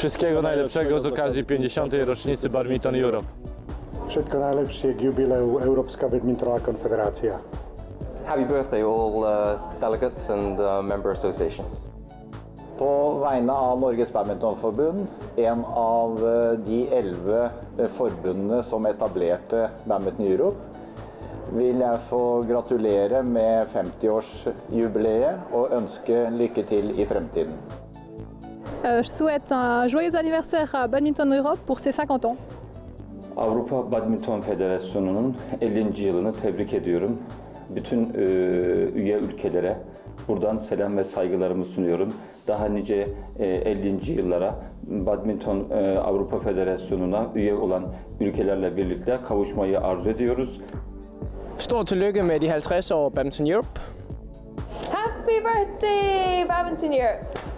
Wszystkiego najlepszego z okazji 50. rocznicy Badminton Europe. Wszystko najlepsze jubileu Europejska Badmintonowa Konfederacja. Happy birthday, all uh, delegates and uh, member associations. På vegne av Norges Badmintonforbund, en av eh, de elleve eh, forbundene som etablerte Badminton Europe, vil jeg få gratulere med 50-årsjubileet og ønske lykke til i fremtiden. Euh, je souhaite un joyeux anniversaire à Badminton Europe pour ses 50 ans. Avrupa Badminton Federasyonu'nun 50. yılını tebrik ediyorum. Bütün e, üye ülkelere buradan selam ve saygılarımı sunuyorum. Daha nice e, 50. yıllara Badminton e, Avrupa Federasyonu'na üye olan ülkelerle birlikte kavuşmayı arzu ediyoruz. Stort tillykke med de 50 år Badminton Europe. Happy birthday, Badminton Europe!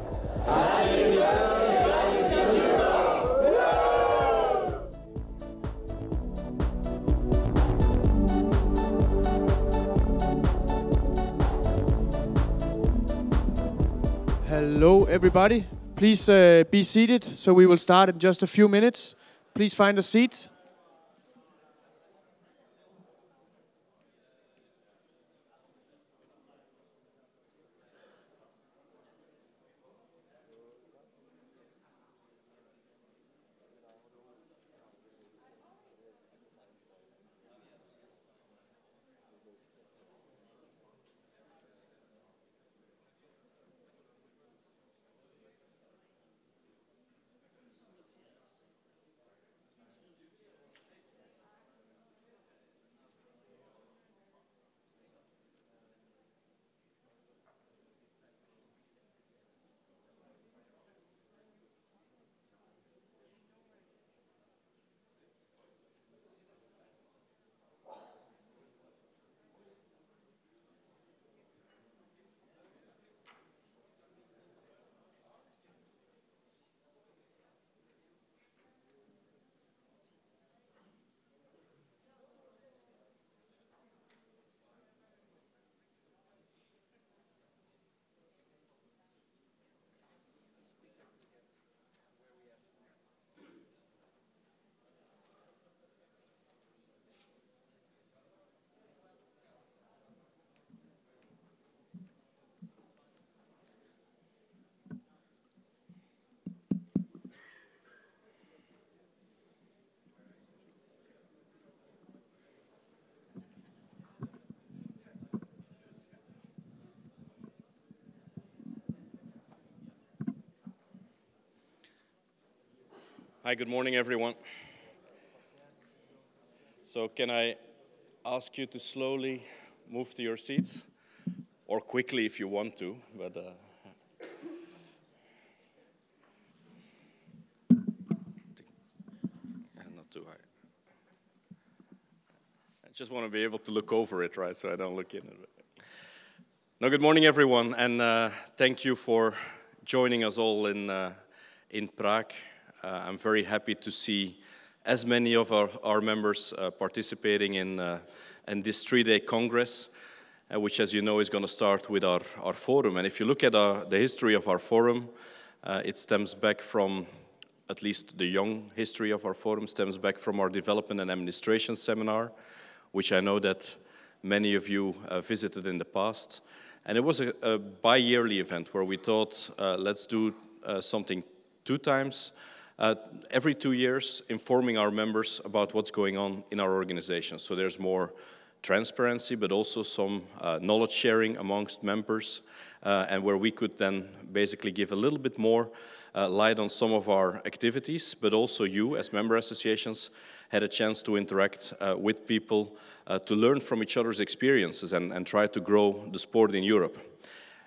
Hello, everybody. Please uh, be seated. So we will start in just a few minutes. Please find a seat. Hi, good morning, everyone. So, can I ask you to slowly move to your seats, or quickly if you want to? But uh, not too high. I just want to be able to look over it, right? So I don't look in it. No, good morning, everyone, and uh, thank you for joining us all in uh, in Prague. Uh, I'm very happy to see as many of our, our members uh, participating in, uh, in this three-day Congress, uh, which, as you know, is going to start with our, our forum. And if you look at our, the history of our forum, uh, it stems back from, at least the young history of our forum, stems back from our development and administration seminar, which I know that many of you uh, visited in the past. And it was a, a bi-yearly event where we thought, let's do something two times, uh, every two years informing our members about what's going on in our organization. So there's more transparency, but also some uh, knowledge sharing amongst members, uh, and where we could then basically give a little bit more uh, light on some of our activities, but also you, as member associations, had a chance to interact uh, with people uh, to learn from each other's experiences and, and try to grow the sport in Europe.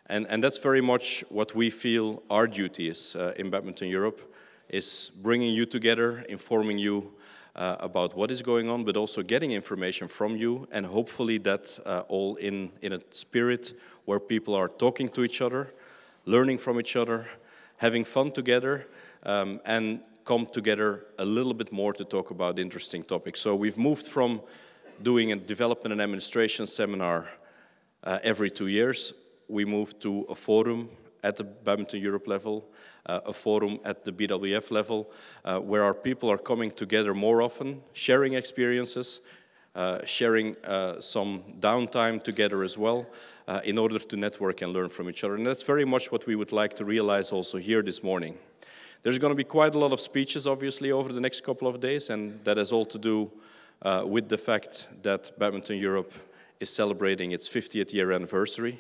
And, and that's very much what we feel our duty is in Badminton Europe is bringing you together, informing you uh, about what is going on, but also getting information from you, and hopefully that uh, all in, in a spirit where people are talking to each other, learning from each other, having fun together, um, and come together a little bit more to talk about interesting topics. So we've moved from doing a development and administration seminar uh, every two years. We moved to a forum at the Badminton Europe level, uh, a forum at the BWF level, uh, where our people are coming together more often, sharing experiences, uh, sharing uh, some downtime together as well, uh, in order to network and learn from each other. And that's very much what we would like to realize also here this morning. There's going to be quite a lot of speeches, obviously, over the next couple of days, and that has all to do with the fact that Badminton Europe is celebrating its 50th year anniversary.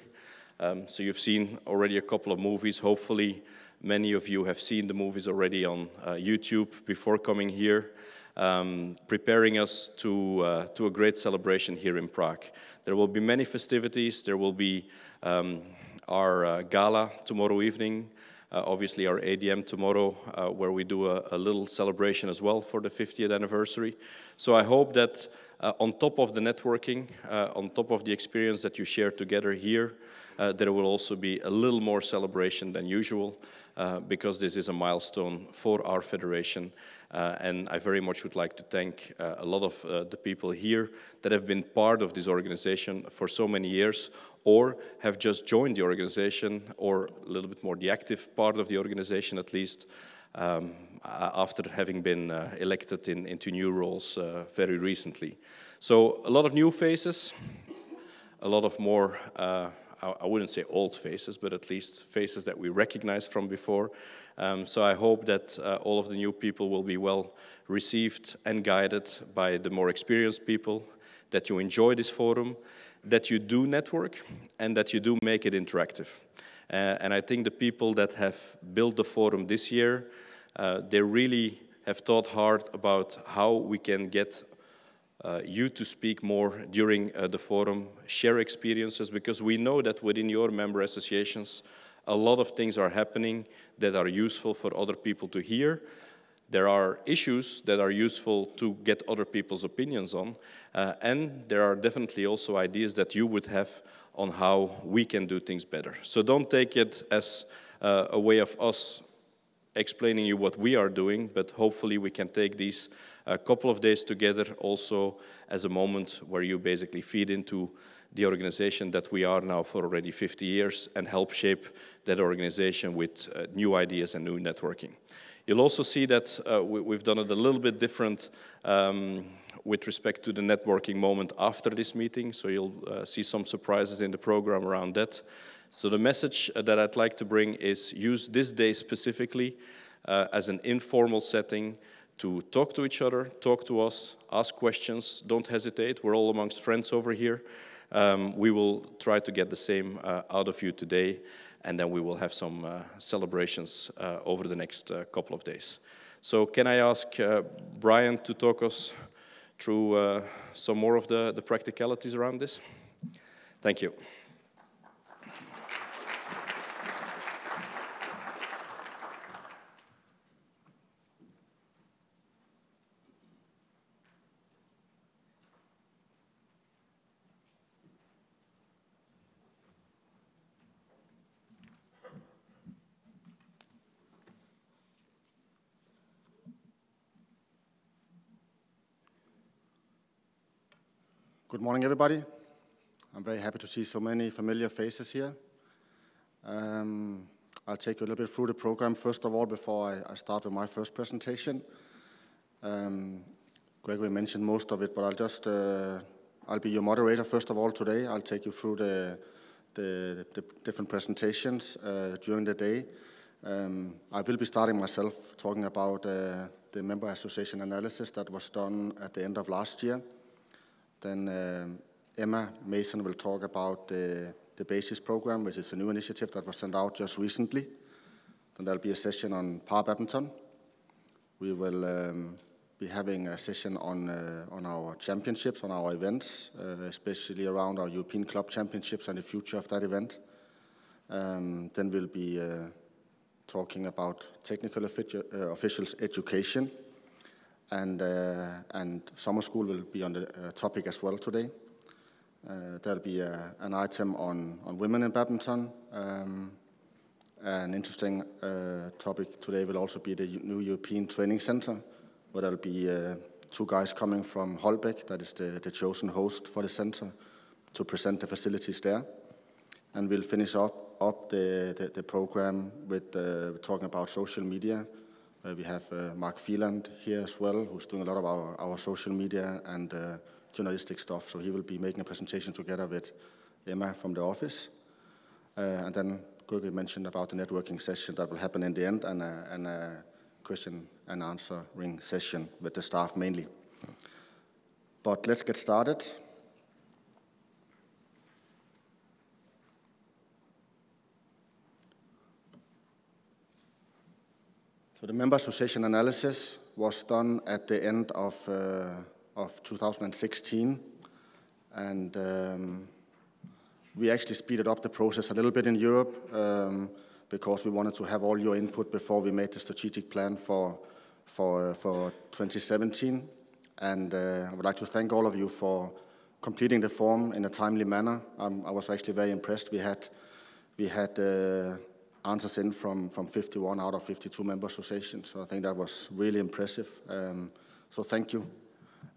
Um, so you've seen already a couple of movies. Hopefully, many of you have seen the movies already on uh, YouTube before coming here, um, preparing us to, uh, to a great celebration here in Prague. There will be many festivities. There will be um, our uh, gala tomorrow evening, uh, obviously our AGM tomorrow, uh, where we do a, a, little celebration as well for the 50th anniversary. So I hope that uh, on top of the networking, on top of the experience that you share together here, uh, there will also be a little more celebration than usual uh, because this is a milestone for our federation. Uh, and I very much would like to thank uh, a lot of uh, the people here that have been part of this organization for so many years or have just joined the organization or a little bit more the active part of the organization at least um, after having been uh, elected in, into new roles very recently. So a lot of new faces, a lot of more I wouldn't say old faces, but at least faces that we recognize from before. Um, so I hope that uh, all of the new people will be well received and guided by the more experienced people, that you enjoy this forum, that you do network, and that you do make it interactive. Uh, and I think the people that have built the forum this year, uh, they really have thought hard about how we can get uh, you to speak more during uh, the forum, share experiences, because we know that within your member associations, a lot of things are happening that are useful for other people to hear. There are issues that are useful to get other people's opinions on, uh, and there are definitely also ideas that you would have on how we can do things better. So don't take it as uh, a way of us explaining you what we are doing, but hopefully we can take these a couple of days together also as a moment where you basically feed into the organization that we are now for already 50 years and help shape that organization with uh, new ideas and new networking. You'll also see that uh, we, have done it a little bit different um, with respect to the networking moment after this meeting, so you'll uh, see some surprises in the program around that. So the message that I'd like to bring is use this day specifically uh, as an informal setting to talk to each other, talk to us, ask questions. Don't hesitate. We're all amongst friends over here. Um, we will try to get the same uh, out of you today, and then we will have some uh, celebrations uh, over the next uh, couple of days. So, can I ask uh, Brian to talk us through uh, some more of the, the practicalities around this? Thank you. Morning, everybody. I'm very happy to see so many familiar faces here. Um, I'll take you a little bit through the program first of all before I, I start with my first presentation. Um, Gregory mentioned most of it, but I'll just, uh, I'll be your moderator first of all today. I'll take you through the, the, the different presentations uh, during the day. Um, I will be starting myself talking about uh, the member association analysis that was done at the end of last year. Then um, Emma Mason will talk about the, the BASIS program, which is a new initiative that was sent out just recently. Then there'll be a session on para badminton. We will um, be having a session on, uh, on our championships, on our events, uh, especially around our European Club Championships and the future of that event. Um, then we'll be uh, talking about technical uh, officials education and, uh, and summer school will be on the uh, topic as well today. Uh, there'll be a, an item on, on women in badminton. Um, an interesting topic today will also be the new European Training Center, where there'll be two guys coming from Holbæk, that is the, the chosen host for the center, to present the facilities there. And we'll finish up up the, the, the program with uh, talking about social media. Uh, we have uh, Mark Phelan here as well, who's doing a lot of our, our social media and uh, journalistic stuff. So he will be making a presentation together with Emma from the office. And then Gurgi mentioned about the networking session that will happen in the end and a, and a question and answering session with the staff mainly. But let's get started. The member association analysis was done at the end of, uh, of 2016. And um, we actually speeded up the process a little bit in Europe um, because we wanted to have all your input before we made the strategic plan for, for, uh, for 2017. And uh, I would like to thank all of you for completing the form in a timely manner. Um, I was actually very impressed. We had, we had uh, answers in from, from 51 out of 52 member associations. So I think that was really impressive. Um, so thank you.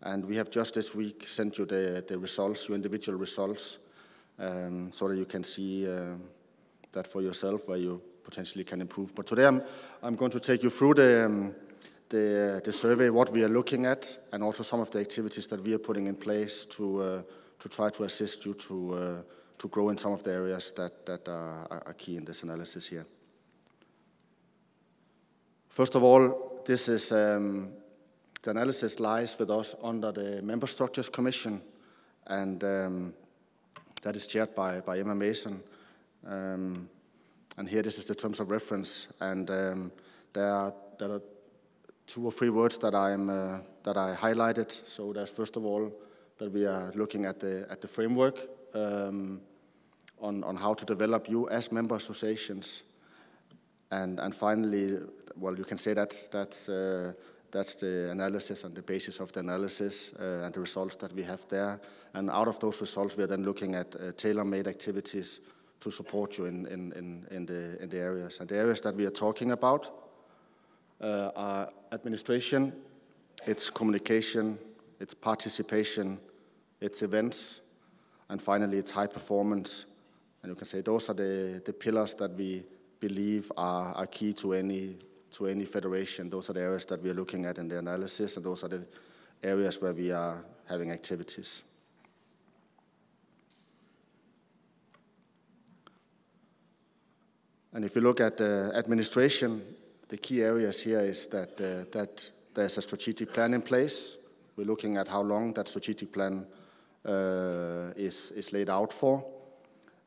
And we have just this week sent you the, the results, your individual results, um, so that you can see uh, that for yourself where you potentially can improve. But today I'm, I'm going to take you through the, um, the, the survey, what we are looking at, and also some of the activities that we are putting in place to, uh, to try to assist you to, uh, to grow in some of the areas that, that are, are key in this analysis here. First of all, this is um, the analysis lies with us under the Member Structures Commission, and um, that is chaired by, by Emma Mason. Um, and here this is the terms of reference, and um, there, are, there are two or three words that, I'm, uh, that I highlighted. So that's first of all that we are looking at the, at the framework um, on, on how to develop you as member associations. And, and finally, well, you can say that's, that's, uh, that's the analysis and the basis of the analysis uh, and the results that we have there. And out of those results, we are then looking at uh, tailor-made activities to support you in, in, in, in, the, in the areas. And the areas that we are talking about uh, are administration, it's communication, it's participation, it's events, and finally it's high performance. And you can say those are the, the pillars that we believe are, are key to any, to any federation. Those are the areas that we are looking at in the analysis, and those are the areas where we are having activities. And if you look at uh, administration, the key areas here is that, uh, that there's a strategic plan in place. We're looking at how long that strategic plan uh, is, is laid out for.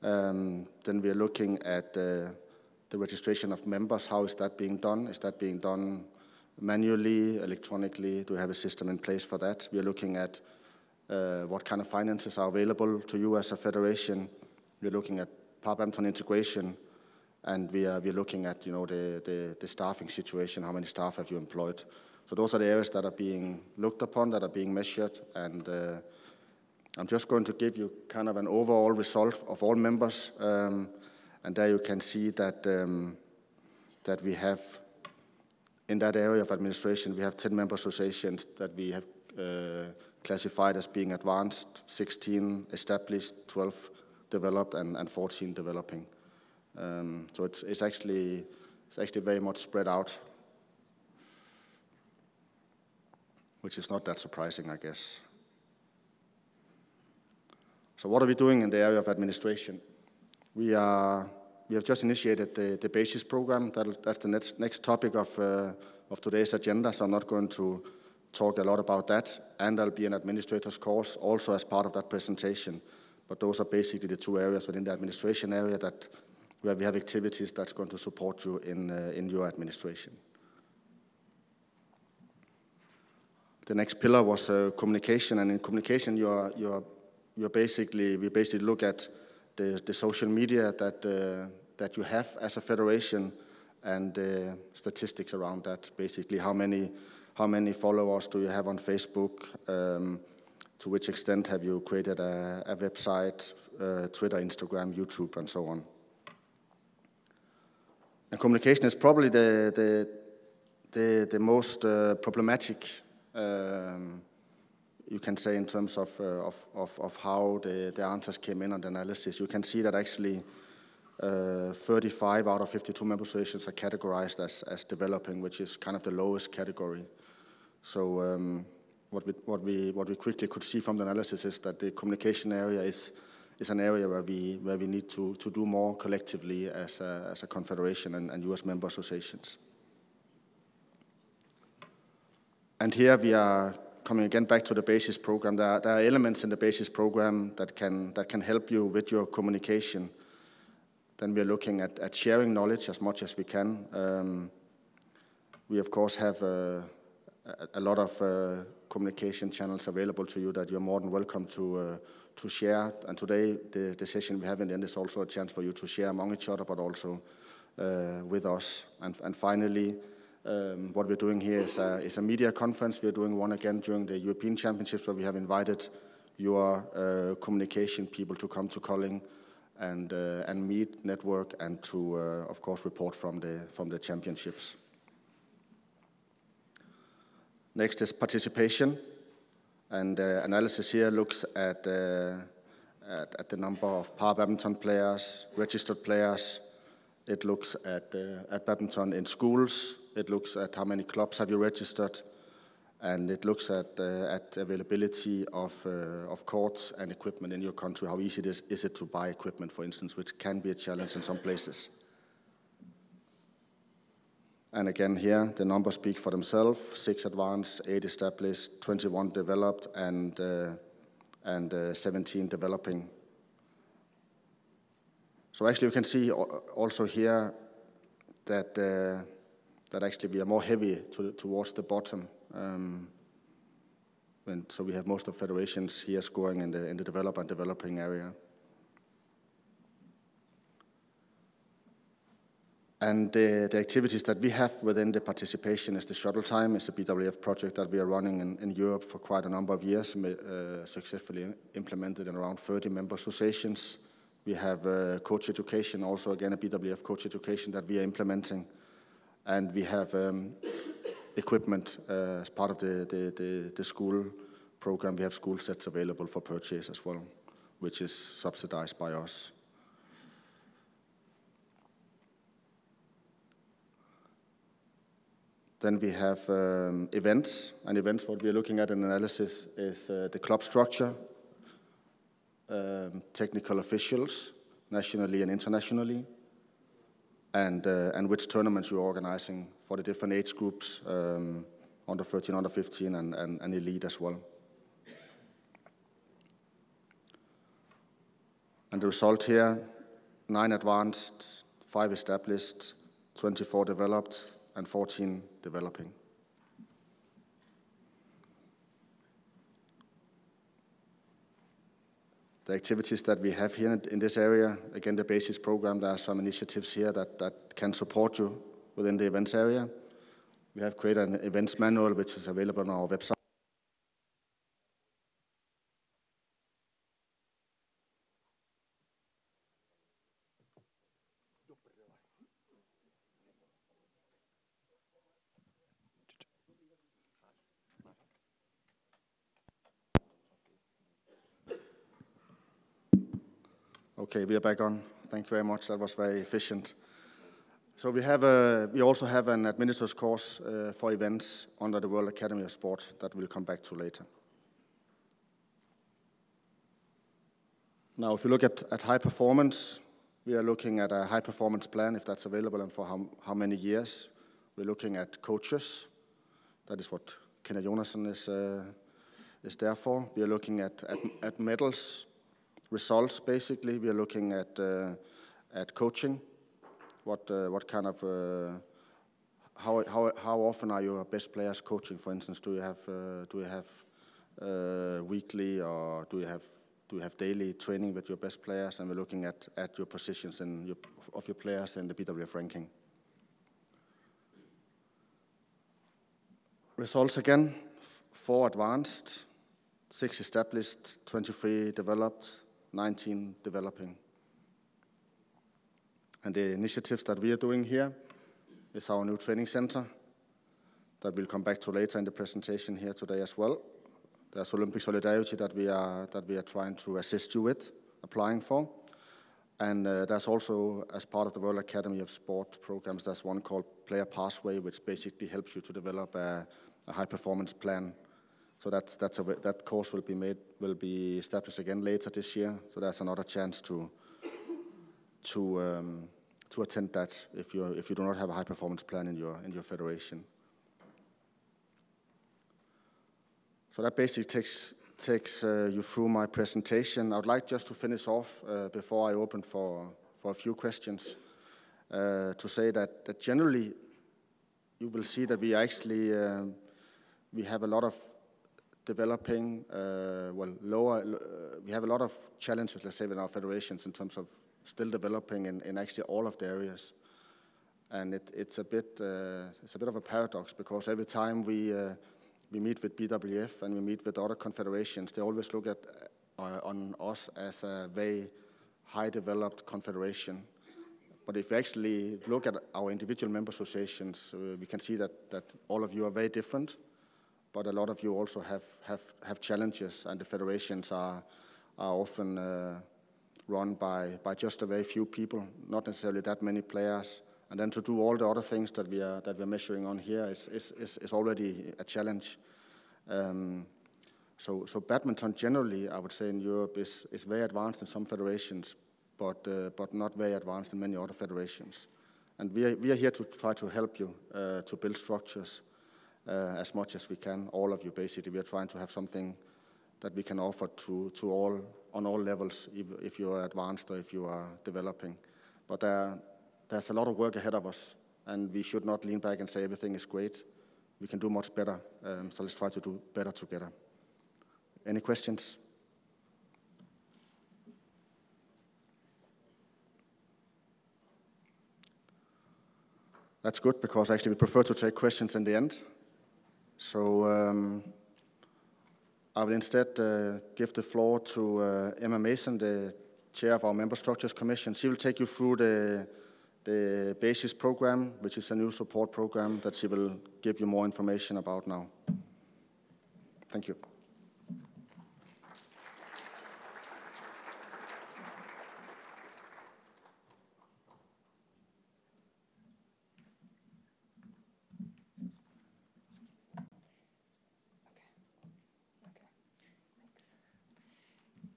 Um, then we're looking at uh, the registration of members. How is that being done? Is that being done manually, electronically? Do we have a system in place for that? We're looking at uh, what kind of finances are available to you as a federation. We're looking at Badminton integration, and we are, we're looking at you know, the, the, the, staffing situation, how many staff have you employed. So those are the areas that are being looked upon, that are being measured, and uh, I'm just going to give you kind of an overall result of all members, um, and there you can see that, um, that we have, in that area of administration, we have 10 member associations that we have uh, classified as being advanced, 16 established, 12 developed, and, and 14 developing. Um, so it's, it's, actually, it's actually very much spread out, which is not that surprising, I guess. So what are we doing in the area of administration? We, are, we have just initiated the, the BASIS program. That, that's the next, next topic of, uh, of today's agenda, so I'm not going to talk a lot about that. And there'll be an administrator's course also as part of that presentation. But those are basically the two areas within the administration area that where we have activities that's going to support you in, uh, in your administration. The next pillar was uh, communication, and in communication, you are, you are, you are basically, we basically look at the, the social media that, uh, that you have as a federation and uh, statistics around that, basically how many, how many followers do you have on Facebook, um, to which extent have you created a, a website, uh, Twitter, Instagram, YouTube, and so on. And communication is probably the, the, the, the most uh, problematic, um, you can say, in terms of, uh, of, of, of, how the, the answers came in on the analysis. You can see that actually uh, 35 out of 52 member associations are categorized as, as developing, which is kind of the lowest category. So um, what, we, what, we, what we quickly could see from the analysis is that the communication area is, is an area where we, where we need to, to do more collectively as a, as a confederation and, and US member associations. And here we are coming again back to the basis program. There are, there are elements in the basis program that can, that can help you with your communication. Then we are looking at, at sharing knowledge as much as we can. Um, we, of course, have uh, a, a lot of uh, communication channels available to you that you're more than welcome to, uh, to share. And today, the, the session we have in the end is also a chance for you to share among each other, but also uh, with us. And, and finally, um, what we're doing here is a, is a, media conference. We're doing one again during the European Championships where we have invited your uh, communication people to come to Kolding and, uh, and meet, network, and to, uh, of course, report from the, from the championships. Next is participation. And uh, analysis here looks at, uh, at, at, the number of par badminton players, registered players. It looks at, uh, at badminton in schools, it looks at how many clubs have you registered, and it looks at, uh, at availability of, uh, of courts and equipment in your country. How easy it is, is it to buy equipment, for instance, which can be a challenge in some places. And again here, the numbers speak for themselves. Six advanced, eight established, 21 developed, and, uh, and uh, 17 developing. So actually you can see also here that uh, that actually we are more heavy to, towards the bottom. Um, and so we have most of federations here scoring in the, in the develop and developing area. And the, the, activities that we have within the participation is the shuttle time. It's a BWF project that we are running in, in Europe for quite a number of years, uh, successfully implemented in around 30 member associations. We have uh, coach education, also again a BWF coach education that we are implementing and we have um, equipment uh, as part of the, the, the, the, school program. We have school sets available for purchase as well, which is subsidized by us. Then we have um, events, and events, what we're looking at in analysis is uh, the club structure, um, technical officials, nationally and internationally, and, uh, and which tournaments you're organizing for the different age groups, um, under 13, under 15, and, and, and elite as well. And the result here, nine advanced, five established, 24 developed, and 14 developing. The activities that we have here in this area. Again, the basis program, there are some initiatives here that, that can support you within the events area. We have created an events manual, which is available on our website. Okay, we are back on. Thank you very much. That was very efficient. So we have a, we also have an administrator's course uh, for events under the World Academy of Sport that we'll come back to later. Now, if you look at, at high performance, we are looking at a high performance plan, if that's available, and for how, how many years. We're looking at coaches. That is what Kenneth Jonassen is, uh, is there for. We are looking at, at, at medals results, basically. We are looking at, uh, at coaching. What, uh, what kind of, uh, how, how, how often are your best players coaching, for instance? Do you have, uh, do you have uh, weekly or do you have, do you have daily training with your best players? And we're looking at, at your positions and your, of your players in the BWF ranking. Results again, four advanced, six established, 23 developed, 19 developing. And the initiatives that we are doing here is our new training center that we'll come back to later in the presentation here today as well. There's Olympic Solidarity that we are, that we are trying to assist you with, applying for. And uh, there's also, as part of the World Academy of Sport programs, there's one called Player Pathway, which basically helps you to develop a, a high performance plan. So that's, that's a, that course will be made will be established again later this year. So there's another chance to to um, to attend that if you if you do not have a high performance plan in your in your federation. So that basically takes takes uh, you through my presentation. I would like just to finish off uh, before I open for for a few questions uh, to say that, that generally you will see that we actually um, we have a lot of developing uh, well lower uh, we have a lot of challenges let's say in our federations in terms of still developing in, in actually all of the areas and it, it's a bit uh, it's a bit of a paradox because every time we we meet with BWF and we meet with other confederations, they always look at uh, on us as a very high developed confederation. But if we actually look at our individual member associations, uh, we can see that, that all of you are very different, but a lot of you also have, have, have challenges, and the federations are, are often uh, run by, by just a very few people, not necessarily that many players. And then to do all the other things that we are that we're measuring on here is is, is, is already a challenge. Um, so so badminton generally, I would say in Europe is is very advanced in some federations, but uh, but not very advanced in many other federations. And we are we are here to try to help you uh, to build structures uh, as much as we can. All of you basically, we are trying to have something that we can offer to to all on all levels, if, if you are advanced or if you are developing. But there there's a lot of work ahead of us, and we should not lean back and say everything is great. We can do much better, um, so let's try to do better together. Any questions? That's good because actually we prefer to take questions in the end. So um, I will instead uh, give the floor to uh, Emma Mason, the chair of our Member Structures Commission. She will take you through the the BASIS program, which is a new support program that she will give you more information about now. Thank you.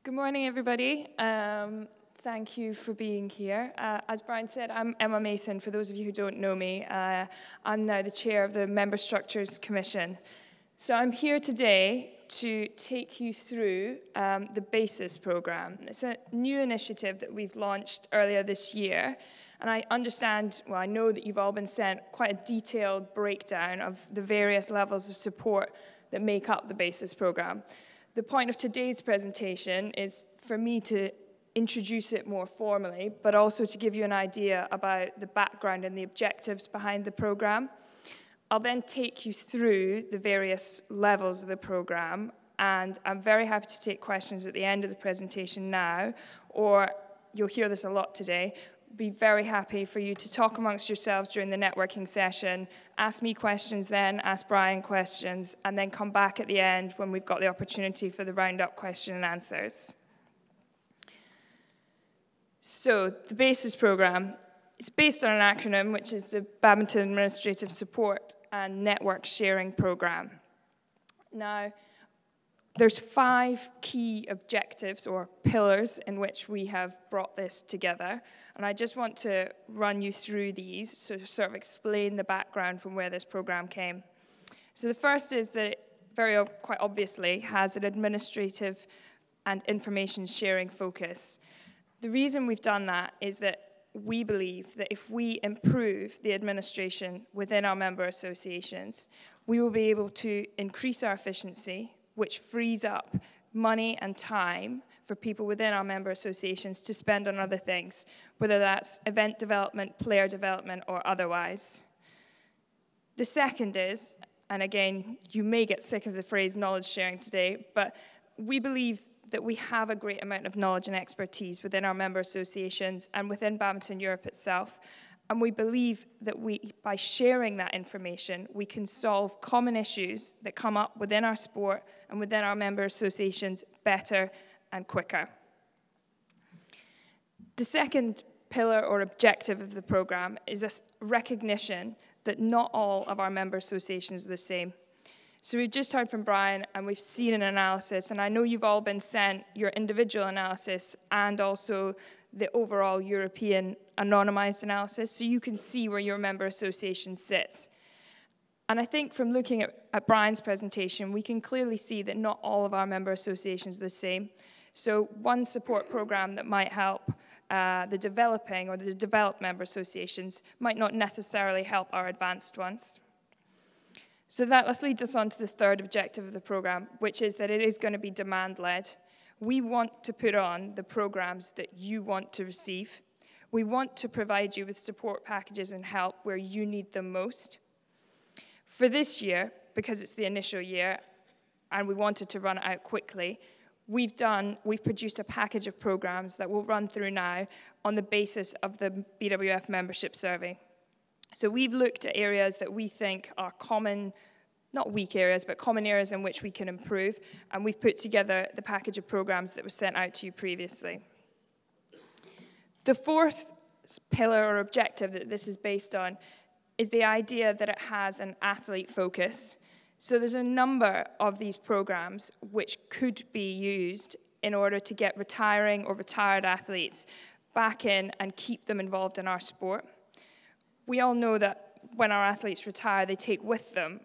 Good morning, everybody. Um, Thank you for being here. Uh, as Brian said, I'm Emma Mason. For those of you who don't know me, uh, I'm now the chair of the Member Structures Commission. So I'm here today to take you through um, the BASIS program. It's a new initiative that we've launched earlier this year. And I understand, well, I know that you've all been sent quite a detailed breakdown of the various levels of support that make up the BASIS program. The point of today's presentation is for me to introduce it more formally, but also to give you an idea about the background and the objectives behind the program. I'll then take you through the various levels of the program, and I'm very happy to take questions at the end of the presentation now, or you'll hear this a lot today, be very happy for you to talk amongst yourselves during the networking session, ask me questions then, ask Brian questions, and then come back at the end when we've got the opportunity for the roundup question and answers. So the BASIS program is based on an acronym, which is the Badminton Administrative Support and Network Sharing Program. Now, there's five key objectives or pillars in which we have brought this together. And I just want to run you through these to sort of explain the background from where this program came. So the first is that it very quite obviously has an administrative and information sharing focus. The reason we've done that is that we believe that if we improve the administration within our member associations, we will be able to increase our efficiency, which frees up money and time for people within our member associations to spend on other things, whether that's event development, player development, or otherwise. The second is, and again, you may get sick of the phrase knowledge sharing today, but we believe that we have a great amount of knowledge and expertise within our member associations and within Badminton Europe itself. And we believe that we, by sharing that information, we can solve common issues that come up within our sport and within our member associations better and quicker. The second pillar or objective of the program is a recognition that not all of our member associations are the same. So we've just heard from Brian and we've seen an analysis, and I know you've all been sent your individual analysis and also the overall European anonymized analysis, so you can see where your member association sits. And I think from looking at, at Brian's presentation, we can clearly see that not all of our member associations are the same. So one support program that might help uh, the developing or the developed member associations might not necessarily help our advanced ones. So that let's lead us on to the third objective of the program, which is that it is going to be demand-led. We want to put on the programs that you want to receive. We want to provide you with support packages and help where you need them most. For this year, because it's the initial year and we wanted to run it out quickly, we've done, we've produced a package of programs that we'll run through now on the basis of the BWF membership survey. So we've looked at areas that we think are common, not weak areas, but common areas in which we can improve, and we've put together the package of programs that was sent out to you previously. The fourth pillar or objective that this is based on is the idea that it has an athlete focus. So there's a number of these programs which could be used in order to get retiring or retired athletes back in and keep them involved in our sport. We all know that when our athletes retire, they take with them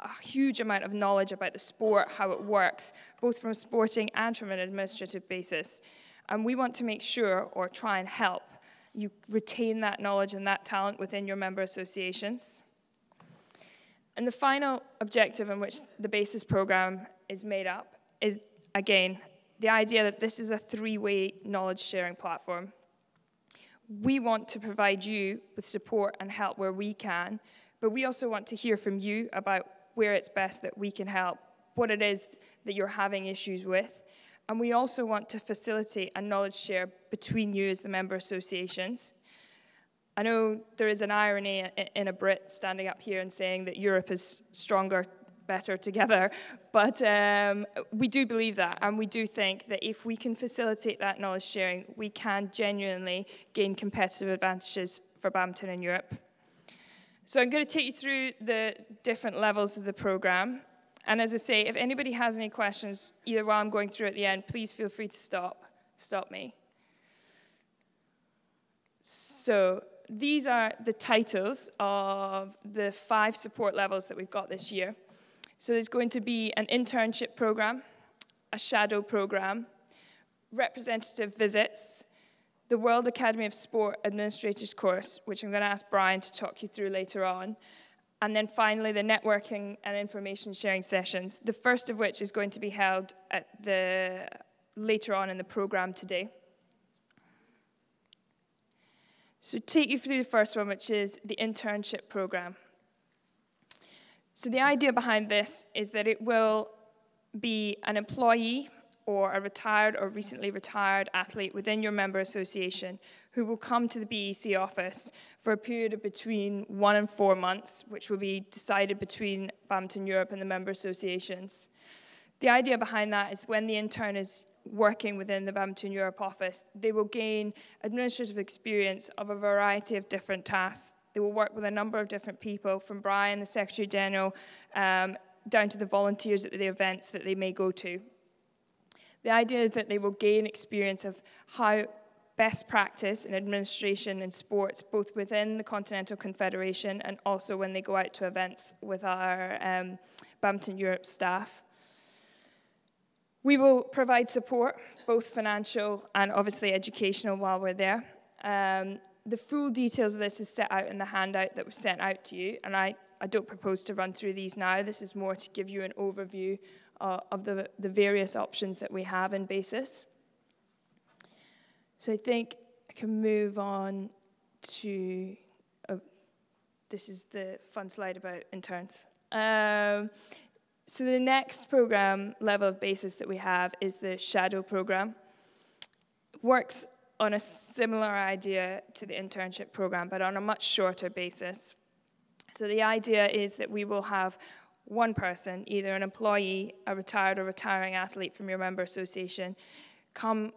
a huge amount of knowledge about the sport, how it works, both from a sporting and from an administrative basis. And we want to make sure, or try and help, you retain that knowledge and that talent within your member associations. And the final objective in which the BASIS program is made up is, again, the idea that this is a three-way knowledge sharing platform. We want to provide you with support and help where we can, but we also want to hear from you about where it's best that we can help, what it is that you're having issues with, and we also want to facilitate a knowledge share between you as the member associations. I know there is an irony in a Brit standing up here and saying that Europe is stronger, better together, but um, we do believe that, and we do think that if we can facilitate that knowledge sharing, we can genuinely gain competitive advantages for badminton in Europe. So I'm going to take you through the different levels of the program. And as I say, if anybody has any questions, either while I'm going through at the end, please feel free to stop, stop me. So these are the titles of the five support levels that we've got this year. So there's going to be an internship program, a shadow program, representative visits, the World Academy of Sport Administrators course, which I'm going to ask Brian to talk you through later on, and then finally, the networking and information sharing sessions, the first of which is going to be held at the, later on in the program today. So take you through the first one, which is the internship program. So the idea behind this is that it will be an employee or a retired or recently retired athlete within your member association who will come to the BEC office for a period of between one and four months, which will be decided between Badminton Europe and the member associations. The idea behind that is when the intern is working within the Badminton Europe office, they will gain administrative experience of a variety of different tasks. They will work with a number of different people, from Brian, the Secretary General, um, down to the volunteers at the events that they may go to. The idea is that they will gain experience of how best practice in administration and sports, both within the Continental Confederation and also when they go out to events with our um, Badminton Europe staff. We will provide support, both financial and obviously educational, while we're there. Um, the full details of this is set out in the handout that was sent out to you, and I, I don't propose to run through these now. This is more to give you an overview uh, of the, the various options that we have in BASIS. So I think I can move on to, oh, this is the fun slide about interns. Um, so the next program level of basis that we have is the shadow program. Works on a similar idea to the internship program, but on a much shorter basis. So the idea is that we will have one person, either an employee, a retired or retiring athlete from your member association, come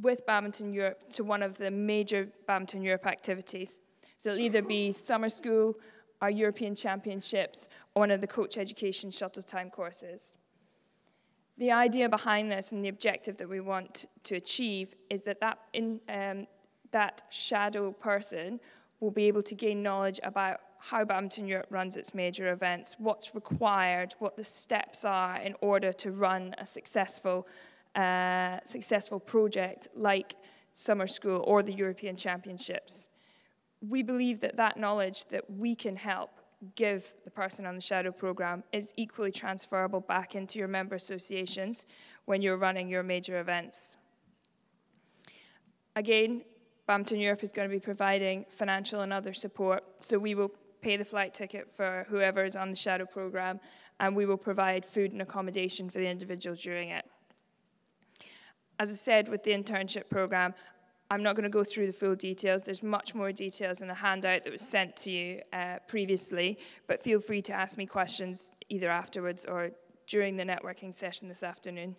with Badminton Europe to one of the major Badminton Europe activities. So it'll either be summer school, our European Championships, or one of the coach education shuttle time courses. The idea behind this and the objective that we want to achieve is that that, in, um, that shadow person will be able to gain knowledge about how Badminton Europe runs its major events, what's required, what the steps are in order to run a successful, uh, successful project like Summer School or the European Championships. We believe that that knowledge that we can help give the person on the shadow program is equally transferable back into your member associations when you're running your major events. Again, Badminton Europe is going to be providing financial and other support, so we will pay the flight ticket for whoever is on the shadow program, and we will provide food and accommodation for the individual during it. As I said with the internship program, I'm not going to go through the full details. There's much more details in the handout that was sent to you uh, previously, but feel free to ask me questions either afterwards or during the networking session this afternoon.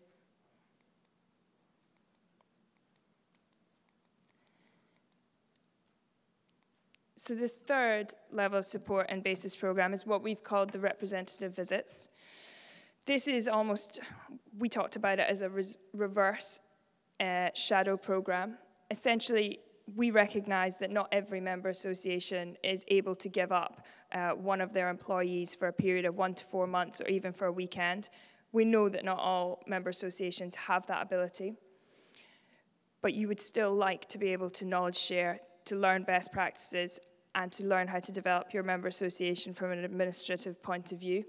So the third level of support and basis program is what we've called the representative visits. This is almost, we talked about it as a reverse uh, shadow program essentially, we recognize that not every member association is able to give up uh, one of their employees for a period of one to four months or even for a weekend. We know that not all member associations have that ability. But you would still like to be able to knowledge share, to learn best practices, and to learn how to develop your member association from an administrative point of view.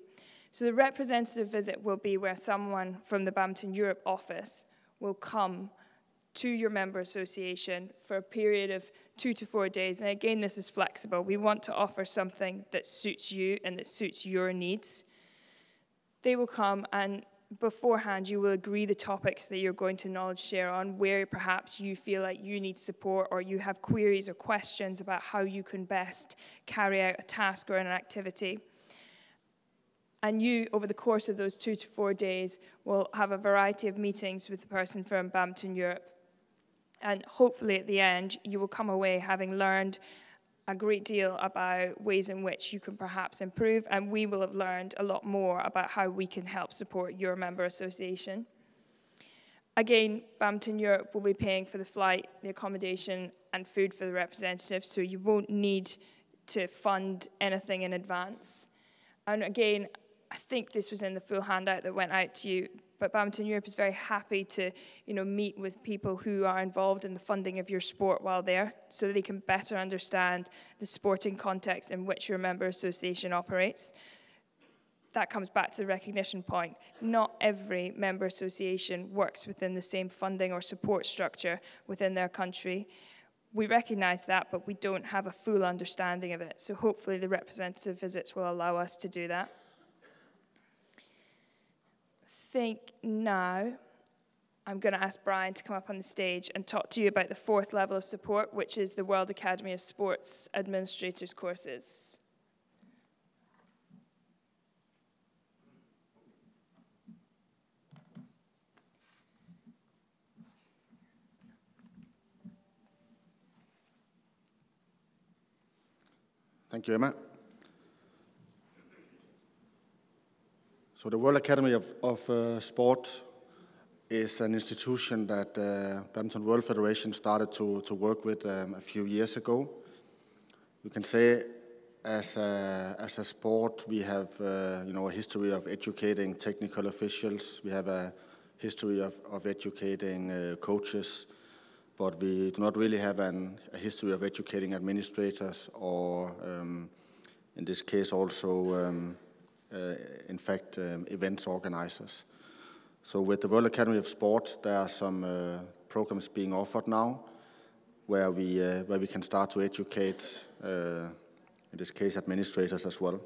So the representative visit will be where someone from the Badminton Europe office will come to your member association for a period of two to four days. And again, this is flexible. We want to offer something that suits you and that suits your needs. They will come and beforehand you will agree the topics that you're going to knowledge share on, where perhaps you feel like you need support or you have queries or questions about how you can best carry out a task or an activity. And you, over the course of those two to four days, will have a variety of meetings with the person from Badminton Europe and hopefully at the end, you will come away having learned a great deal about ways in which you can perhaps improve, and we will have learned a lot more about how we can help support your member association. Again, Badminton Europe will be paying for the flight, the accommodation, and food for the representatives, so you won't need to fund anything in advance. And again, I think this was in the full handout that went out to you but Badminton Europe is very happy to you know, meet with people who are involved in the funding of your sport while there so that they can better understand the sporting context in which your member association operates. That comes back to the recognition point. Not every member association works within the same funding or support structure within their country. We recognize that, but we don't have a full understanding of it. So hopefully the representative visits will allow us to do that think now I'm going to ask Brian to come up on the stage and talk to you about the fourth level of support, which is the World Academy of Sports Administrators courses. Thank you, Emma. So the World Academy of, of uh, Sport is an institution that uh, Badminton World Federation started to, to work with um, a few years ago. You can say as a, as a sport, we have uh, you know, a history of educating technical officials. We have a history of, of educating uh, coaches, but we do not really have an, a history of educating administrators or, um, in this case, also um, in fact, um, events organizers. So with the World Academy of Sport, there are some uh, programs being offered now where we, uh, where we can start to educate, in this case, administrators as well.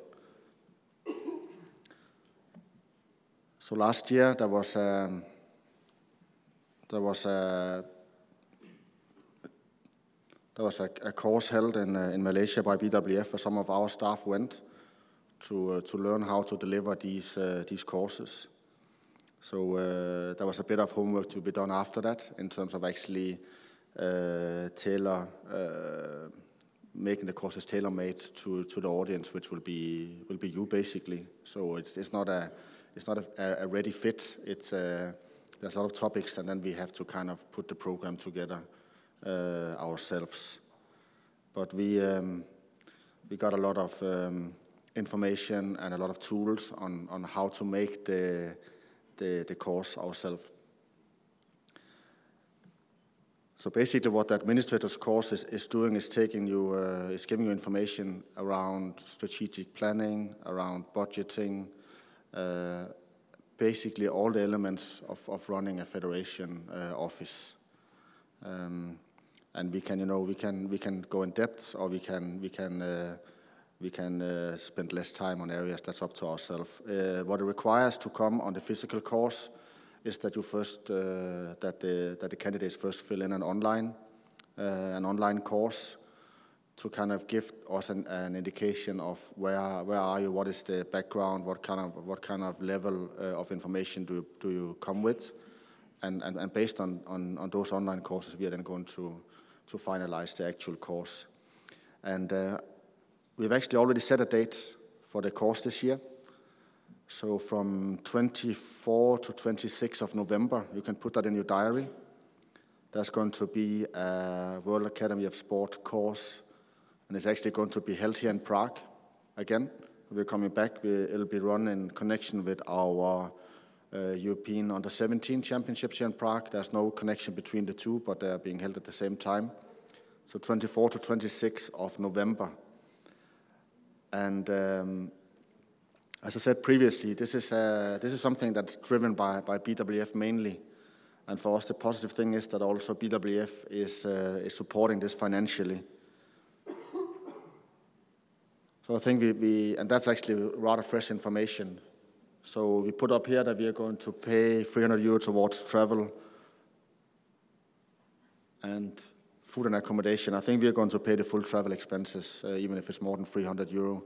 So last year there was a, um, there was a there was a, a course held in uh, in Malaysia by BWF where some of our staff went, to, uh, to learn how to deliver these, uh, these courses. So uh, there was a bit of homework to be done after that in terms of actually tailor, making the courses tailor-made to, to the audience, which will be will be you basically. So it's it's not a it's not a, a ready fit. It's a, there's a lot of topics, and then we have to kind of put the program together uh, ourselves. But we um, we got a lot of um, information and a lot of tools on on how to make the the, the course ourselves. So basically, what the administrator's course is, is doing is taking you, uh, is giving you information around strategic planning, around budgeting, uh, basically all the elements of, of running a federation uh, office. Um, and we can, you know, we can we can go in depth, or we can we can uh, we can uh, spend less time on areas. That's up to ourselves. Uh, what it requires to come on the physical course is that you first uh, that the that the candidates first fill in an online uh, an online course to kind of give us an, an, indication of where where are you, what is the background, what kind of what kind of level uh, of information do you, do you come with, and, and, and based on, on, on those online courses, we are then going to to finalize the actual course, and uh, we've actually already set a date for the course this year. So from 24 to 26 of November, you can put that in your diary. There's going to be a World Academy of Sport course, and it's actually going to be held here in Prague again. We're coming back. It'll be run in connection with our uh, European Under 17 Championships here in Prague. There's no connection between the two, but they're being held at the same time. So 24 to 26 of November. And um, as I said previously, this is, uh, this is something that's driven by, by BWF mainly. And for us, the positive thing is that also BWF is, uh, is supporting this financially. So I think we, we, and that's actually rather fresh information. So we put up here that we are going to pay 300 euro towards travel and food and accommodation. I think we are going to pay the full travel expenses, uh, even if it's more than 300 euro.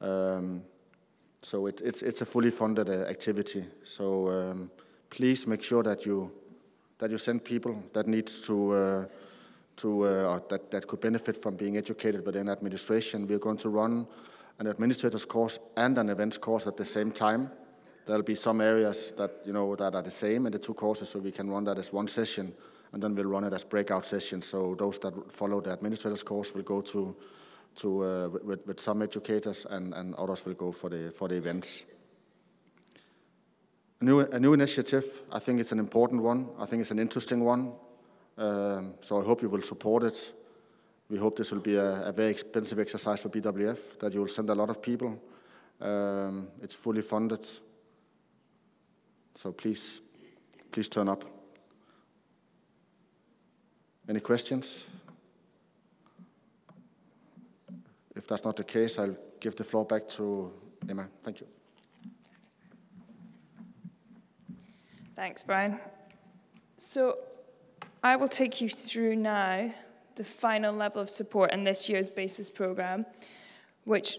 Um, so it, it's, it's a fully funded uh, activity. So um, please make sure that you, that you send people that needs to, uh, to uh, that, that could benefit from being educated within administration. We're going to run an administrator's course and an events course at the same time. There'll be some areas that, you know, that are the same in the two courses, so we can run that as one session, and then we'll run it as breakout sessions. So those that follow the administrator's course will go to to, uh, with, with, some educators, and, and, others will go for the, for the events. A new, a new initiative, I think it's an important one. I think it's an interesting one. Um, so I hope you will support it. We hope this will be a, a, very expensive exercise for BWF, that you will send a lot of people. Um, it's fully funded. So please, please turn up. Any questions? If that's not the case, I'll give the floor back to Emma. Thank you. Thanks, Brian. So I will take you through now the final level of support in this year's BASIS program, which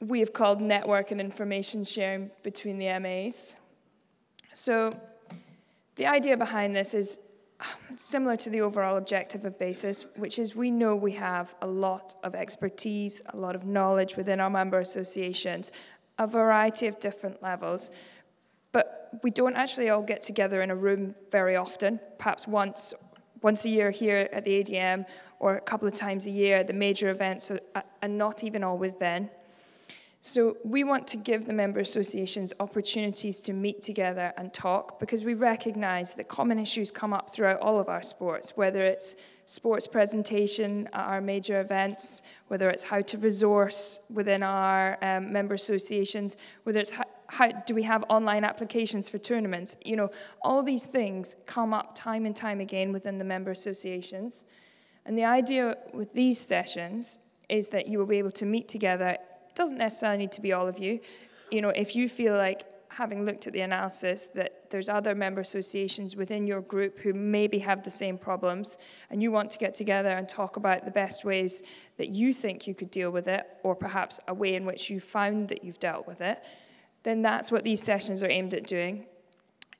we have called Network and Information Sharing between the MAs. So the idea behind this is similar to the overall objective of BASIS, which is we know we have a lot of expertise, a lot of knowledge within our member associations, a variety of different levels, but we don't actually all get together in a room very often, perhaps once, once a year here at the AGM or a couple of times a year at the major events, uh, and not even always then. So we want to give the member associations opportunities to meet together and talk because we recognize that common issues come up throughout all of our sports, whether it's sports presentation at our major events, whether it's how to resource within our um, member associations, whether it's how, how do we have online applications for tournaments. You know, all these things come up time and time again within the member associations. And the idea with these sessions is that you will be able to meet together doesn't necessarily need to be all of you. You know, if you feel like having looked at the analysis that there's other member associations within your group who maybe have the same problems and you want to get together and talk about the best ways that you think you could deal with it or perhaps a way in which you found that you've dealt with it then that's what these sessions are aimed at doing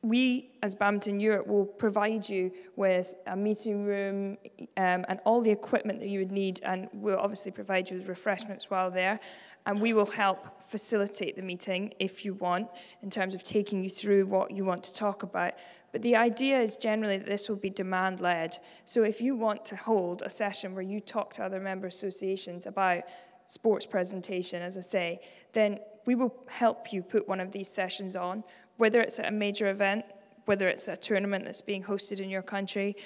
we, as Badminton Europe, will provide you with a meeting room um, and all the equipment that you would need, and we'll obviously provide you with refreshments while there. And we will help facilitate the meeting if you want, in terms of taking you through what you want to talk about. But the idea is generally that this will be demand led. So if you want to hold a session where you talk to other member associations about sports presentation, as I say, then we will help you put one of these sessions on whether it's at a major event, whether it's a tournament that's being hosted in your country,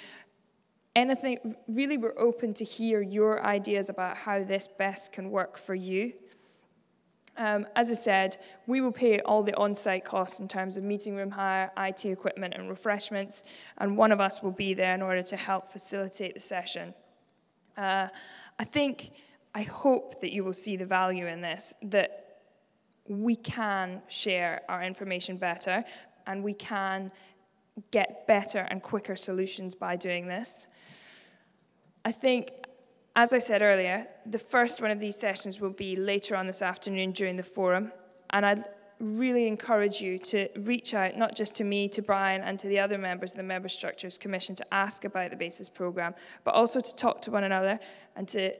anything, really we're open to hear your ideas about how this best can work for you. Um, as I said, we will pay all the on-site costs in terms of meeting room hire, IT equipment and refreshments, and one of us will be there in order to help facilitate the session. Uh, I think, I hope that you will see the value in this, that we can share our information better and we can get better and quicker solutions by doing this. I think, as I said earlier, the first one of these sessions will be later on this afternoon during the forum, and I'd really encourage you to reach out, not just to me, to Brian, and to the other members of the Member Structures Commission to ask about the BASIS programme, but also to talk to one another and to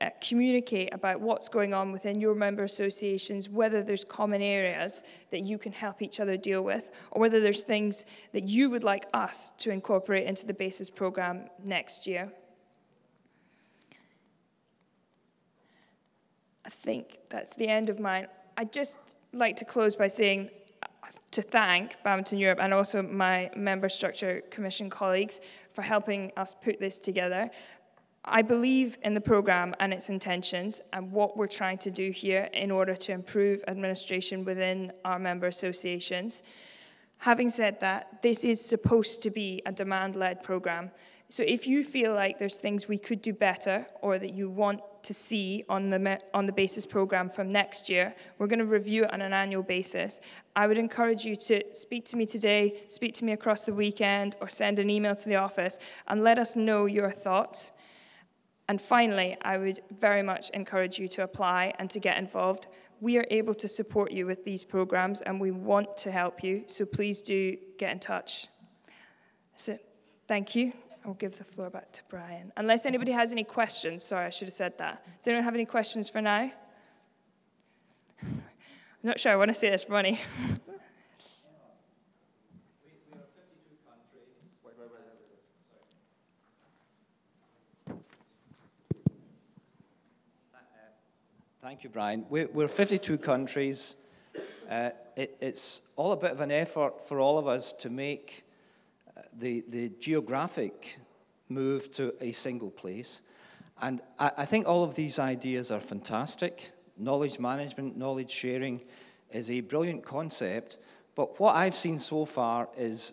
uh, communicate about what's going on within your member associations, whether there's common areas that you can help each other deal with, or whether there's things that you would like us to incorporate into the BASIS programme next year. I think that's the end of mine. I'd just like to close by saying uh, to thank Badminton Europe and also my Member Structure Commission colleagues for helping us put this together. I believe in the programme and its intentions and what we're trying to do here in order to improve administration within our member associations. Having said that, this is supposed to be a demand-led programme. So if you feel like there's things we could do better or that you want to see on the, on the BASIS program from next year, we're going to review it on an annual basis. I would encourage you to speak to me today, speak to me across the weekend, or send an email to the office and let us know your thoughts. And finally, I would very much encourage you to apply and to get involved. We are able to support you with these programs and we want to help you, so please do get in touch. That's it. Thank you. I'll give the floor back to Brian. Unless anybody has any questions, sorry, I should have said that. Does anyone have any questions for now? I'm not sure I want to say this, Ronnie. Thank you, Brian. We're, we're 52 countries. Uh, it, it's all a bit of an effort for all of us to make uh, the, the geographic move to a single place. And I, I think all of these ideas are fantastic. Knowledge management, knowledge sharing is a brilliant concept. But what I've seen so far is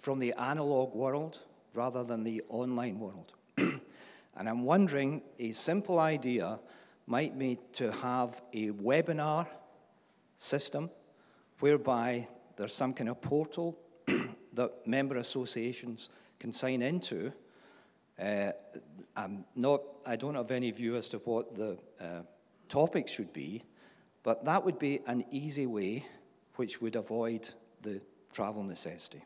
from the analog world rather than the online world. and I'm wondering a simple idea might be to have a webinar system whereby there's some kind of portal that member associations can sign into. Uh, I'm not, I don't have any view as to what the uh, topic should be, but that would be an easy way which would avoid the travel necessity.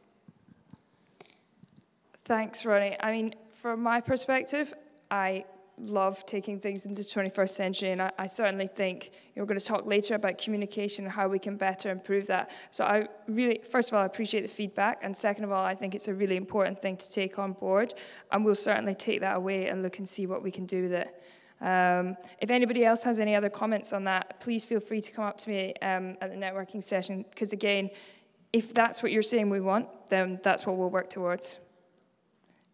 Thanks, Ronnie. I mean, from my perspective, I love taking things into the 21st century, and I, I certainly think you are going to talk later about communication and how we can better improve that. So I really, first of all, I appreciate the feedback, and second of all, I think it's a really important thing to take on board, and we'll certainly take that away and look and see what we can do with it. Um, if anybody else has any other comments on that, please feel free to come up to me um, at the networking session, because again, if that's what you're saying we want, then that's what we'll work towards.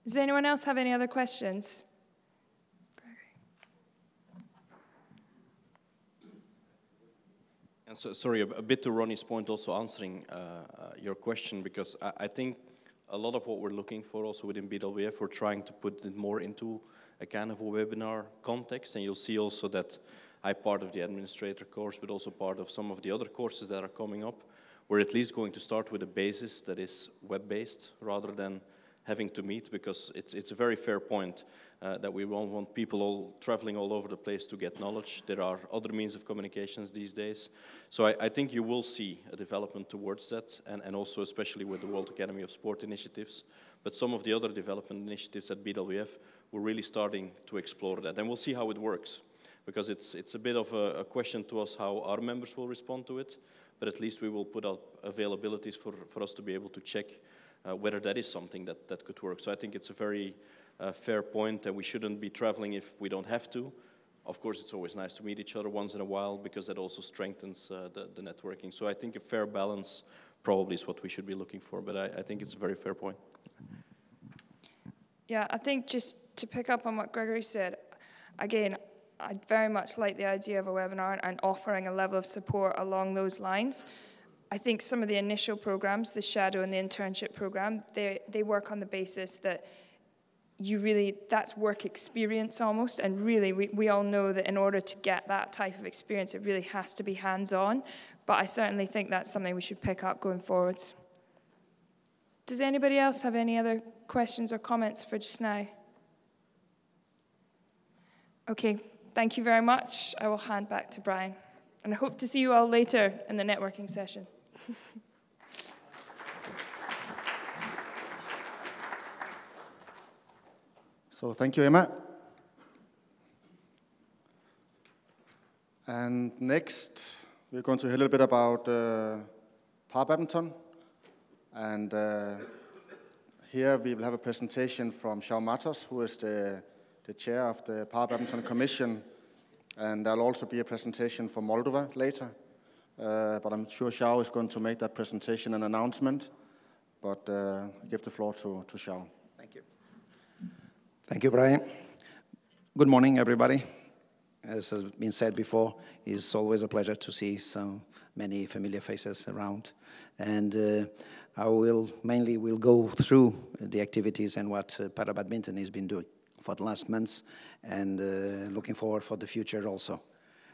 Does anyone else have any other questions? And so, sorry, a, bit to Ronnie's point, also answering uh, uh, your question, because I, I, think a lot of what we're looking for also within BWF, we're trying to put it more into a kind of a webinar context, and you'll see also that I'm part of the administrator course, but also part of some of the other courses that are coming up. We're at least going to start with a basis that is web-based rather than having to meet because it's, it's a very fair point uh, that we won't want people all traveling all over the place to get knowledge. There are other means of communications these days. So I, I think you will see a development towards that, and, and also especially with the World Academy of Sport initiatives. But some of the other development initiatives at BWF, we're really starting to explore that. And we'll see how it works, because it's, it's a bit of a, a question to us how our members will respond to it, but at least we will put out availabilities for, for us to be able to check uh, whether that is something that, that could work. So I think it's a very uh, fair point that we shouldn't be traveling if we don't have to. Of course, it's always nice to meet each other once in a while because that also strengthens uh, the, the, networking. So I think a fair balance probably is what we should be looking for, but I, I think it's a very fair point. Yeah, I think just to pick up on what Gregory said, again, I very much like the idea of a webinar and offering a level of support along those lines. I think some of the initial programs, the shadow and the internship program, they, they work on the basis that you really, that's work experience almost. And really, we, we all know that in order to get that type of experience, it really has to be hands on. But I certainly think that's something we should pick up going forwards. Does anybody else have any other questions or comments for just now? Okay, thank you very much. I will hand back to Brian. And I hope to see you all later in the networking session. so thank you, Emma. And next, we're going to hear a little bit about uh, para badminton. And uh, here we will have a presentation from João Matos, who is the, the chair of the Para Badminton Commission. And there'll also be a presentation from Moldova later. Uh, but I'm sure João is going to make that presentation and announcement. But uh, I give the floor to, to João. Thank you. Thank you, Brian. Good morning, everybody. As has been said before, it's always a pleasure to see so many familiar faces around. And uh, I will mainly will go through the activities and what uh, para badminton has been doing for the last months and uh, looking forward for the future also.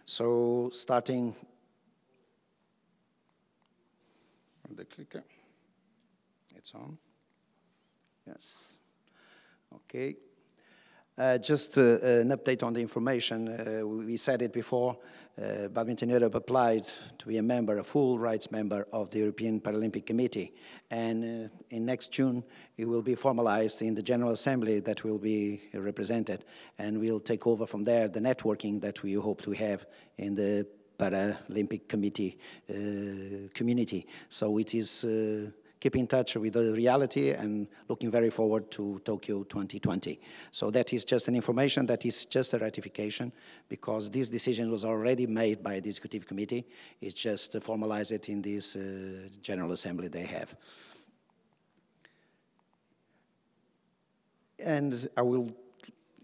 So starting the clicker. It's on. Yes. Okay. Uh, just uh, an update on the information. Uh, we said it before. Uh, Badminton Europe applied to be a member, a full rights member of the European Paralympic Committee. And uh, in next June, it will be formalized in the General Assembly that will be represented. And we'll take over from there the networking that we hope to have in the Paralympic Committee uh, community. So it is uh, keep in touch with the reality and looking very forward to Tokyo 2020. So that is just an information, that is just a ratification because this decision was already made by the executive committee. It's just to formalize it in this uh, General Assembly they have. And I will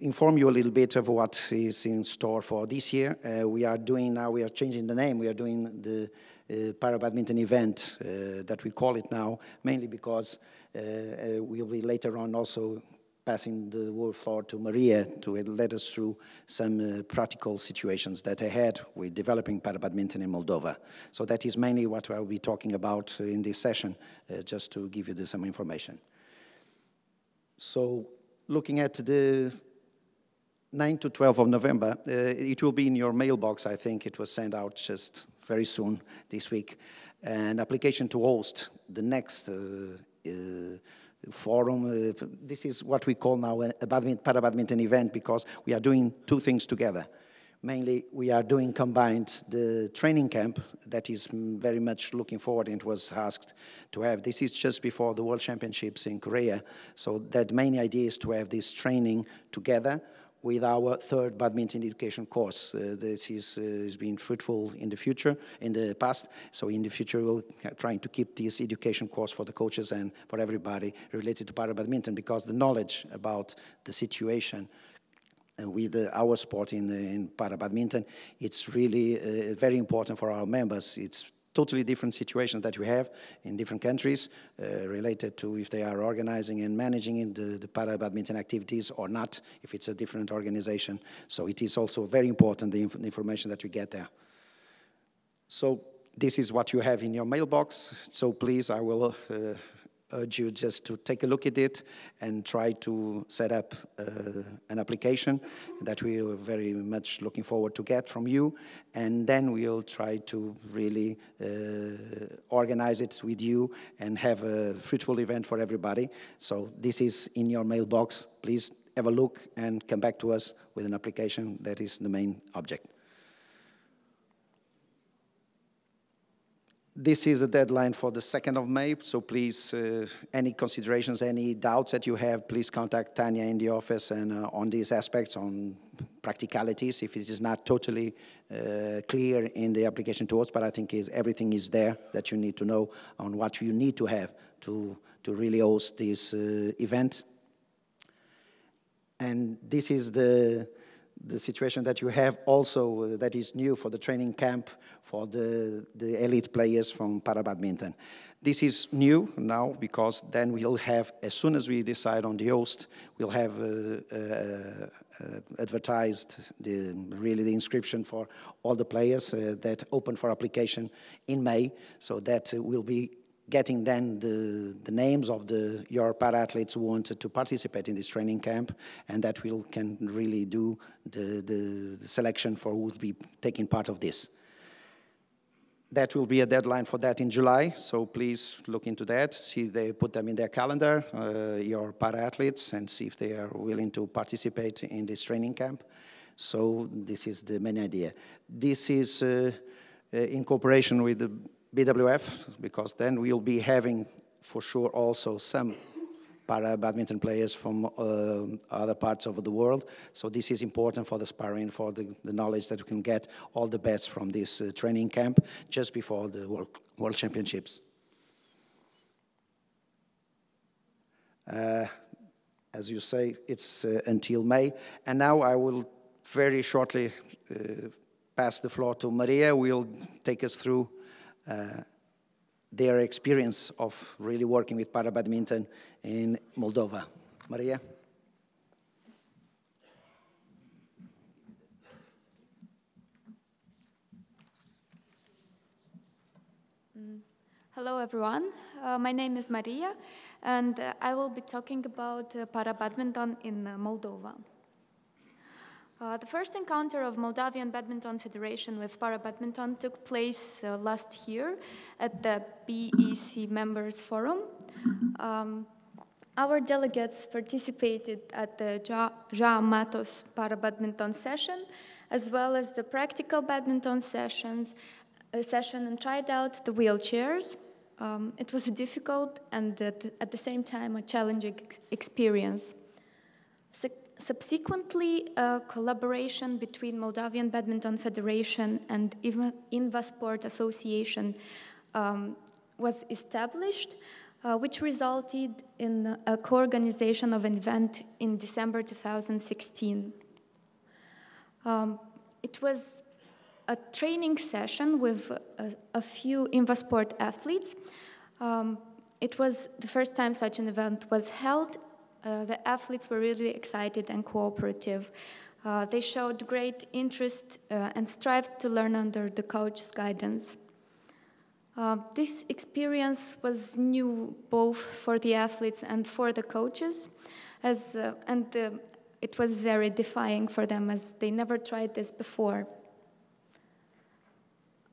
inform you a little bit of what is in store for this year. Uh, we are doing now, we are changing the name, we are doing the uh, para badminton event uh, that we call it now, mainly because uh, uh, we'll be later on also passing the word floor to Maria to let us through some uh, practical situations that I had with developing para badminton in Moldova. So that is mainly what I'll be talking about in this session, just to give you the, some information. So looking at the 9 to 12 of November. Uh, it will be in your mailbox, I think. It was sent out just very soon this week. An application to host the next uh, uh, forum. Uh, this is what we call now a badminton, para badminton event because we are doing two things together. Mainly, we are doing combined the training camp that is very much looking forward and was asked to have. This is just before the World Championships in Korea. So that main idea is to have this training together with our third badminton education course. Uh, this is, uh, has been fruitful in the future, in the past. So in the future, we'll trying to keep this education course for the coaches and for everybody related to para badminton because the knowledge about the situation uh, with uh, our sport in, in para badminton, it's really uh, very important for our members. It's totally different situations that we have in different countries uh, related to if they are organizing and managing in the, the para badminton activities or not, if it's a different organization. So it is also very important, the, inf information that you get there. So this is what you have in your mailbox. So please, I will uh, urge you just to take a look at it and try to set up uh, an application that we are very much looking forward to get from you. And then we'll try to really uh, organize it with you and have a fruitful event for everybody. So this is in your mailbox. Please have a look and come back to us with an application. That is the main object. This is a deadline for the 2nd of May, so please, uh, any considerations, any doubts that you have, please contact Tanya in the office and uh, on these aspects, on practicalities, if it is not totally uh, clear in the application to us, but I think is, everything is there that you need to know on what you need to have to, to really host this uh, event. And this is the, the situation that you have also uh, that is new for the training camp for the, the elite players from para badminton. This is new now because then we'll have, as soon as we decide on the host, we'll have uh, uh, uh, advertised the, really the inscription for all the players uh, that open for application in May. So that will be getting then the, the names of the, your para-athletes who wanted to participate in this training camp, and that will can really do the, the, the selection for who would be taking part of this. That will be a deadline for that in July, so please look into that, see they put them in their calendar, uh, your para-athletes, and see if they are willing to participate in this training camp. So this is the main idea. This is uh, uh, in cooperation with the BWF, because then we'll be having for sure also some para badminton players from uh, other parts of the world. So this is important for the sparring, for the, the knowledge that we can get all the best from this uh, training camp just before the World, World Championships. Uh, as you say, it's uh, until May. And now I will very shortly uh, pass the floor to Maria. Will take us through their experience of really working with para badminton in Moldova. Maria? Hello, everyone. Uh, my name is Maria, and uh, I will be talking about uh, para badminton in uh, Moldova. Uh, the first encounter of Moldavian Badminton Federation with para badminton took place uh, last year at the BEC Members Forum. Um, our delegates participated at the João Matos para badminton session, as well as the practical badminton sessions, uh, session and tried out the wheelchairs. Um, it was a difficult and at the, at the same time a challenging ex experience. Subsequently, a collaboration between Moldavian Badminton Federation and Invasport Association um, was established, uh, which resulted in a co-organization of an event in December 2016. Um, it was a training session with a, a few Invasport athletes. Um, it was the first time such an event was held the athletes were really excited and cooperative. Uh, they showed great interest uh, and strived to learn under the coach's guidance. Uh, this experience was new both for the athletes and for the coaches, as, uh, and uh, it was very defying for them as they never tried this before.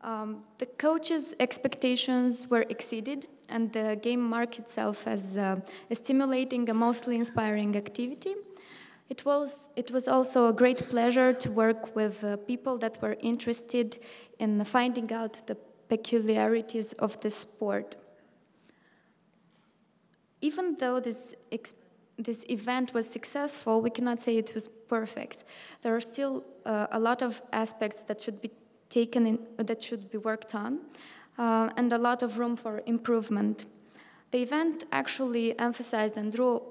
Um, the coaches' expectations were exceeded, and the game marked itself as uh, a stimulating and mostly inspiring activity. It was, it was also a great pleasure to work with uh, people that were interested in finding out the peculiarities of the sport. Even though this, this event was successful, we cannot say it was perfect. There are still uh, a lot of aspects that should be taken in, that should be worked on, uh, and a lot of room for improvement. The event actually emphasized and drew,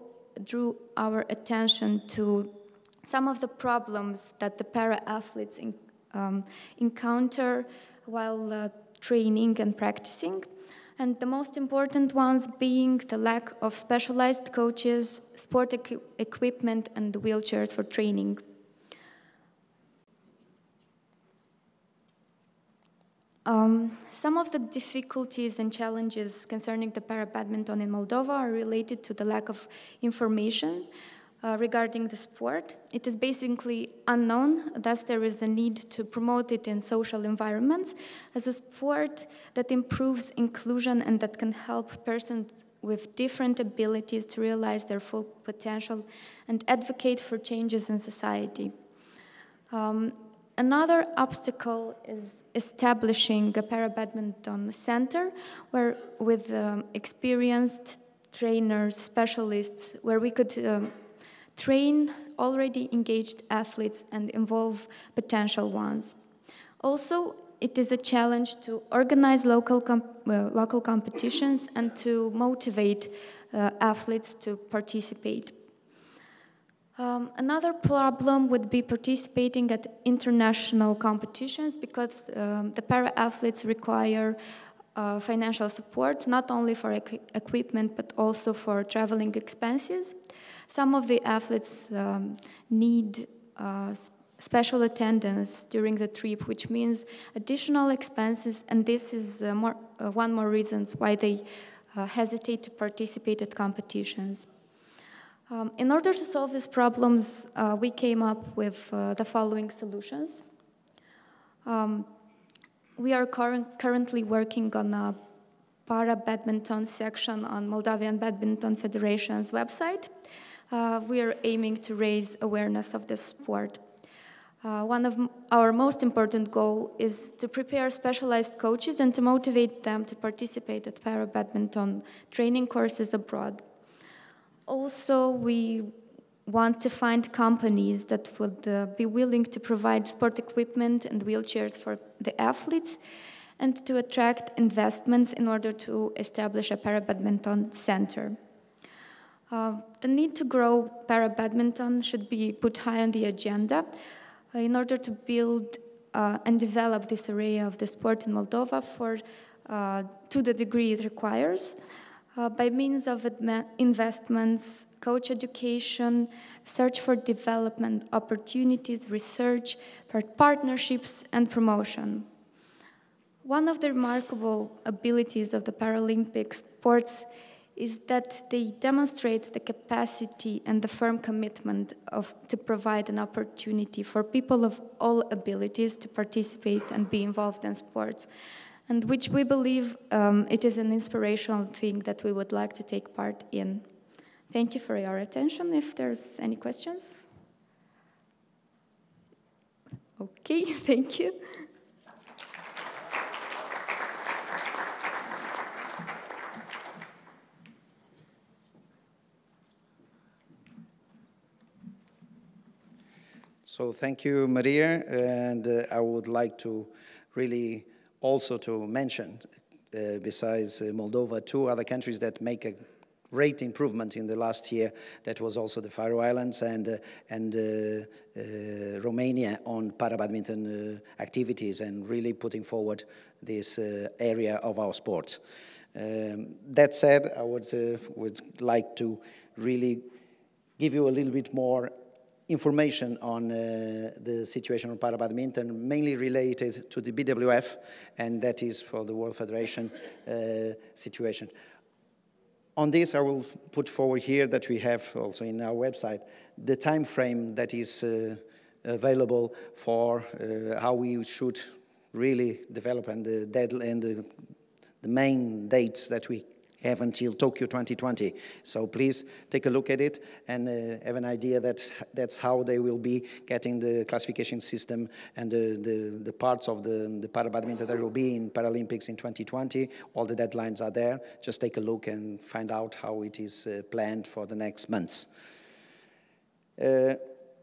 drew our attention to some of the problems that the para-athletes in, um, encounter while uh, training and practicing, and the most important ones being the lack of specialized coaches, sport equi equipment, and wheelchairs for training. Um, some of the difficulties and challenges concerning the para badminton in Moldova are related to the lack of information uh, regarding the sport. It is basically unknown, thus there is a need to promote it in social environments as a sport that improves inclusion and that can help persons with different abilities to realize their full potential and advocate for changes in society. Um, another obstacle is establishing a para badminton center where with um, experienced trainers, specialists, where we could um, train already engaged athletes and involve potential ones. Also, it is a challenge to organize local, uh, local competitions and to motivate uh, athletes to participate. Um, another problem would be participating at international competitions because um, the para athletes require uh, financial support not only for equ equipment but also for traveling expenses. Some of the athletes um, need uh, special attendance during the trip, which means additional expenses, and this is uh, more, uh, one more reasons why they uh, hesitate to participate at competitions. Um, in order to solve these problems, uh, we came up with uh, the following solutions. Um, we are cur currently working on a para badminton section on Moldavian Badminton Federation's website. Uh, we are aiming to raise awareness of this sport. Uh, one of our most important goal is to prepare specialized coaches and to motivate them to participate at para badminton training courses abroad. Also, we want to find companies that would uh, be willing to provide sport equipment and wheelchairs for the athletes and to attract investments in order to establish a para badminton center. Uh, the need to grow para badminton should be put high on the agenda uh, in order to build uh, and develop this area of the sport in Moldova for, uh, to the degree it requires uh, by means of investments, coach education, search for development opportunities, research, partnerships, and promotion. One of the remarkable abilities of the Paralympic sports is that they demonstrate the capacity and the firm commitment of, to provide an opportunity for people of all abilities to participate and be involved in sports and which we believe um, it is an inspirational thing that we would like to take part in. Thank you for your attention. If there's any questions. Okay, thank you. So thank you, Maria, and uh, I would like to really also to mention, uh, besides uh, Moldova, two other countries that make a great improvement in the last year. That was also the Faroe Islands and, uh, and uh, uh, Romania on para badminton uh, activities and really putting forward this area of our sport. Um, that said, I would, would like to really give you a little bit more information on uh, the situation on para badminton, mainly related to the BWF, and that is for the World Federation uh, situation. On this, I will put forward here that we have also in our website the time frame that is uh, available for uh, how we should really develop and the, dead, and the, the main dates that we have until Tokyo 2020. So please take a look at it and uh, have an idea that that's how they will be getting the classification system and the, the, the parts of the, the para badminton that will be in Paralympics in 2020. All the deadlines are there. Just take a look and find out how it is uh, planned for the next months. Uh,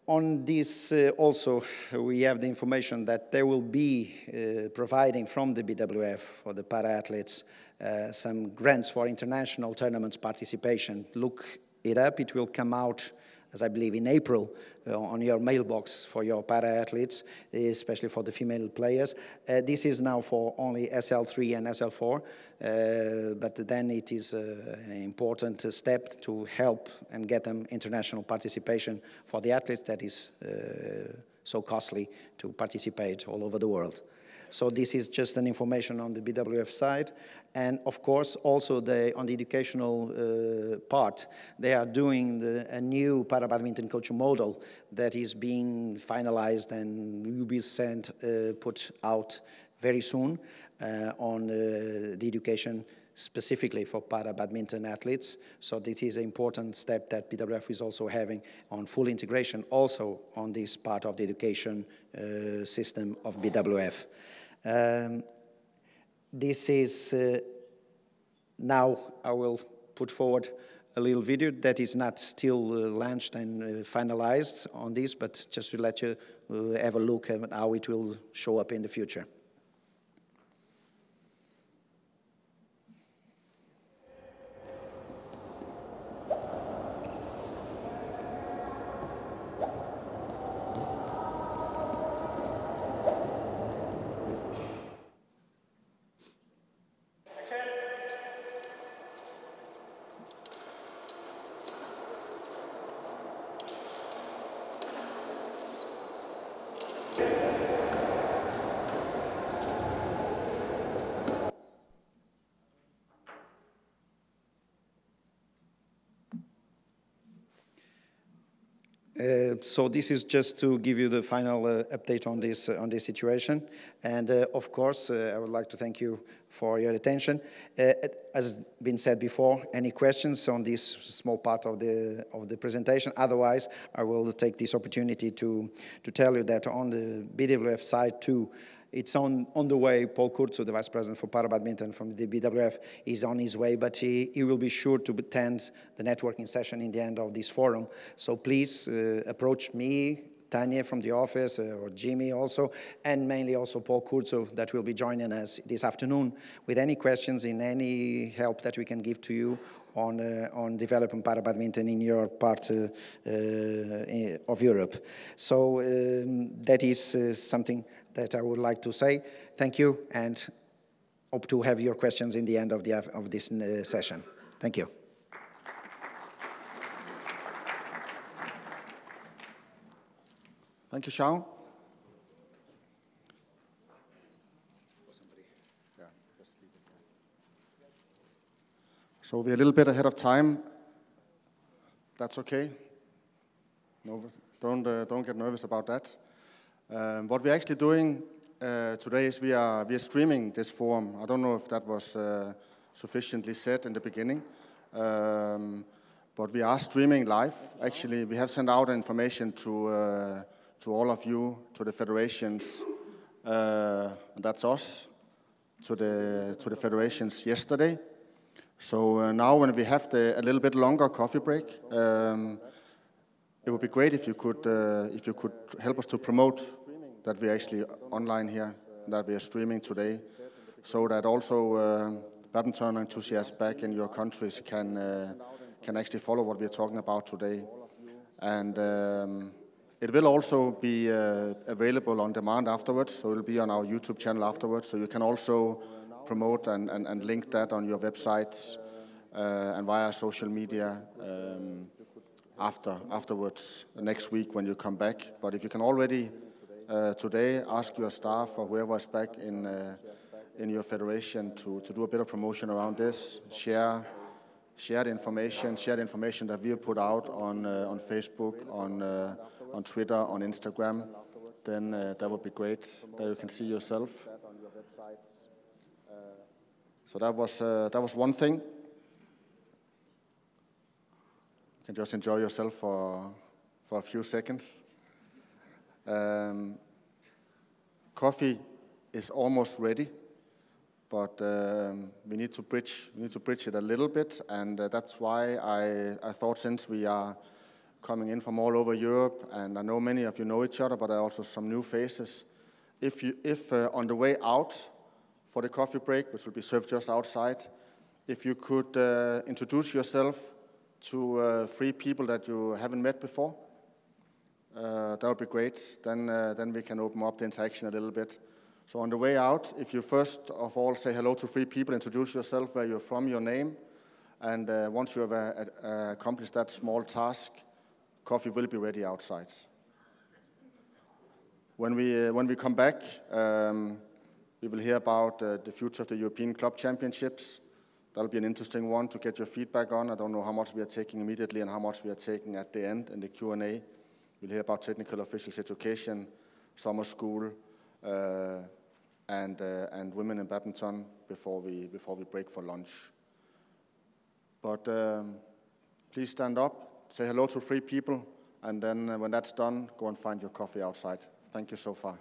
on this uh, also, we have the information that they will be uh, providing from the BWF for the para athletes uh, some grants for international tournaments participation. Look it up. It will come out, as I believe, in April uh, on your mailbox for your para athletes, especially for the female players. Uh, this is now for only SL3 and SL4, uh, but then it is uh, an important step to help and get them international participation for the athletes that is so costly to participate all over the world. So this is just an information on the BWF side. And of course, also the, on the educational uh, part, they are doing the, a new para badminton coaching model that is being finalized and will be sent, uh, put out very soon uh, on uh, the education specifically for para badminton athletes. So this is an important step that BWF is also having on full integration also on this part of the education uh, system of BWF. Um, this is, uh, now I will put forward a little video that is not still uh, launched and uh, finalized on this, but just to let you uh, have a look at how it will show up in the future. Uh, so this is just to give you the final uh, update on this uh, on this situation, and uh, of course uh, I would like to thank you for your attention. As been said before, any questions on this small part of the of the presentation? Otherwise, I will take this opportunity to to tell you that on the BWF side too. It's on, on the way. Paul Kurzo, the Vice President for Para Badminton from the BWF, is on his way, but he, he will be sure to attend the networking session in the end of this forum. So please uh, approach me, Tanya from the office, uh, or Jimmy also, and mainly also Paul Kurzo that will be joining us this afternoon with any questions in any help that we can give to you on, uh, on developing para badminton in your part uh, uh, of Europe. So um, that is uh, something that I would like to say. Thank you, and hope to have your questions in the end of, the, of this uh, session. Thank you. Thank you, João. So we're a little bit ahead of time. That's okay. No, don't, uh, don't get nervous about that. Um, what we're actually doing uh, today is we are, we are streaming this forum. I don't know if that was uh, sufficiently said in the beginning, um, but we are streaming live. Actually, we have sent out information to, uh, to all of you, to the federations, uh, and that's us, to the, to the federations yesterday. So uh, now when we have the, a little bit longer coffee break, um, it would be great if you could uh, if you could help us to promote that we're actually online here, that we are streaming today, so that also uh, badminton enthusiasts back in your countries can uh, can actually follow what we're talking about today, and. Um, it will also be uh, available on demand afterwards, so it'll be on our YouTube channel afterwards. So you can also promote and, and, and link that on your websites uh, and via social media. Um, after afterwards next week when you come back. But if you can already uh, today ask your staff or whoever is back in uh, in your federation to, to do a bit of promotion around this, share share the information, share the information that we have put out on uh, on Facebook, on uh, on Twitter, on Instagram, then uh, that would be great. That you can see yourself. So that was uh, that was one thing. You can just enjoy yourself for, for a few seconds. Um, coffee is almost ready, but um, we need to bridge we need to bridge it a little bit, and uh, that's why I, I thought since we are coming in from all over Europe, and I know many of you know each other, but there are also some new faces. If you if uh, on the way out for the coffee break, which will be served just outside, if you could uh, introduce yourself to uh, three people that you haven't met before. Uh, that would be great. Then, uh, then we can open up the interaction a little bit. So on the way out, if you first of all say hello to three people, introduce yourself, where you're from, your name, and uh, once you have uh, uh, accomplished that small task, coffee will be ready outside. When we, when we come back, um, We will hear about uh, the future of the European Club Championships. That'll be an interesting one to get your feedback on. I don't know how much we are taking immediately and how much we are taking at the end in the Q&A. We'll hear about technical officials education, summer school, uh, and, uh, and women in badminton before we, before we break for lunch. But um, please stand up, say hello to three people, and then uh, when that's done, go and find your coffee outside. Thank you so far.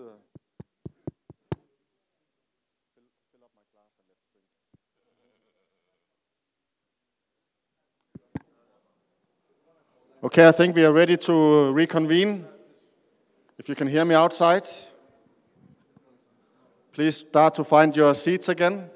To Okay, I think we are ready to reconvene. If you can hear me outside, please start to find your seats again.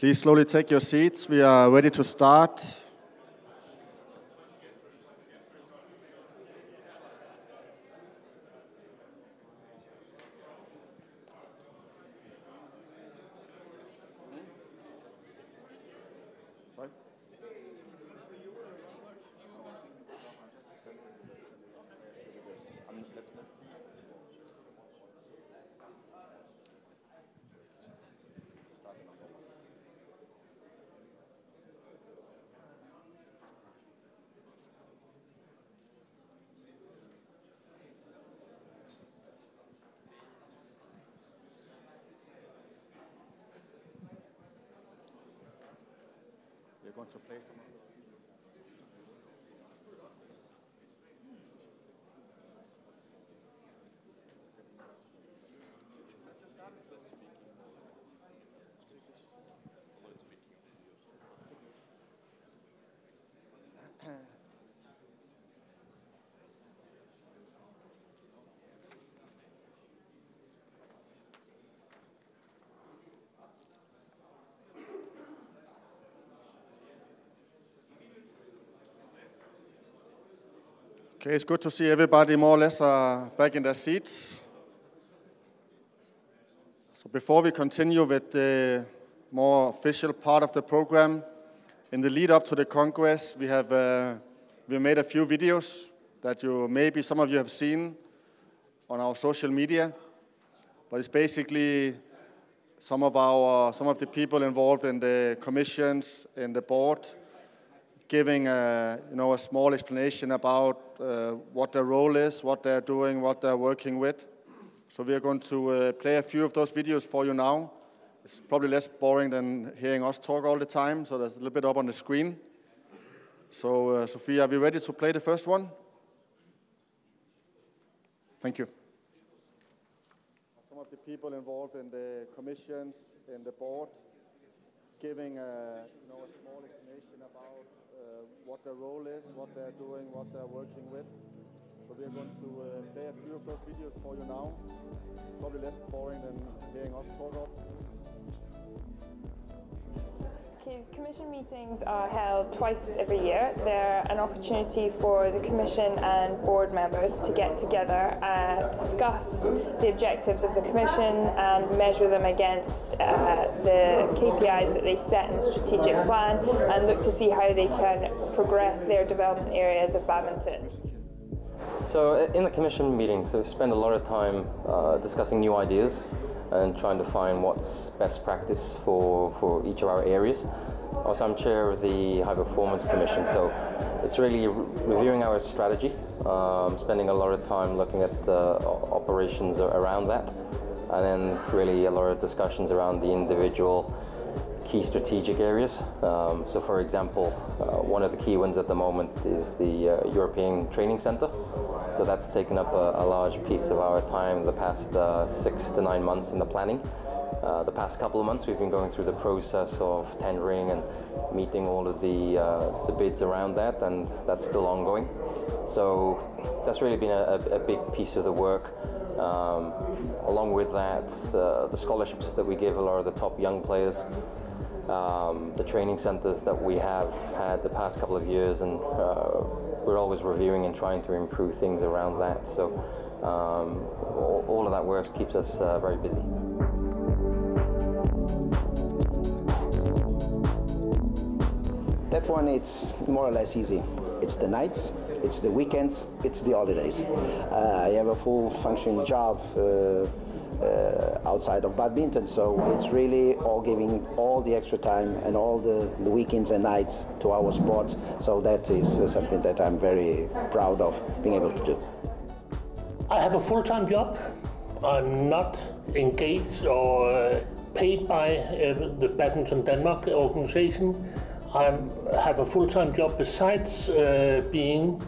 Please slowly take your seats. We are ready to start. We're going to place them. Okay, it's good to see everybody more or less uh, back in their seats. So before we continue with the more official part of the program, in the lead up to the Congress, we have uh, we made a few videos that you maybe some of you have seen on our social media. But it's basically some of our some of the people involved in the commissions in the board giving a, you know a small explanation about uh, what their role is, what they're doing, what they're working with. So we are going to uh, play a few of those videos for you now. It's probably less boring than hearing us talk all the time, so there's a little bit up on the screen. So, uh, Sophia, are we ready to play the first one? Thank you. Some of the people involved in the commissions, in the board, giving a, you know, a small explanation about uh, what their role is, what they're doing, what they're working with. So we are going to uh, play a few of those videos for you now. It's probably less boring than hearing us talk. Commission meetings are held twice every year. They're an opportunity for the Commission and board members to get together and discuss the objectives of the Commission and measure them against uh, the KPIs that they set in the strategic plan and look to see how they can progress their development areas of badminton. So in the commission meetings, we spend a lot of time uh, discussing new ideas and trying to find what's best practice for, for each of our areas. Also, I'm chair of the High Performance Commission, so it's really re reviewing our strategy, um, spending a lot of time looking at the operations around that, and then really a lot of discussions around the individual key strategic areas. Um, so, for example, uh, one of the key ones at the moment is the uh, European Training Center. So that's taken up a, a, large piece of our time the past uh, six to nine months in the planning. Uh, the past couple of months we've been going through the process of tendering and meeting all of the, uh, the bids around that and that's still ongoing. So that's really been a, a big piece of the work. Um, along with that, uh, the scholarships that we give a lot of the top young players, um, the training centers that we have had the past couple of years and uh, we're always reviewing and trying to improve things around that. So um, all, of that work keeps us uh, very busy. That one it's more or less easy. It's the nights, it's the weekends, it's the holidays. Uh, I have a full functioning job uh, uh, outside of badminton, so it's really all giving all the extra time and all the, weekends and nights to our sport. So that is uh, something that I'm very proud of being able to do. I have a full-time job. I'm not engaged or uh, paid by uh, the Badminton Denmark organization. I have a full-time job besides uh, being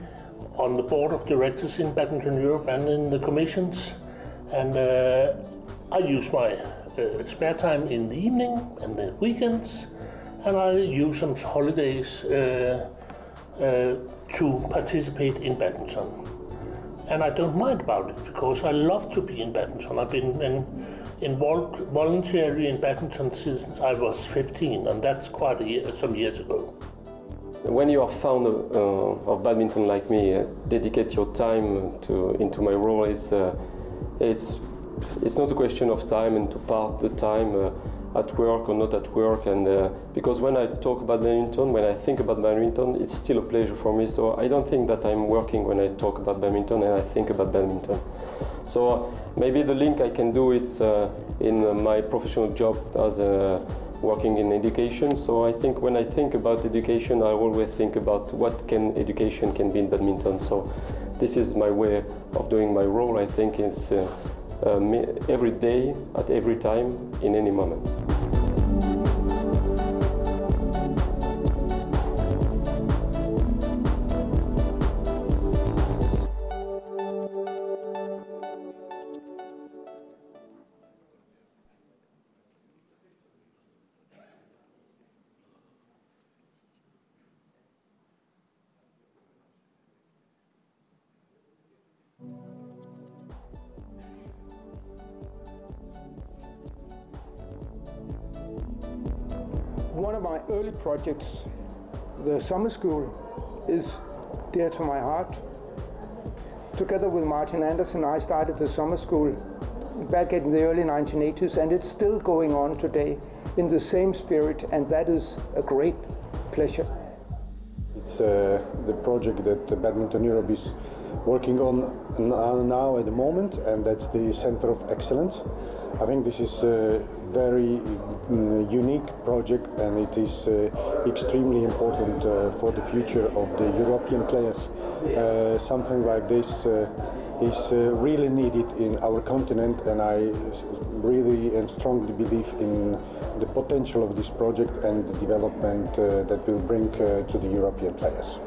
on the board of directors in Badminton Europe and in the commissions. And uh, I use my uh, spare time in the evening and the weekends, and I use some holidays uh, to participate in badminton. And I don't mind about it because I love to be in badminton. I've been in, involved voluntarily in badminton since I was 15, and that's quite year, some years ago. When you are fond of, uh, of badminton like me, uh, dedicate your time to into my role is uh, it's it's not a question of time and to part the time uh, at work or not at work and uh, because when I talk about badminton, when I think about badminton, it's still a pleasure for me. So I don't think that I'm working when I talk about badminton and I think about badminton. So maybe the link I can do it's uh, in my professional job as uh, working in education. So I think when I think about education, I always think about what can education can be in badminton. So this is my way of doing my role. I think it's uh, uh, every day, at every time, in any moment. Projects, the summer school, is dear to my heart. Together with Martin Anderson, I started the summer school back in the early 1980s, and it's still going on today in the same spirit, and that is a great pleasure. It's uh, the project that Badminton Europe is working on now at the moment, and that's the Center of Excellence. I think this is a very mm, unique project, and it is uh, extremely important uh, for the future of the European players. Uh, something like this uh, is uh, really needed in our continent, and I really and strongly believe in the potential of this project and the development uh, that will bring uh, to the European players.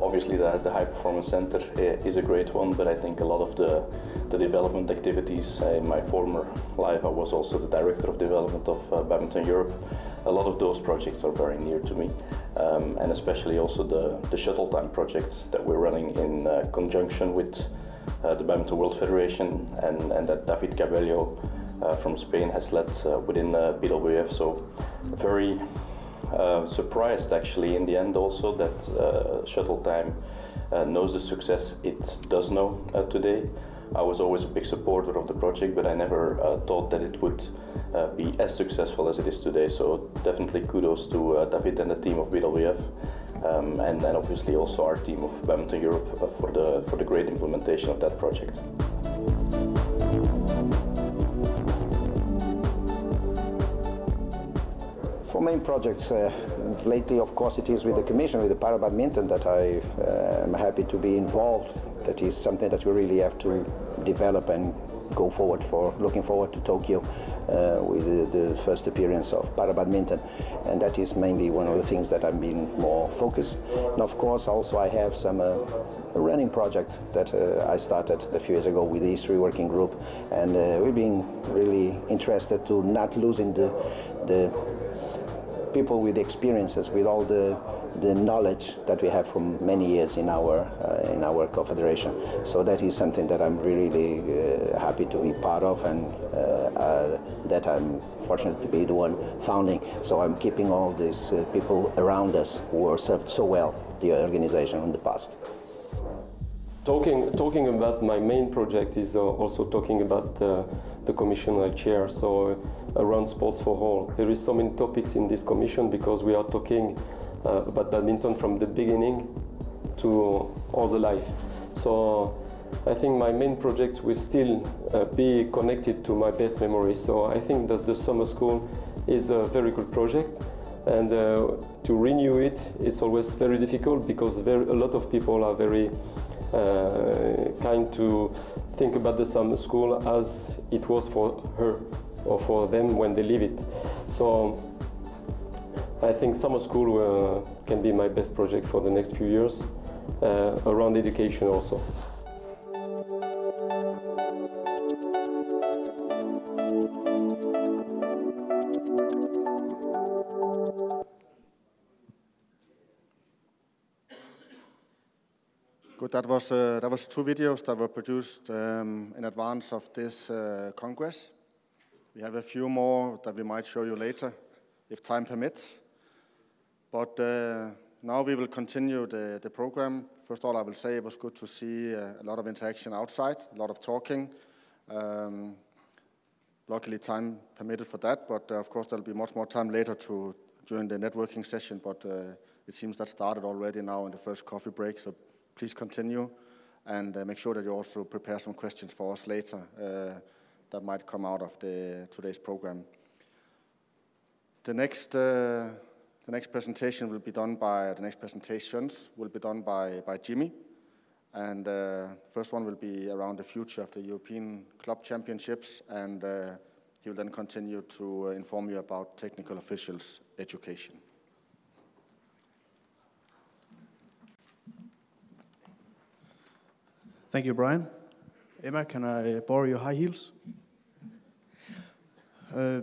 Obviously, the, the High Performance Center is a great one, but I think a lot of the, the development activities uh, in my former life, I was also the director of development of uh, Badminton Europe. A lot of those projects are very near to me, um, and especially also the, the Shuttle Time project that we're running in uh, conjunction with uh, the Badminton World Federation and, and that David Cabello uh, from Spain has led uh, within uh, BWF. So, very uh, surprised actually in the end also that uh, Shuttle Time uh, knows the success it does know uh, today. I was always a big supporter of the project, but I never thought that it would be as successful as it is today. So definitely kudos to David and the team of BWF, um, and, and obviously also our team of Badminton Europe for the for the great implementation of that project. For main projects, uh, lately, of course, it is with the Commission, with the para badminton, that I uh, am happy to be involved. That is something that we really have to develop and go forward for. Looking forward to Tokyo uh, with the, the first appearance of para badminton, and that is mainly one of the things that I've been more focused. And of course, also I have some uh, running project that uh, I started a few years ago with the history working group, and uh, we've been really interested to not losing the the people with experiences, with all the the knowledge that we have from many years in our uh, in our confederation. So that is something that I'm really uh, happy to be part of, and uh, uh, that I'm fortunate to be the one founding. So I'm keeping all these uh, people around us who have served so well the organization in the past. Talking, talking about my main project is uh, also talking about uh, the commission I chair, so around sports for all. There is so many topics in this commission because we are talking uh, about badminton from the beginning to all the life. So I think my main project will still uh, be connected to my best memories. So I think that the summer school is a very good project and uh, to renew it it's always very difficult because very, a lot of people are very uh, kind to think about the summer school as it was for her or for them when they leave it. So I think summer school uh, can be my best project for the next few years uh, around education also. Good. That was uh, that was two videos that were produced um, in advance of this uh, congress. We have a few more that we might show you later, if time permits. But uh, now we will continue the, the program. First of all, I will say it was good to see uh, a lot of interaction outside, a lot of talking. Um, luckily, time permitted for that. But uh, of course, there'll be much more time later to during the networking session. But uh, it seems that started already now in the first coffee break. So please continue and uh, make sure that you also prepare some questions for us later uh, that might come out of the, today's program. The next, the next presentation will be done by, the next presentations will be done by, by Jimmy. And uh, first one will be around the future of the European Club Championships, and uh, he will then continue to uh, inform you about technical officials education. Thank you, Brian. Emma, can I borrow your high heels? Uh,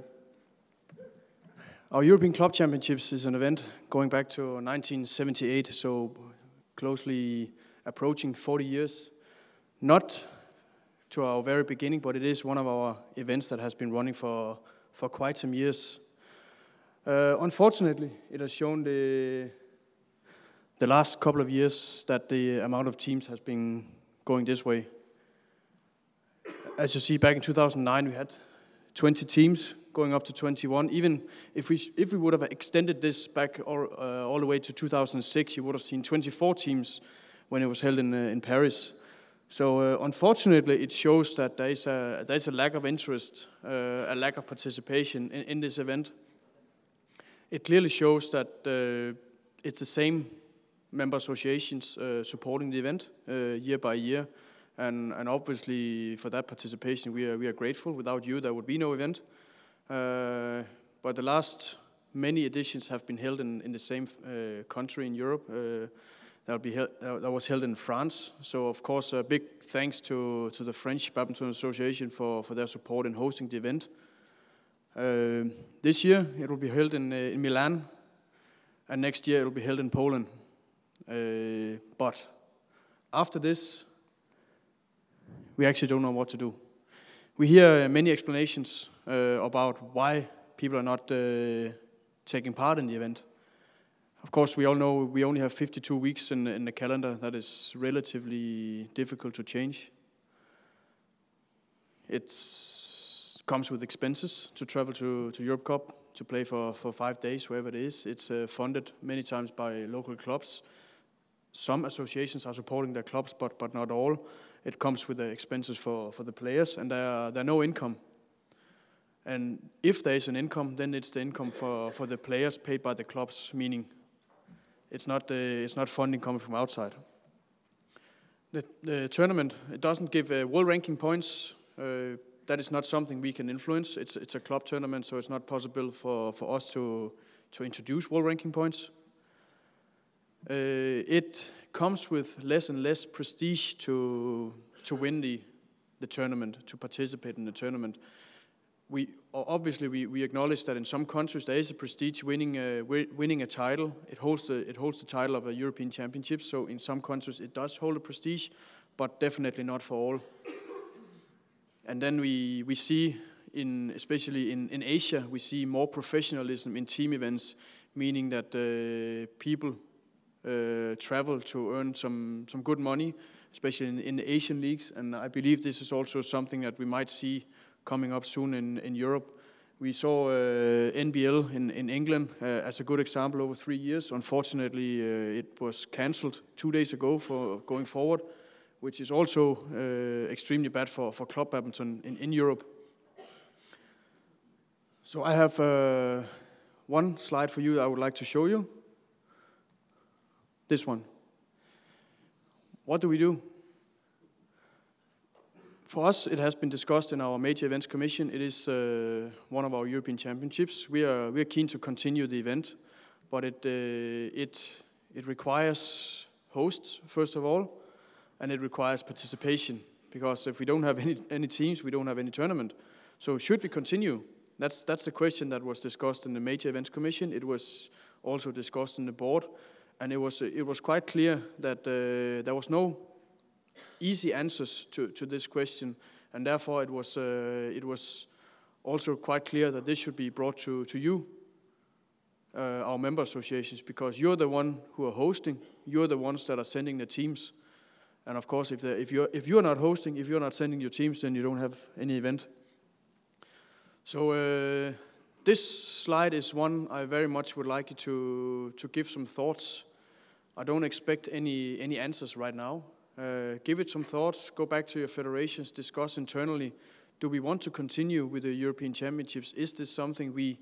our European Club Championships is an event going back to 1978, so closely approaching 40 years. Not to our very beginning, but it is one of our events that has been running for, for quite some years. Uh, unfortunately, it has shown the, the last couple of years that the amount of teams has been going this way. as you see, back in 2009, we had 20 teams going up to 21. Even if we if we would have extended this back or, uh, all the way to 2006, you would have seen 24 teams when it was held in uh, in Paris. So uh, unfortunately, it shows that there is a there is a lack of interest, uh, a lack of participation in, in, this event. It clearly shows that uh, it's the same member associations uh, supporting the event year by year. And, and obviously, for that participation, we are, we are grateful. Without you, there would be no event. Uh, but the last many editions have been held in, in the same uh, country in Europe. Uh, that, be held, that was held in France. So, of course, a big thanks to, to the French Badminton Association for, for their support in hosting the event. This year, it will be held in, in Milan, and next year, it will be held in Poland. Uh, but after this, we actually don't know what to do. We hear many explanations about why people are not uh, taking part in the event. Of course, we all know we only have 52 weeks in, in the calendar. That is relatively difficult to change. It comes with expenses to travel to, to Europe Cup to play for, for five days, wherever it is. It's uh, funded many times by local clubs. Some associations are supporting their clubs, but, but not all it comes with the expenses for, for the players, and there are, there are no income. And if there is an income, then it's the income for, for the players paid by the clubs, meaning it's not, uh, it's not funding coming from outside. The, the tournament it doesn't give uh, world ranking points. Uh, that is not something we can influence. It's, it's a club tournament, so it's not possible for, for us to, to introduce world ranking points. Uh, it comes with less and less prestige to to win the the tournament, to participate in the tournament. We obviously we, we acknowledge that in some countries there is a prestige winning a, winning a title. It holds the it holds the title of a European Championship. So in some countries it does hold a prestige, but definitely not for all. And then we we see in especially in, in Asia we see more professionalism in team events, meaning that uh, people uh, travel to earn some, some good money, especially in, in, the Asian leagues. And I believe this is also something that we might see coming up soon in, in Europe. We saw uh, NBL in, in England uh, as a good example over three years. Unfortunately, uh, it was cancelled two days ago for going forward, which is also extremely bad for, for club badminton in, in Europe. So I have uh, one slide for you I would like to show you. This one. What do we do? For us, it has been discussed in our Major Events Commission. It is uh, one of our European Championships. We are, we are keen to continue the event, but it, uh, it, it requires hosts, first of all, and it requires participation, because if we don't have any, any teams, we don't have any tournament. So should we continue? That's, that's the question that was discussed in the Major Events Commission. It was also discussed in the board and it was it was quite clear that uh, there was no easy answers to, to this question, and therefore it was uh, it was also quite clear that this should be brought to to you, uh, our member associations, because you're the one who are hosting, you're the ones that are sending the teams, and of course if the, if you're if you're not hosting, if you're not sending your teams, then you don't have any event. So uh, this slide is one I very much would like you to, to give some thoughts. I don't expect any, any answers right now. Uh, give it some thoughts, go back to your federations, discuss internally. Do we want to continue with the European Championships? Is this something we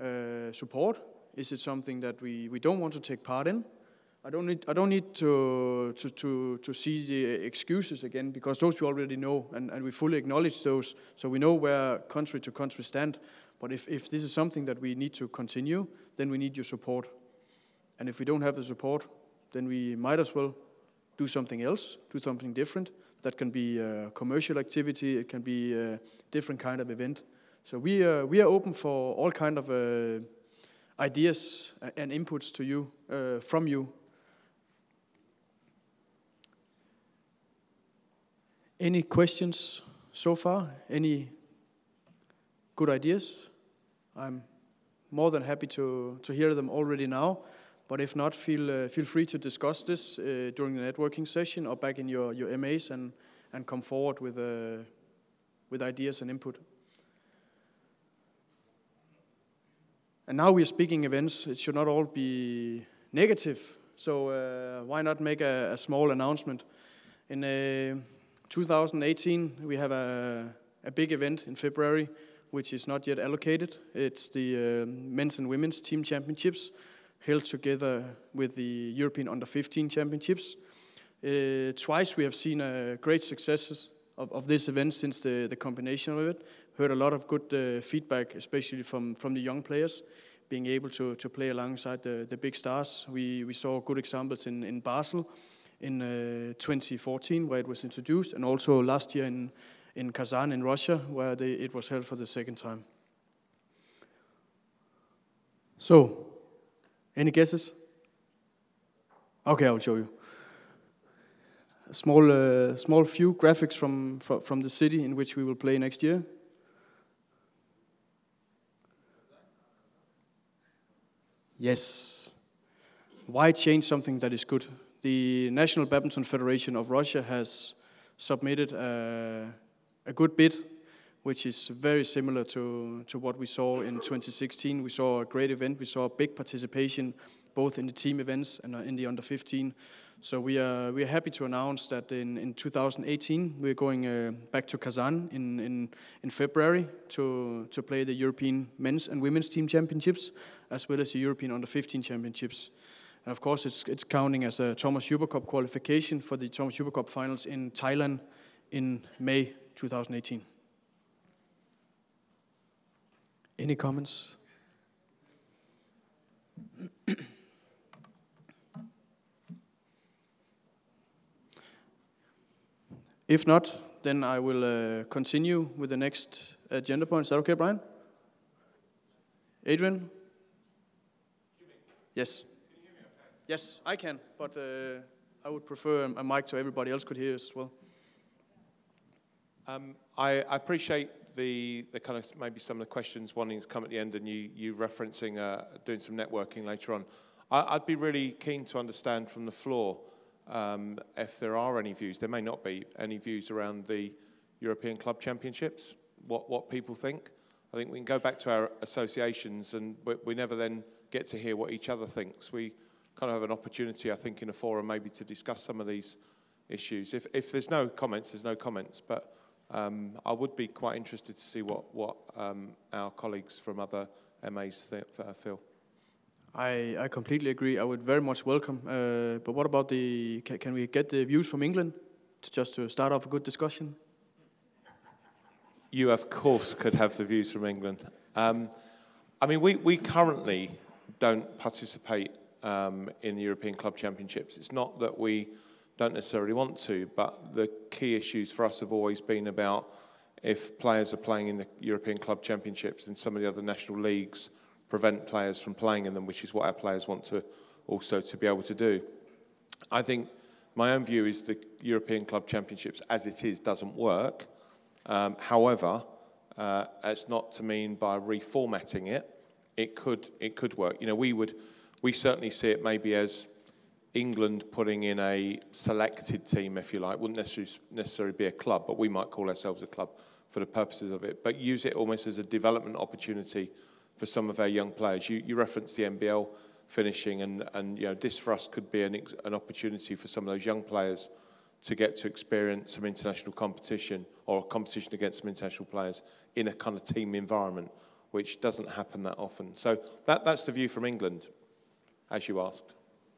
uh, support? Is it something that we, we don't want to take part in? I don't need, I don't need to, to, to, to see the excuses again because those we already know and, and we fully acknowledge those. So we know where country to country stand. But if, if this is something that we need to continue, then we need your support. And if we don't have the support, then we might as well do something else, do something different. That can be a commercial activity, it can be a different kind of event. So we, uh, we are open for all kind of uh, ideas and inputs to you, uh, from you. Any questions so far? Any good ideas? I'm more than happy to, to hear them already now. But if not, feel, uh, feel free to discuss this uh, during the networking session or back in your, your MAs and, and come forward with, uh, with ideas and input. And now we're speaking events. It should not all be negative. So uh, why not make a, a small announcement? In uh, 2018, we have a, a big event in February, which is not yet allocated. It's the uh, men's and women's team championships, held together with the European Under 15 Championships. Uh, twice we have seen uh, great successes of, of, this event since the, the combination of it. Heard a lot of good uh, feedback, especially from, from the young players, being able to, to play alongside the, the big stars. We, we saw good examples in, in Basel in uh, 2014, where it was introduced, and also last year in, in Kazan in Russia, where they, it was held for the second time. So, any guesses? Okay, I'll show you. A small, uh, small few graphics from, from, from the city in which we will play next year. Yes. Why change something that is good? The National Badminton Federation of Russia has submitted a, a good bid, which is very similar to, to what we saw in 2016. We saw a great event. We saw big participation both in the team events and in the under 15. So we are we are happy to announce that in, in 2018 we're going uh, back to Kazan in, in in February to to play the European men's and women's team championships as well as the European under 15 championships. And of course, it's it's counting as a Thomas Uber Cup qualification for the Thomas Uber Cup finals in Thailand in May 2018. Any comments? If not, then I will uh, continue with the next agenda point. Is that okay, Brian? Adrian? Yes. Yes, I can, but uh, I would prefer a mic so everybody else could hear as well. Um, I, I, appreciate the, the kind of maybe some of the questions wanting to come at the end and you, you referencing uh, doing some networking later on. I, would be really keen to understand from the floor um, if there are any views, there may not be any views around the European Club Championships, what, what people think. I think we can go back to our associations and we, we never then get to hear what each other thinks. We kind of have an opportunity, I think, in a forum maybe to discuss some of these issues. If, if there's no comments, there's no comments, but um, I would be quite interested to see what, what um, our colleagues from other MAs th- uh, feel. I, I completely agree. I would very much welcome. Uh, but what about the? Can, can, we get the views from England, to just to start off a good discussion? You, of course, could have the views from England. Um, I mean, we, we currently don't participate um, in the European Club Championships. It's not that we don't necessarily want to, but the key issues for us have always been about if players are playing in the European Club Championships and some of the other national leagues prevent players from playing in them, which is what our players want to also to be able to do. I think my own view is the European Club Championships, as it is, doesn't work. Um, however, uh, it's not to mean by reformatting it, it could it could work. You know, we would we certainly see it maybe as England putting in a selected team, if you like, wouldn't necessarily be a club, but we might call ourselves a club for the purposes of it. But use it almost as a development opportunity for some of our young players. You, you referenced the NBL finishing, and, and you know, this for us could be an, an opportunity for some of those young players to get to experience some international competition or a competition against some international players in a kind of team environment, which doesn't happen that often. So that, that's the view from England, as you asked.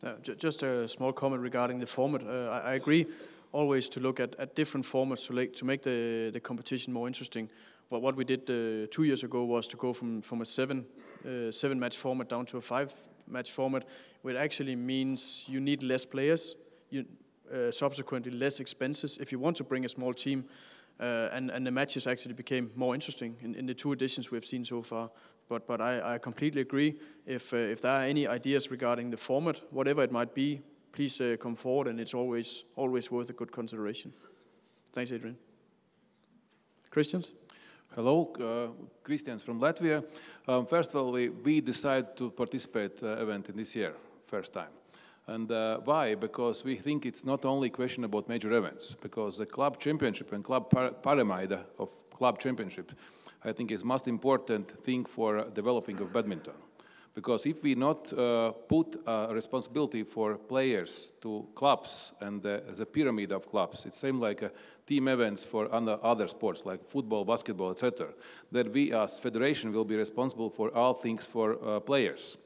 Uh, just a small comment regarding the format. Uh, I, I, agree always to look at, at different formats to, to make the, the competition more interesting. What we did uh, two years ago was to go from, from a seven, uh, seven match format down to a five match format, which actually means you need less players, you, uh, subsequently less expenses if you want to bring a small team. Uh, and, and the matches actually became more interesting in, in the two editions we've seen so far. But, but I, I completely agree. If, uh, if there are any ideas regarding the format, whatever it might be, please uh, come forward, and it's always, always worth a good consideration. Thanks, Adrian. Christians? Hello, uh, Christians from Latvia. Um, first of all, we, we decided to participate uh, event in this year, first time. And uh, why? Because we think it's not only a question about major events, because the club championship and club pyramid of club championship, I think is most important thing for developing of badminton. Because if we not uh, put uh, responsibility for players to clubs and the, the pyramid of clubs, it's same like uh, team events for other, other sports like football, basketball, etc., that we as federation will be responsible for all things for uh, players.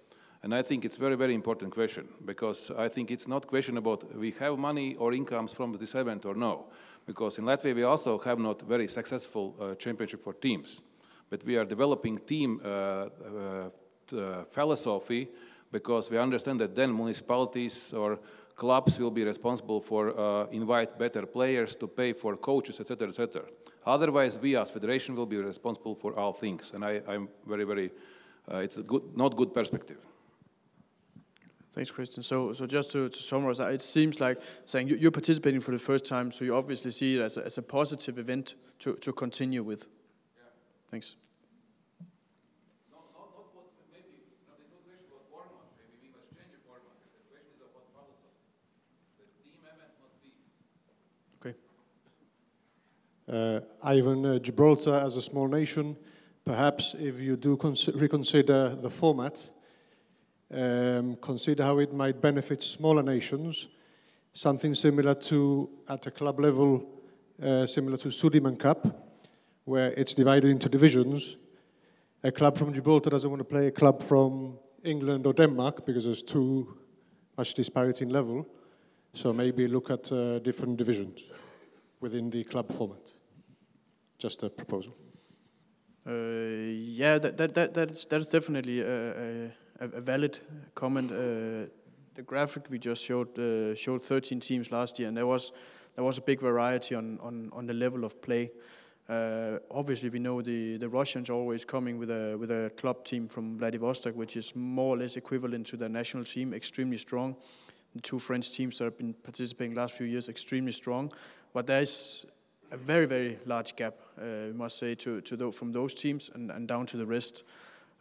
And I think it's very, very important question because I think it's not question about we have money or incomes from this event or no. Because in Latvia we also have not very successful uh, championship for teams. But we are developing team uh, uh, uh, philosophy because we understand that then municipalities or clubs will be responsible for uh, invite better players to pay for coaches, etc., etc. Otherwise, we as federation will be responsible for all things, and I, am very, very. Uh, it's a good, not good perspective. Thanks, Christian. So, so just to, to summarize, it seems like saying you, are participating for the first time, so you obviously see it as a, as a positive event to, to continue with. Yeah. Thanks. Uh, Ivan, uh, Gibraltar as a small nation, perhaps if you do reconsider the format, um, consider how it might benefit smaller nations, something similar to, at a club level, uh, similar to Sudirman Cup, where it's divided into divisions. A club from Gibraltar doesn't want to play a club from England or Denmark because there's too much disparity in level. So maybe look at uh, different divisions within the club format. Just a proposal. Uh, yeah, that, that, that, that's, that's definitely a, a, a valid comment. Uh, the graphic we just showed uh, showed 13 teams last year, and there was there was a big variety on, on, on the level of play. Uh, obviously, we know the, the Russians are always coming with a with a club team from Vladivostok, which is more or less equivalent to their national team, extremely strong. The two French teams that have been participating last few years, extremely strong. But there is a very, very large gap, uh, must say, to, to from those teams and, and down to the rest.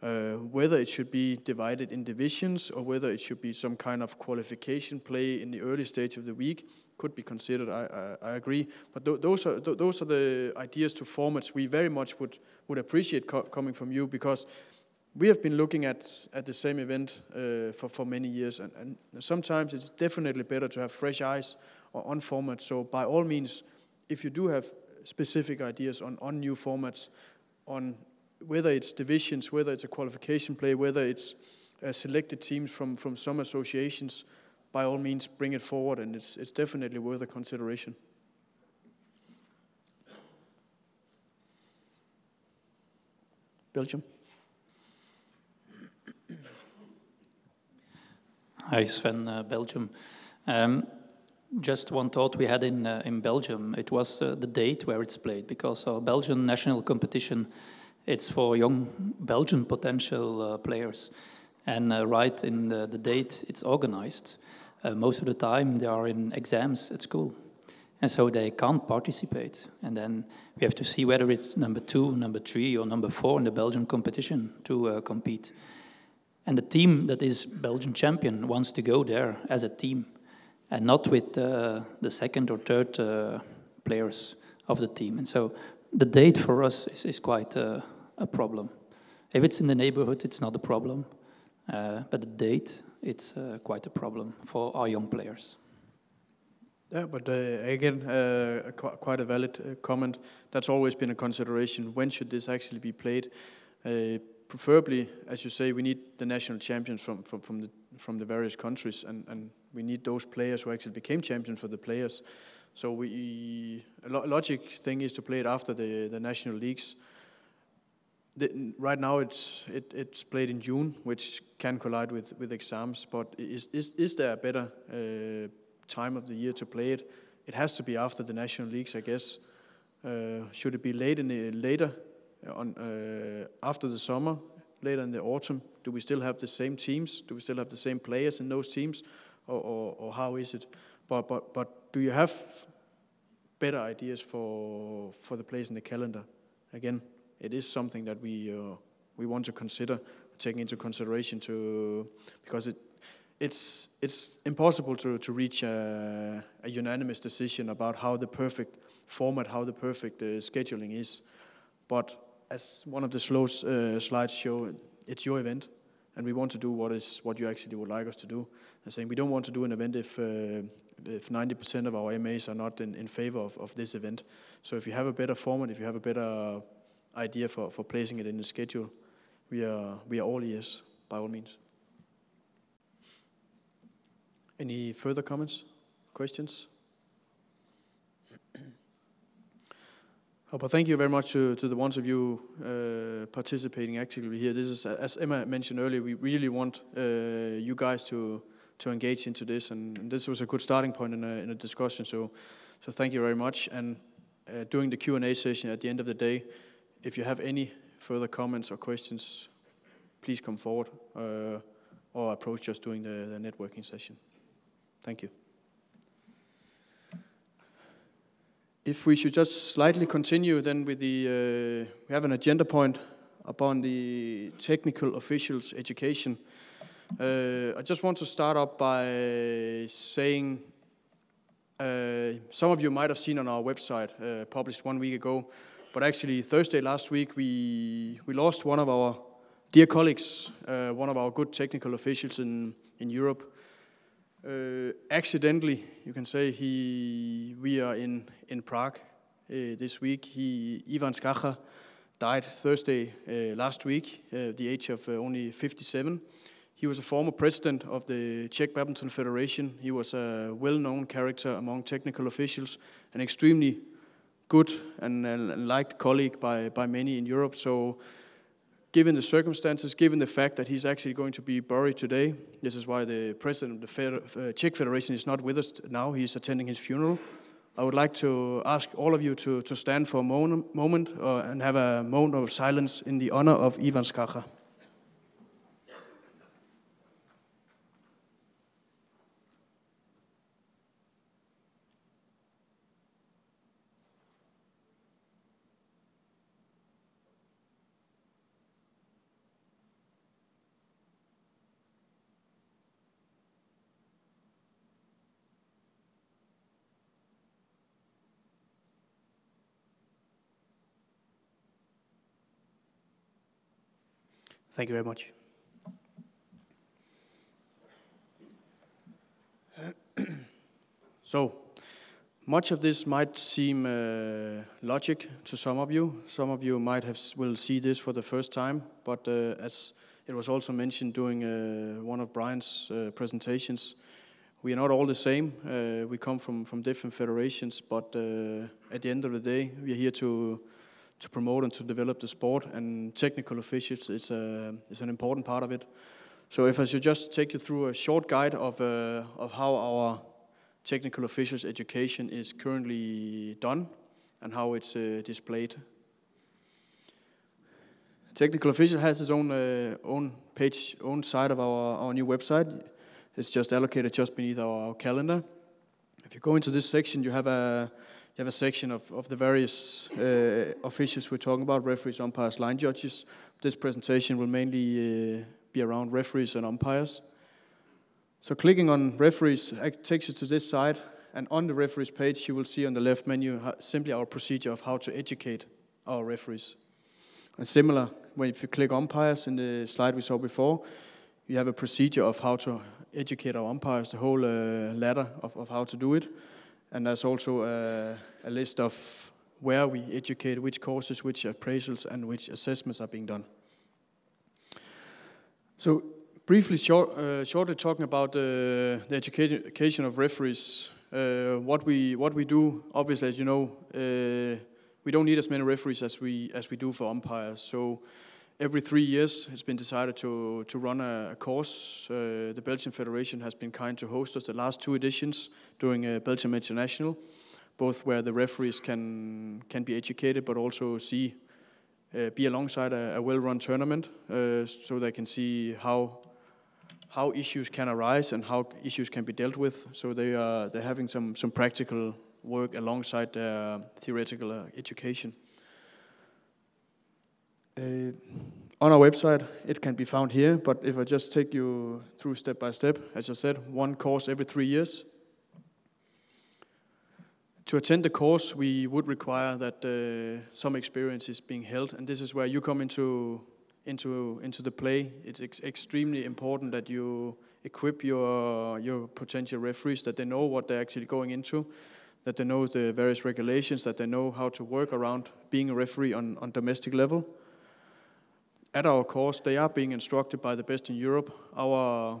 Uh, whether it should be divided in divisions or whether it should be some kind of qualification play in the early stage of the week could be considered. I, I, I agree, but th those are th those are the ideas to formats we very much would would appreciate co coming from you because we have been looking at at the same event uh, for for many years, and, and sometimes it's definitely better to have fresh eyes on formats. So by all means if you do have specific ideas on, on new formats, on whether it's divisions, whether it's a qualification play, whether it's uh, selected teams from, from some associations, by all means bring it forward and it's, it's definitely worth a consideration. Belgium. Hi, Sven, uh, Belgium. Um, just one thought we had in uh, in Belgium. It was uh, the date where it's played because our Belgian national competition, it's for young Belgian potential uh, players, and uh, right in the, the, date it's organized. Uh, most of the time they are in exams at school, and so they can't participate. And then we have to see whether it's number two, number three, or number four in the Belgian competition to compete. And the team that is Belgian champion wants to go there as a team and not with uh, the second or third uh, players of the team. And so the date for us is, is quite uh, a problem. If it's in the neighborhood, it's not a problem. Uh, but the date, it's uh, quite a problem for our young players. Yeah, but uh, again, qu quite a valid comment. That's always been a consideration. When should this actually be played? preferably, as you say, we need the national champions from, from, from, the, from the various countries, and, and we need those players who actually became champions for the players. So we a lo logic thing is to play it after the the national leagues. The, right now it's it, it's played in June, which can collide with with exams. But is is is there a better uh, time of the year to play it? It has to be after the national leagues, I guess. Uh, should it be late in the later on uh, after the summer, later in the autumn? Do we still have the same teams? Do we still have the same players in those teams? or, or, or how is it? But, but, but do you have better ideas for, for the place in the calendar? Again, it is something that we, uh, we want to consider, taking into consideration to, because it, it's, it's impossible to, to reach a, a unanimous decision about how the perfect format, how the perfect uh, scheduling is. But as one of the slow uh, slides show, it's your event, and we want to do what is what you actually would like us to do. And saying we don't want to do an event if uh, if 90% of our MAs are not in, in favor of, of this event. So if you have a better format, if you have a better idea for, for placing it in the schedule, we are we are all ears by all means. Any further comments, questions? But thank you very much to, to the ones of you uh, participating actively here. This is, as Emma mentioned earlier, we really want uh, you guys to to engage into this, and, and, this was a good starting point in a, in a discussion. So, so thank you very much. And uh, during the Q and A session at the end of the day, if you have any further comments or questions, please come forward uh, or approach us during the, the networking session. Thank you. If we should just slightly continue then with the, uh, we have an agenda point upon the technical officials education. Uh, I just want to start up by saying uh, some of you might have seen on our website, uh, published one week ago, but actually Thursday last week we, we lost one of our dear colleagues, uh, one of our good technical officials in, in Europe. Uh, accidentally, you can say he, we are in, in Prague uh, this week. He, Ivan Skacha died Thursday uh, last week the age of only 57. He was a former president of the Czech Badminton Federation. He was a well-known character among technical officials, an extremely good and, and liked colleague by, by many in Europe. So given the circumstances, given the fact that he's actually going to be buried today, this is why the president of the Feder uh, Czech Federation is not with us now. He's attending his funeral. I would like to ask all of you to, to stand for a moment, moment uh, and have a moment of silence in the honor of Ivan Skacha. Thank you very much. so, much of this might seem uh, logic to some of you. Some of you might have will see this for the first time, but uh, as it was also mentioned during uh, one of Brian's uh, presentations, we are not all the same. Uh, we come from, from different federations, but uh, at the end of the day, we are here to to promote and to develop the sport, and technical officials is, a, is an important part of it. So if I should just take you through a short guide of, uh, of how our technical officials education is currently done and how it's uh, displayed. Technical official has its own uh, own page, own side of our, our new website. It's just allocated just beneath our, our calendar. If you go into this section, you have a you have a section of, of the various uh, officials we're talking about, referees, umpires, line judges. This presentation will mainly uh, be around referees and umpires. So clicking on referees takes you to this side, and on the referees page, you will see on the left menu simply our procedure of how to educate our referees. And similar, when if you click umpires in the slide we saw before, you have a procedure of how to educate our umpires, the whole uh, ladder of, of how to do it. And there's also a, a list of where we educate, which courses, which appraisals, and which assessments are being done. So briefly, short, uh, shortly talking about uh, the education of referees, uh, what we what we do, obviously, as you know, uh, we don't need as many referees as we as we do for umpires. So every three years, it's been decided to, to run a, a course. Uh, the Belgian Federation has been kind to host us the last two editions during a Belgium International, both where the referees can, can be educated but also see, uh, be alongside a, a well-run tournament uh, so they can see how, how issues can arise and how issues can be dealt with. So they are, they're having some, some practical work alongside their theoretical uh, education. Uh, on our website, it can be found here, but if I just take you through step by step, as I said, one course every three years. to attend the course, we would require that uh, some experience is being held, and this is where you come into into into the play. It's ex extremely important that you equip your your potential referees that they know what they're actually going into, that they know the various regulations, that they know how to work around being a referee on, on domestic level. At our course, they are being instructed by the best in Europe. Our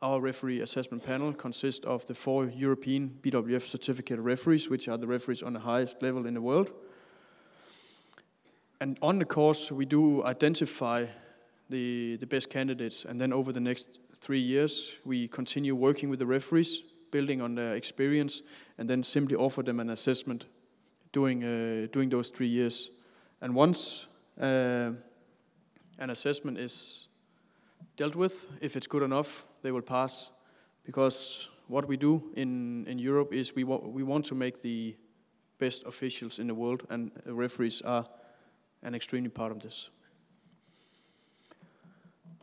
our referee assessment panel consists of the four European BWF certificated referees, which are the referees on the highest level in the world. And on the course, we do identify the, the best candidates, and then over the next three years, we continue working with the referees, building on their experience, and then simply offer them an assessment during, uh, during those three years. And once uh, an assessment is dealt with, if it's good enough, they will pass. Because what we do in, in Europe is we, wa we want to make the best officials in the world, and referees are an extremely part of this.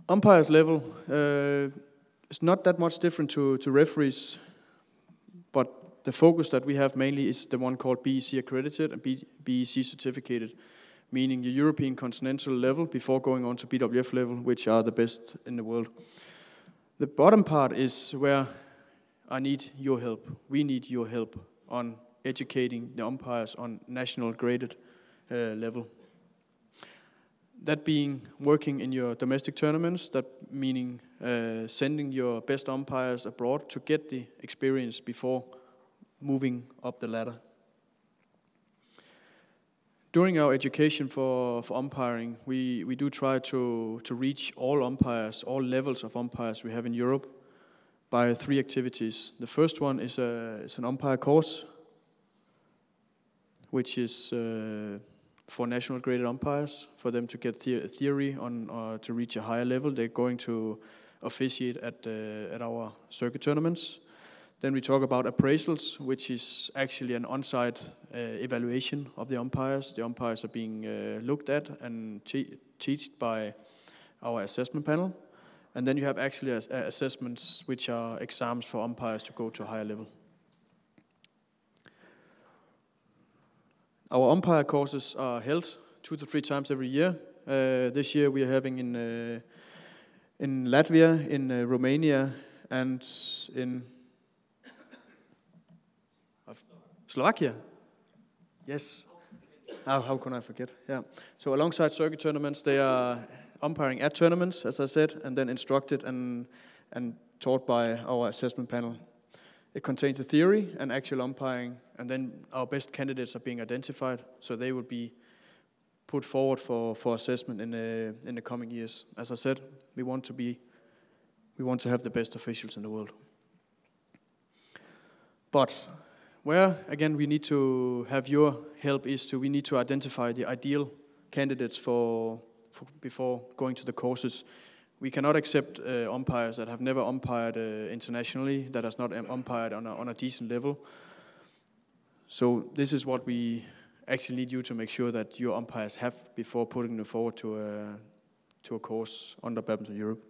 Umpires level uh, is not that much different to, to referees, but the focus that we have mainly is the one called BEC accredited and BEC certificated, meaning the European continental level before going on to BWF level, which are the best in the world. The bottom part is where I need your help. We need your help on educating the umpires on national graded uh, level. That being working in your domestic tournaments, that meaning uh, sending your best umpires abroad to get the experience before moving up the ladder during our education for, for umpiring, we, we do try to, to reach all umpires, all levels of umpires we have in Europe by three activities. The first one is, a, is an umpire course, which is uh, for national graded umpires, for them to get the theory on uh, to reach a higher level. They're going to officiate at, uh, at our circuit tournaments. Then we talk about appraisals, which is actually an on-site uh, evaluation of the umpires. The umpires are being uh, looked at and taught by our assessment panel. And then you have actually as, uh, assessments, which are exams for umpires to go to a higher level. Our umpire courses are held two to three times every year. Uh, this year we are having in uh, in Latvia, in uh, Romania, and in Slovakia. Yes. How, how can I forget? Yeah. So alongside circuit tournaments, they are umpiring at tournaments, as I said, and then instructed and and taught by our assessment panel. It contains a theory and actual umpiring, and then our best candidates are being identified, so they will be put forward for, for assessment in the in the coming years. As I said, we want to be we want to have the best officials in the world. But where, again, we need to have your help is to, we need to identify the ideal candidates for, for before going to the courses. We cannot accept uh, umpires that have never umpired uh, internationally, that has not um, umpired on a, on a decent level. So this is what we actually need you to make sure that your umpires have before putting them forward to a, to a course under Badminton Europe.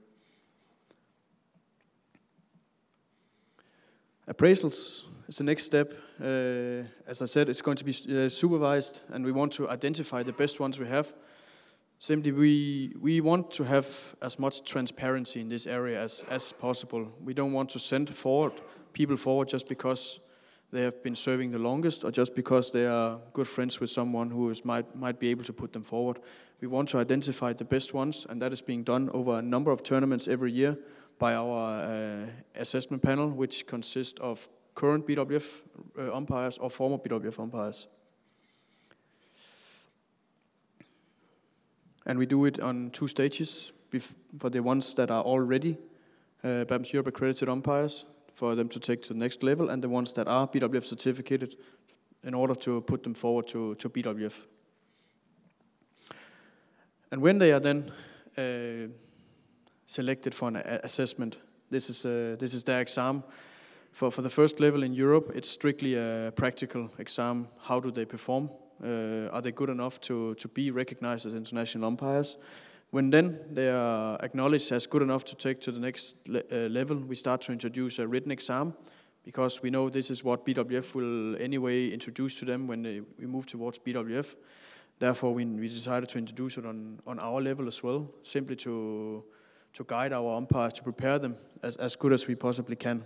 Appraisals is the next step. Uh, as I said, it's going to be uh, supervised, and we want to identify the best ones we have. Simply, we, we want to have as much transparency in this area as, as possible. We don't want to send forward people forward just because they have been serving the longest or just because they are good friends with someone who is, might, might be able to put them forward. We want to identify the best ones, and that is being done over a number of tournaments every year by our uh, assessment panel, which consists of current BWF uh, umpires or former BWF umpires. And we do it on two stages for the ones that are already uh, Badminton Europe accredited umpires for them to take to the next level, and the ones that are BWF certificated in order to put them forward to, to BWF. And when they are then uh, selected for an assessment. This is, uh, this is their exam. For, for the first level in Europe, it's strictly a practical exam. How do they perform? Uh, are they good enough to, to be recognized as international umpires? When then they are acknowledged as good enough to take to the next le uh, level, we start to introduce a written exam because we know this is what BWF will anyway introduce to them when they, we move towards BWF. Therefore, we, we decided to introduce it on, on our level as well, simply to, to guide our umpires, to prepare them as, as good as we possibly can.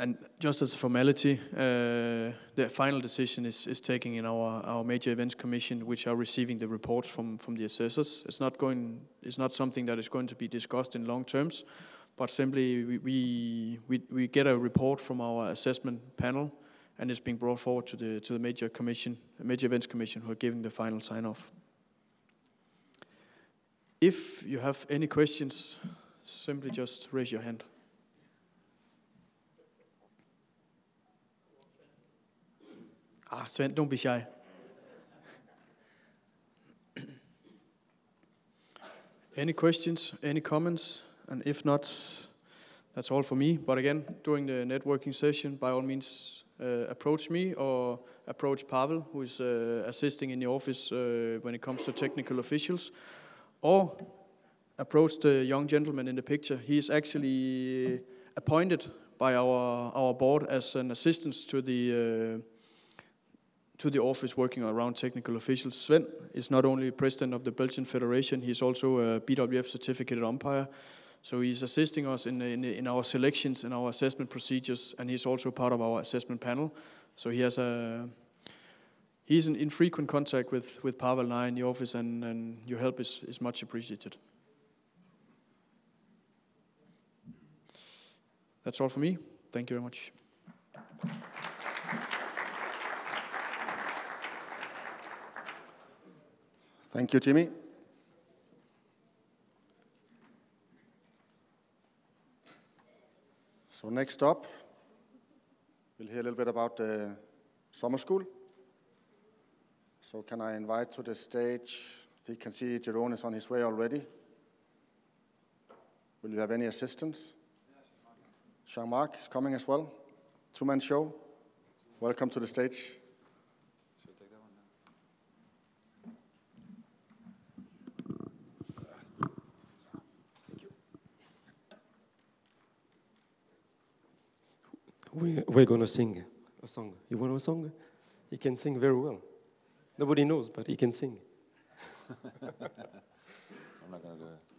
And just as a formality, uh, the final decision is, is taken in our, our major events commission, which are receiving the reports from, from the assessors. It's not going, it's not something that is going to be discussed in long terms, but simply we, we, we, we get a report from our assessment panel, and it's being brought forward to the to the major commission, the major events commission, who are giving the final sign off. If you have any questions, simply just raise your hand. Ah, don't be shy. any questions, any comments? And if not, that's all for me. But again, during the networking session, by all means, uh, approach me or approach Pavel, who is uh, assisting in the office uh, when it comes to technical officials, or approach the young gentleman in the picture. He is actually appointed by our our board as an assistant to the uh, to the office working around technical officials. Sven is not only president of the Belgian Federation, he's also a BWF certificated umpire. So he's assisting us in, in, in our selections and our assessment procedures, and he's also part of our assessment panel. So he has a he's in, in frequent contact with, with Pavel and I in the office, and, and your help is, is much appreciated. That's all for me. Thank you very much. Thank you, Jimmy. So next up, we'll hear a little bit about the summer school. So can I invite to the stage, you can see Jerome is on his way already. Will you have any assistance? Jean-Marc is coming as well. Two-man show. Welcome to the stage. We, we're going to sing a song. You want a song? He can sing very well. Nobody knows, but he can sing. I'm not going to do it.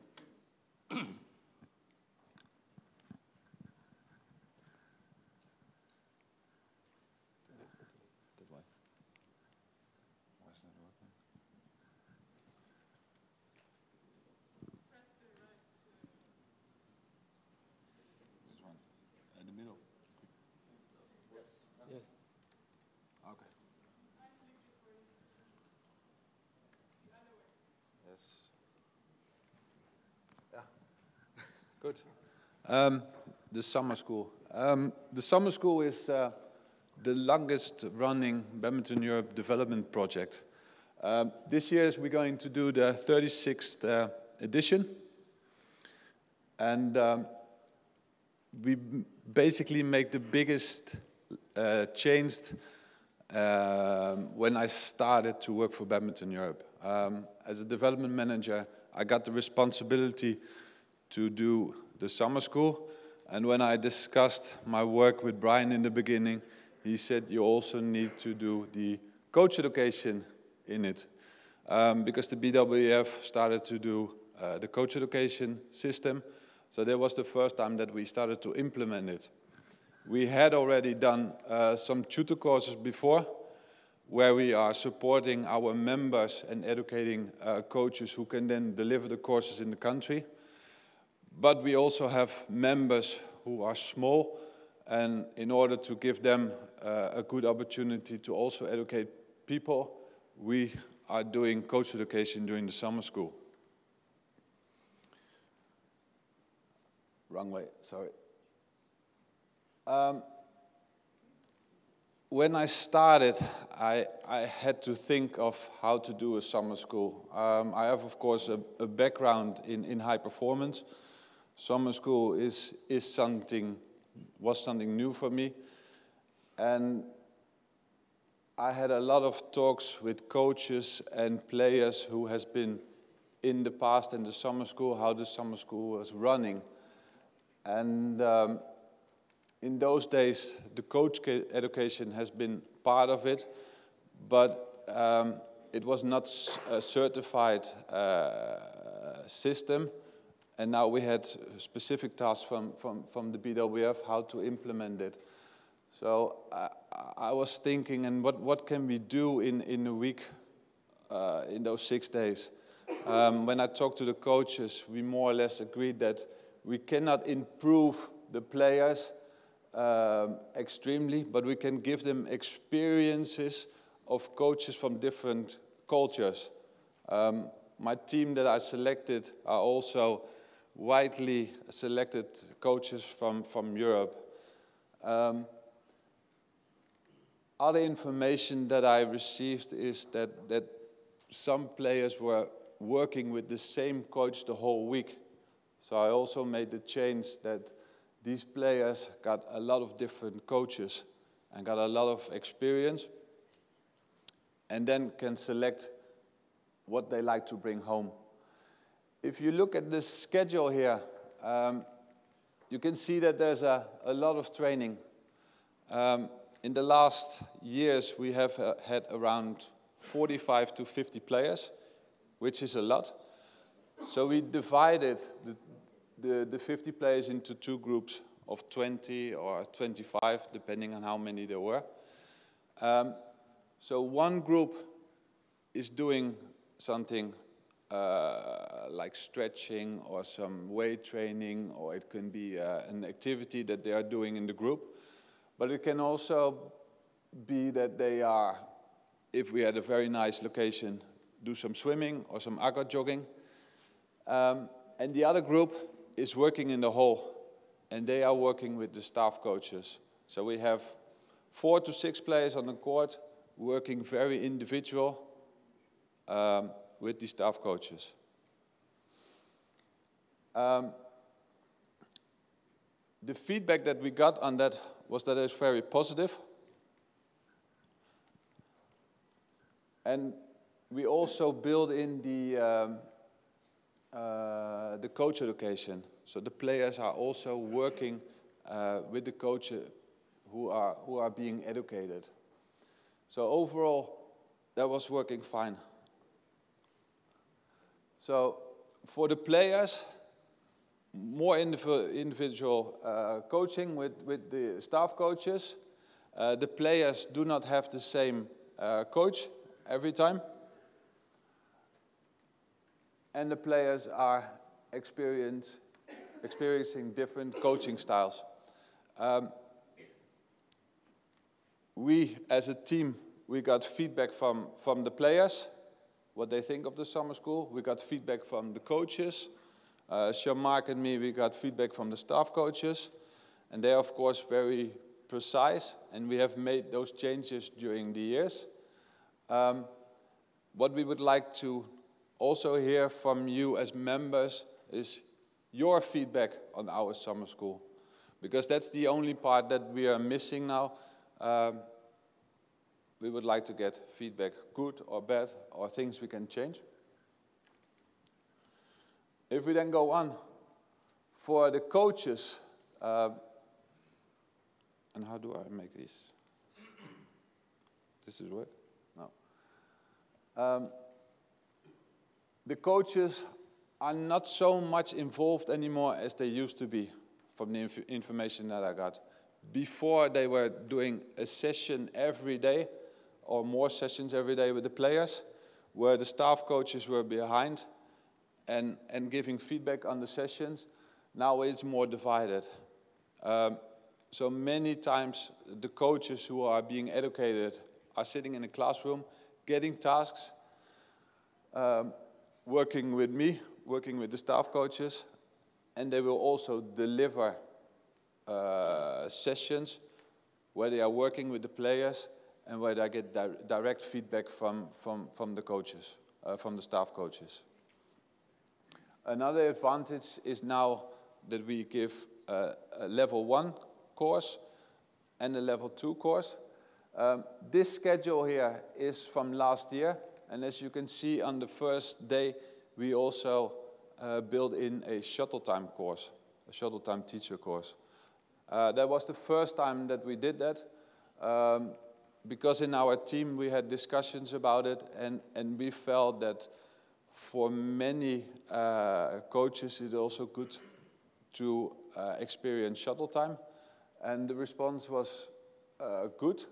Good. Um, the summer school. Um, the summer school is uh, the longest running Badminton Europe development project. Um, this year we're going to do the 36th uh, edition. And um, we basically make the biggest uh, change um, when I started to work for Badminton Europe. Um, as a development manager, I got the responsibility to do the summer school. And when I discussed my work with Brian in the beginning, he said you also need to do the coach education in it. Um, because the BWF started to do uh, the coach education system. So that was the first time that we started to implement it. We had already done uh, some tutor courses before, where we are supporting our members and educating uh, coaches who can then deliver the courses in the country. But we also have members who are small, and in order to give them uh, a good opportunity to also educate people, we are doing coach education during the summer school. Wrong way, sorry. Um, when I started, I, I, had to think of how to do a summer school. Um, I have, of course, a, a background in, in high performance summer school is, is something, was something new for me. And I had a lot of talks with coaches and players who has been in the past in the summer school, how the summer school was running. And um, in those days, the coach education has been part of it, but um, it was not a certified uh, system. And now we had specific tasks from, from, from the BWF how to implement it. So I, I was thinking, and what, what can we do in, in a week, uh, in those six days? Um, when I talked to the coaches, we more or less agreed that we cannot improve the players um, extremely, but we can give them experiences of coaches from different cultures. Um, my team that I selected are also widely selected coaches from, from Europe. Um, other information that I received is that, that some players were working with the same coach the whole week. So I also made the change that these players got a lot of different coaches and got a lot of experience and then can select what they like to bring home. If you look at the schedule here, um, you can see that there's a, a lot of training. Um, in the last years, we have uh, had around 45 to 50 players, which is a lot. So we divided the, the, the 50 players into two groups of 20 or 25, depending on how many there were. Um, so one group is doing something uh, like stretching or some weight training, or it can be uh, an activity that they are doing in the group. But it can also be that they are, if we had a very nice location, do some swimming or some aqua jogging. Um, and the other group is working in the hall, and they are working with the staff coaches. So we have four to six players on the court working very individual um, with the staff coaches. Um, the feedback that we got on that was that it's very positive. And we also build in the, um, uh, the coach education. So the players are also working uh, with the coach who are, who are being educated. So overall, that was working fine. So for the players, more individual uh, coaching with, with the staff coaches. Uh, the players do not have the same uh, coach every time. And the players are experiencing different coaching styles. Um, we, as a team, we got feedback from, from the players what they think of the summer school. We got feedback from the coaches. Uh, Jean-Marc and me, we got feedback from the staff coaches. And they're, of course, very precise, and we have made those changes during the years. Um, what we would like to also hear from you as members is your feedback on our summer school. Because that's the only part that we are missing now. Um, we would like to get feedback, good or bad, or things we can change. If we then go on, for the coaches, uh, and how do I make this? This is work? No. Um, the coaches are not so much involved anymore as they used to be from the inf information that I got. Before they were doing a session every day, or more sessions every day with the players, where the staff coaches were behind and, and giving feedback on the sessions. Now it's more divided. Um, so many times the coaches who are being educated are sitting in a classroom, getting tasks, um, working with me, working with the staff coaches, and they will also deliver uh, sessions where they are working with the players and where I get di direct feedback from, from, from the coaches, uh, from the staff coaches. Another advantage is now that we give uh, a level one course and a level two course. Um, this schedule here is from last year, and as you can see on the first day, we also uh, build in a shuttle time course. a shuttle time teacher course. Uh, that was the first time that we did that. Um, because in our team we had discussions about it and, and we felt that for many uh, coaches it's also good to uh, experience shuttle time and the response was uh, good.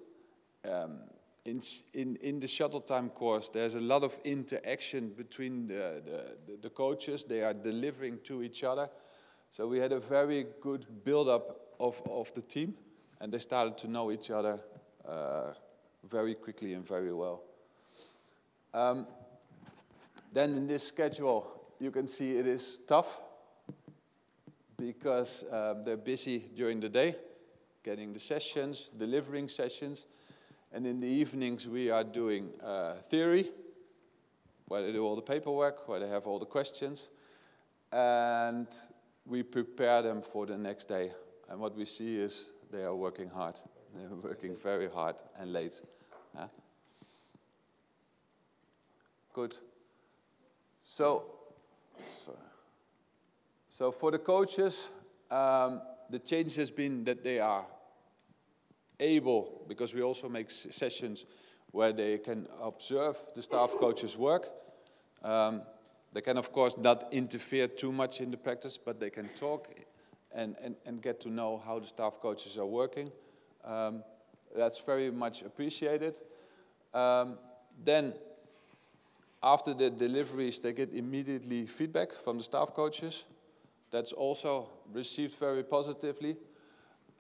Um, in, in, in the shuttle time course there's a lot of interaction between the, the, the coaches, they are delivering to each other. So we had a very good build-up of, of the team and they started to know each other uh, very quickly and very well. Um, then in this schedule, you can see it is tough because um, they're busy during the day, getting the sessions, delivering sessions. And in the evenings, we are doing uh, theory, where they do all the paperwork, where they have all the questions. And we prepare them for the next day. And what we see is they are working hard. They're working very hard and late. Good. So, so for the coaches, um, the change has been that they are able, because we also make sessions where they can observe the staff coaches work. Um, they can, of course, not interfere too much in the practice, but they can talk and, and, and get to know how the staff coaches are working. Um, that's very much appreciated. Um, then, after the deliveries, they get immediately feedback from the staff coaches. That's also received very positively.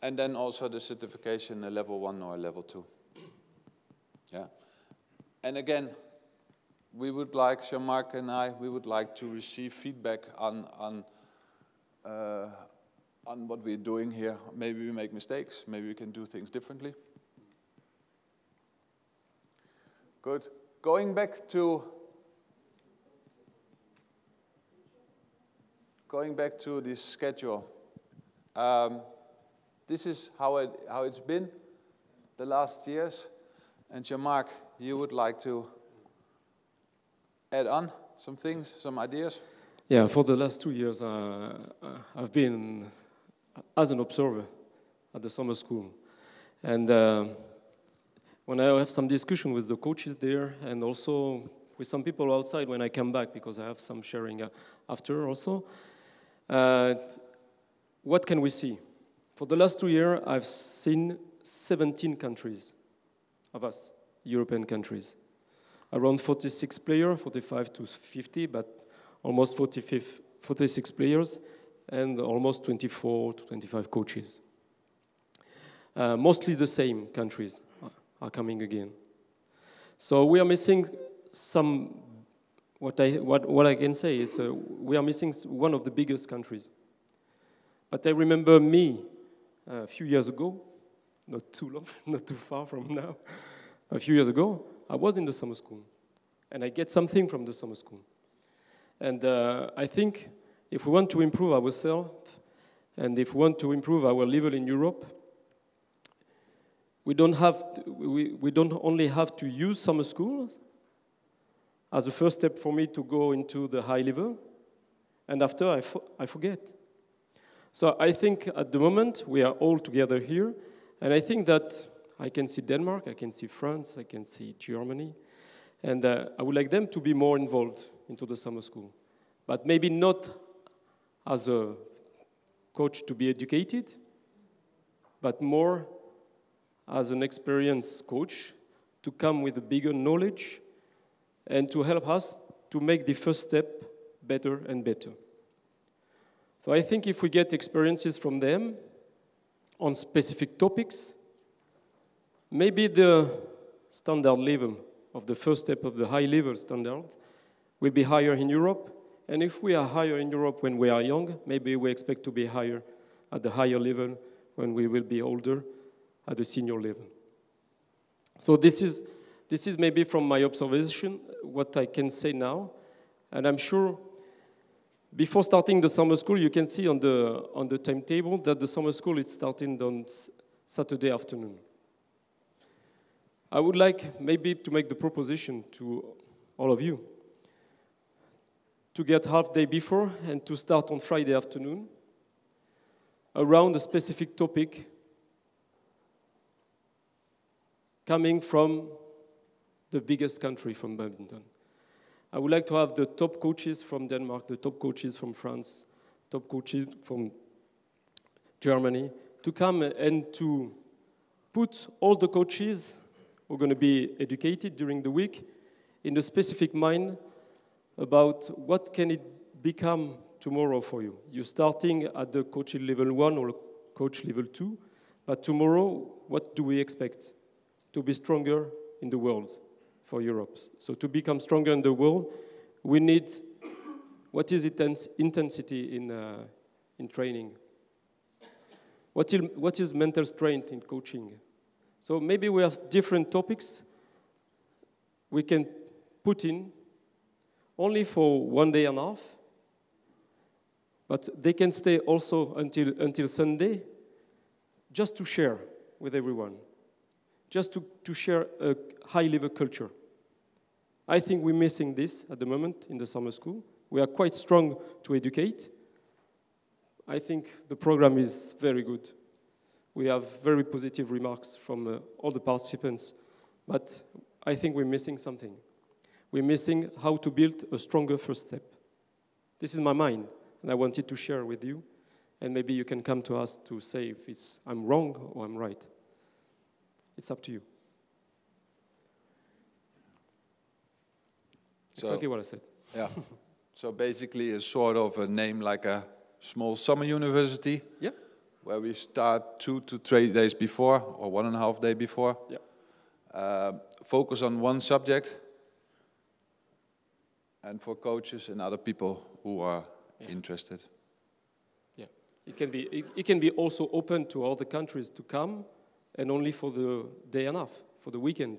And then also the certification, a level one or a level two. Yeah. And again, we would like, Jean-Marc and I, we would like to receive feedback on, on uh, on what we're doing here. Maybe we make mistakes, maybe we can do things differently. Good. Going back to going back to this schedule. Um, this is how it how it's been the last years. And Jean-Marc, you would like to add on some things, some ideas? Yeah, for the last two years, uh, uh I've been as an observer at the summer school. And uh, when I have some discussion with the coaches there and also with some people outside when I come back because I have some sharing uh, after also, uh, what can we see? For the last two years, I've seen 17 countries of us, European countries. Around 46 players, 45 to 50, but almost 45, 46 players and almost 24 to 25 coaches. Uh, mostly the same countries are coming again. So we are missing some, what I, what, what I can say is uh, we are missing one of the biggest countries. But I remember me uh, a few years ago, not too long, not too far from now, a few years ago, I was in the summer school. And I get something from the summer school. And uh, I think if we want to improve ourselves and if we want to improve our level in Europe, we don't, have to, we, we don't only have to use summer school as a first step for me to go into the high level, and after I, fo I forget. So I think at the moment we are all together here, and I think that I can see Denmark, I can see France, I can see Germany, and uh, I would like them to be more involved into the summer school. But maybe not as a coach to be educated, but more as an experienced coach to come with a bigger knowledge and to help us to make the first step better and better. So I think if we get experiences from them on specific topics, maybe the standard level of the first step of the high level standard will be higher in Europe and if we are higher in Europe when we are young, maybe we expect to be higher at the higher level when we will be older at the senior level. So this is, this is maybe from my observation what I can say now. And I'm sure before starting the summer school, you can see on the, on the timetable that the summer school is starting on Saturday afternoon. I would like maybe to make the proposition to all of you to get half day before and to start on Friday afternoon around a specific topic coming from the biggest country from badminton. I would like to have the top coaches from Denmark, the top coaches from France, top coaches from Germany to come and to put all the coaches who are going to be educated during the week in a specific mind about what can it become tomorrow for you. You're starting at the coach level one or coach level two, but tomorrow, what do we expect? To be stronger in the world for Europe. So to become stronger in the world, we need what is intensity in, uh, in training? What is, what is mental strength in coaching? So maybe we have different topics we can put in only for one day and a half, but they can stay also until, until Sunday just to share with everyone, just to, to share a high level culture. I think we're missing this at the moment in the summer school. We are quite strong to educate. I think the program is very good. We have very positive remarks from uh, all the participants, but I think we're missing something. We're missing how to build a stronger first step. This is my mind, and I wanted to share with you, and maybe you can come to us to say if it's I'm wrong or I'm right. It's up to you. So, exactly what I said. Yeah. so basically, a sort of a name like a small summer university. Yeah. Where we start two to three days before, or one and a half day before. Yeah. Uh, focus on one subject. And for coaches and other people who are yeah. interested. Yeah. It can be. It, it can be also open to other countries to come, and only for the day and half, for the weekend.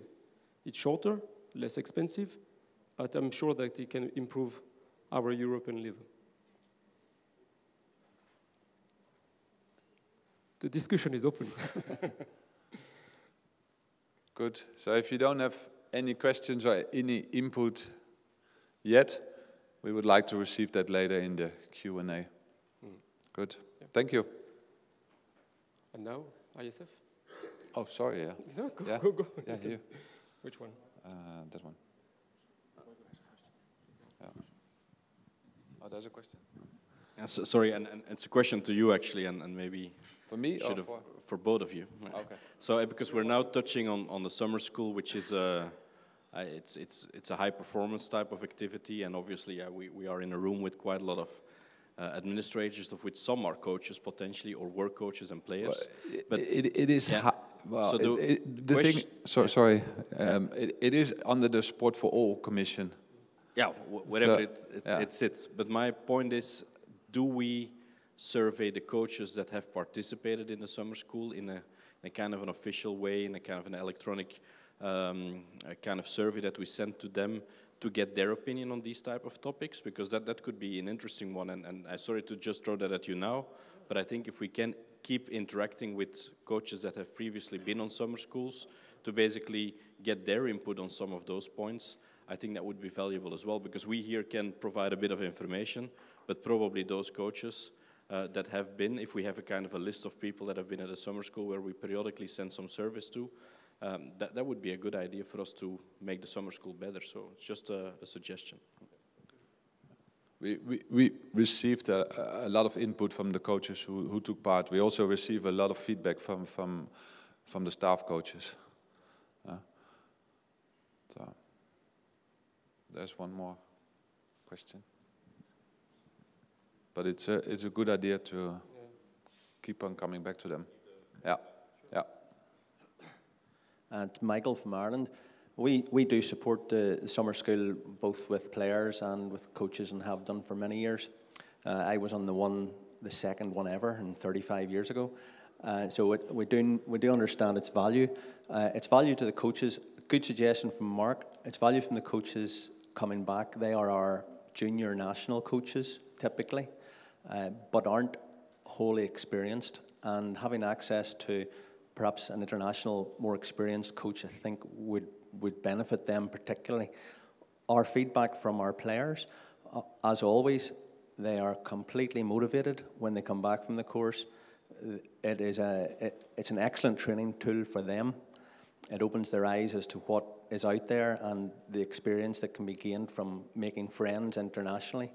It's shorter, less expensive, but I'm sure that it can improve our European level. The discussion is open. Good. So if you don't have any questions or any input yet, we would like to receive that later in the Q&A. Mm. Good. Yeah. Thank you. And now, ISF? Oh, sorry, yeah. No, go, yeah. go, go. Yeah, you. Which one? Uh, that one. Oh, there's a question. Yeah, so, sorry, and, and, it's a question to you actually, and, and maybe for me should have for? for both of you. Okay. So uh, because we're now touching on, on the summer school, which is a uh, it's it's it's a high performance type of activity, and obviously we we are in a room with quite a lot of. Uh, administrators, of which some are coaches potentially, or work coaches and players. Well, but it, it is yeah. well. So the, it, the thing, so, yeah. sorry, um, it, it is under the Sport for All Commission. Yeah, whatever So, it, it sits. But my point is, do we survey the coaches that have participated in the summer school in a, in a kind of an official way, in a kind of an electronic um, a kind of survey that we sent to them to get their opinion on these type of topics? Because that, that could be an interesting one. And, and I'm sorry to just throw that at you now, but I think if we can keep interacting with coaches that have previously been on summer schools to basically get their input on some of those points, I think that would be valuable as well because we here can provide a bit of information, but probably those coaches uh, that have been, if we have a kind of a list of people that have been at a summer school where we periodically send some service to, um, that, that would be a good idea for us to make the summer school better. So it's just a, a suggestion. We, we, we received a, a lot of input from the coaches who, who took part. We also received a lot of feedback from, from, from the staff coaches. Uh, so, there's one more question. But it's a, it's a good idea to keep on coming back to them. Yeah, yeah. And Michael from Ireland. We, we do support the summer school both with players and with coaches and have done for many years. Uh, I was on the one, the second one ever, and 35 years ago. Uh, so it, we, do, we do understand its value. Uh, its value to the coaches, good suggestion from Mark, its value from the coaches coming back. They are our junior national coaches, typically, uh, but aren't wholly experienced. And having access to perhaps an international, more experienced coach, I think would, would benefit them particularly. Our feedback from our players, uh, as always, they are completely motivated when they come back from the course. it is a, it, it's an excellent training tool for them. It opens their eyes as to what is out there and the experience that can be gained from making friends internationally.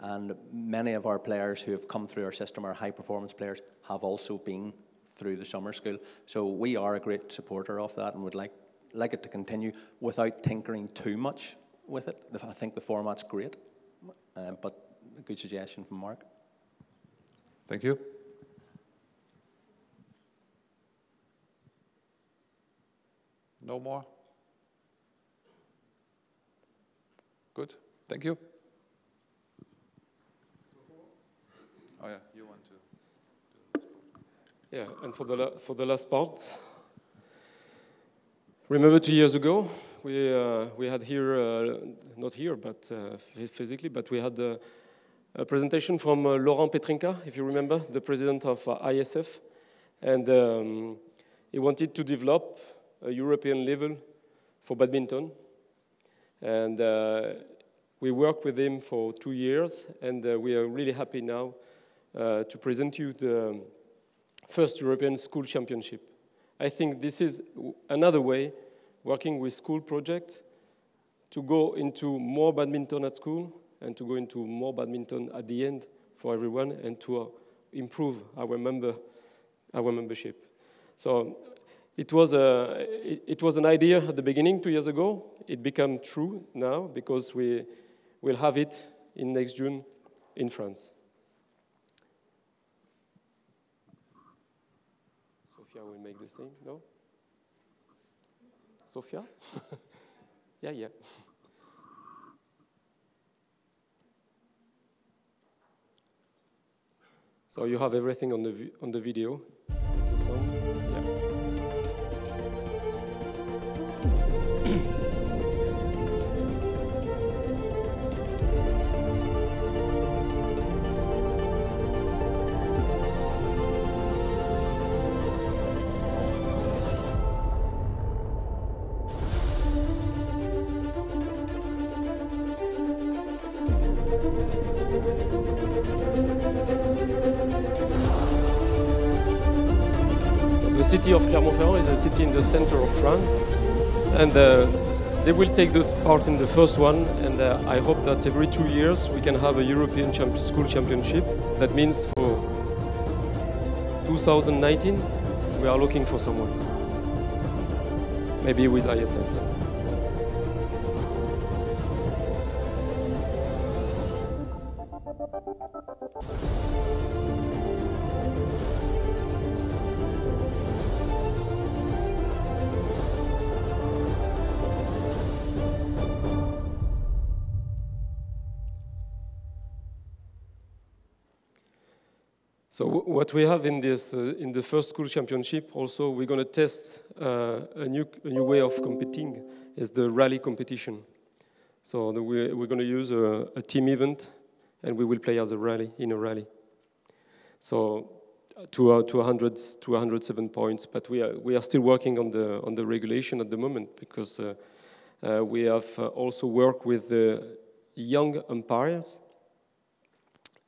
And many of our players who have come through our system, our high performance players, have also been through the summer school. So we are a great supporter of that and would like, like it to continue without tinkering too much with it. I think the format's great, uh, but a good suggestion from Mark. Thank you. No more? Good. Thank you. Oh yeah, you want to. Yeah, and for the, for the last part, remember two years ago, we, uh, we had here, uh, not here, but uh, physically, but we had a, a presentation from uh, Laurent Petrynka, if you remember, the president of uh, ISF. And um, he wanted to develop a European level for badminton. And uh, we worked with him for two years, and we are really happy now uh, to present you the first European School Championship. I think this is another way, working with school projects, to go into more badminton at school and to go into more badminton at the end for everyone and to uh, improve our, member, our membership. So it was, a, it, it, was an idea at the beginning, two years ago. It became true now because we will have it in next June in France. Sophia will make the same, no? Sophia? yeah, yeah. So you have everything on the, on the video. City of Clermont-Ferrand is a city in the center of France, and uh, they will take the part in the first one. And uh, I hope that every two years we can have a European champ school championship. That means for 2019 we are looking for someone, maybe with ISF. What we have in this, uh, in the first school championship, also we're going to test uh, a new a new way of competing is the rally competition. So the, we're, we're going to use a, a, team event, and we will play as a rally in a rally. So to uh, to 100 to 107 points, but we are we are still working on the on the regulation at the moment because uh, uh, we have uh, also worked with the young umpires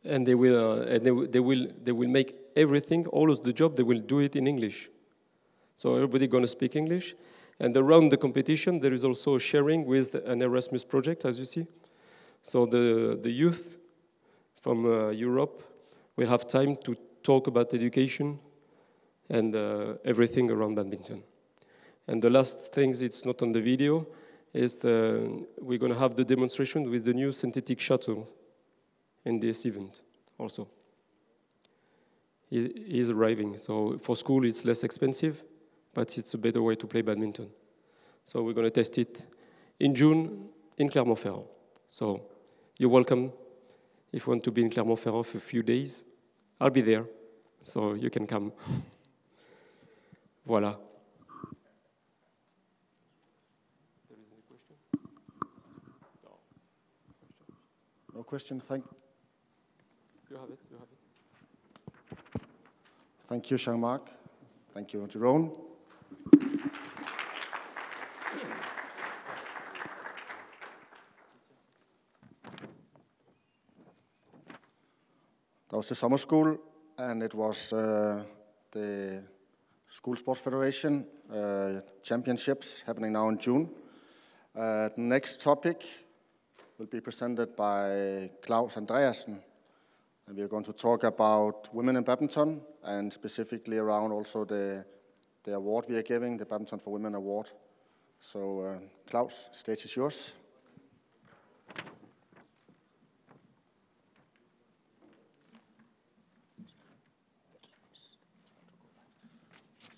and they will uh, and they, they will they will make everything all of the job they will do it in English. So everybody going to speak English, and around the competition there is also sharing with an Erasmus project, as you see. So the the youth from uh, Europe will have time to talk about education and uh, everything around badminton. And the last thing, it's not on the video, is the, we're going to have the demonstration with the new synthetic shuttle in this event also. He's arriving. So for school, it's less expensive, but it's a better way to play badminton. So we're going to test it in June in Clermont-Ferrand. So you're welcome if you want to be in Clermont-Ferrand for a few days. I'll be there, so you can come. voilà. No question. Thank you have it. You have it. Thank you, Jean-Marc. Thank you, Jerome. That was the summer school and it was uh, the School Sports Federation uh, Championships happening now in June. Uh, the next topic will be presented by Klaus Andreasen, and we are going to talk about women in badminton and specifically around also the, the award we are giving, the Badminton for Women Award. So, uh, Klaus, stage is yours.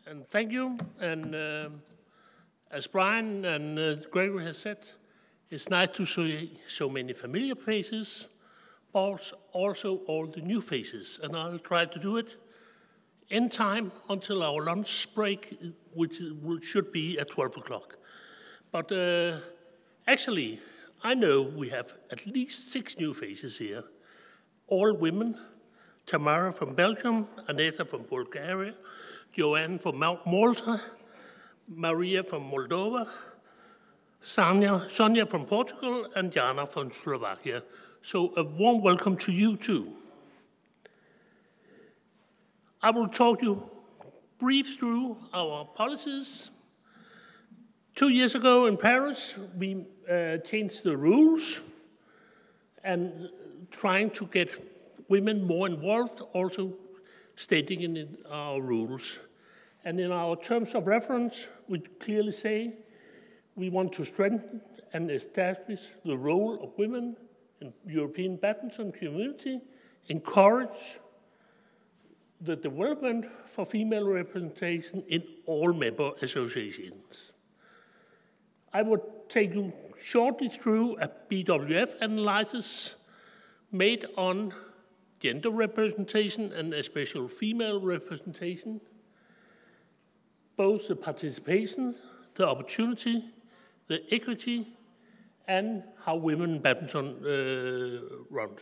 And thank you. And uh, as Brian and uh, Gregory has said, it's nice to see so many familiar faces, also all the new faces. And I'll try to do it in time until our lunch break, which should be at 12 o'clock. But uh, actually, I know we have at least six new faces here, all women. Tamara from Belgium, Aneta from Bulgaria, Joanne from Malta, Maria from Moldova, Sonia, Sonia from Portugal, and Jana from Slovakia. So a warm welcome to you too. I will talk you brief through our policies. Two years ago in Paris, we uh, changed the rules and trying to get women more involved, also stating in our rules. And in our terms of reference, we clearly say we want to strengthen and establish the role of women in European badminton community, encourage the development for female representation in all member associations. I would take you shortly through a BWF analysis made on gender representation and especially female representation, both the participation, the opportunity, the equity, and how women badminton uh, runs.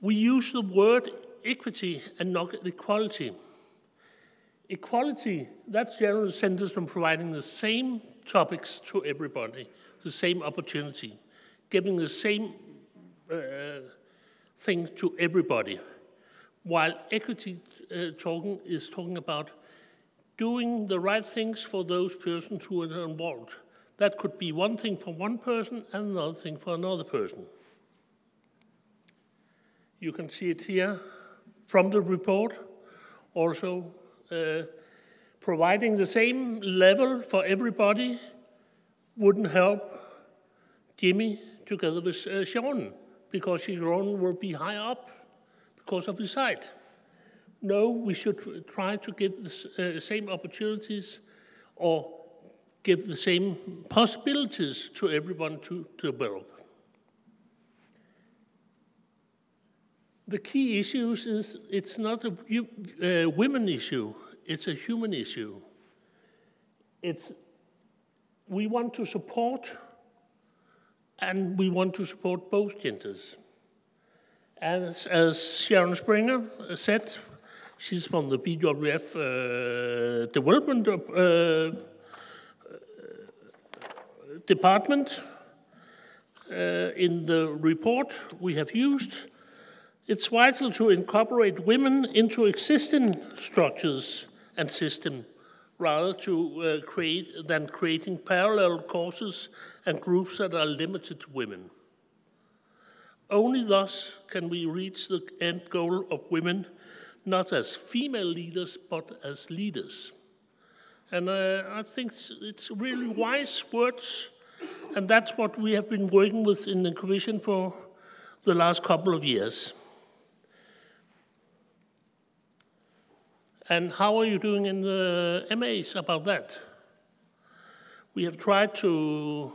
We use the word equity and not equality. Equality, that's generally centers from providing the same topics to everybody, the same opportunity giving the same uh, thing to everybody, while equity uh, talking is talking about doing the right things for those persons who are involved. That could be one thing for one person and another thing for another person. You can see it here from the report. Also, uh, providing the same level for everybody wouldn't help Jimmy together with uh, Sharon because Sharon will be high up because of his height. No, we should try to give the uh, same opportunities or give the same possibilities to everyone to, to develop. The key issues is it's not a uh, women issue, it's a human issue. It's, we want to support and we want to support both genders. As, as Sharon Springer said, she's from the BWF uh, development uh, department. Uh, in the report we have used, it's vital to incorporate women into existing structures and systems rather to uh, create than creating parallel courses and groups that are limited to women. Only thus can we reach the end goal of women, not as female leaders, but as leaders. And uh, I think it's really wise words, and that's what we have been working with in the Commission for the last couple of years. And how are you doing in the MAs about that? We have tried to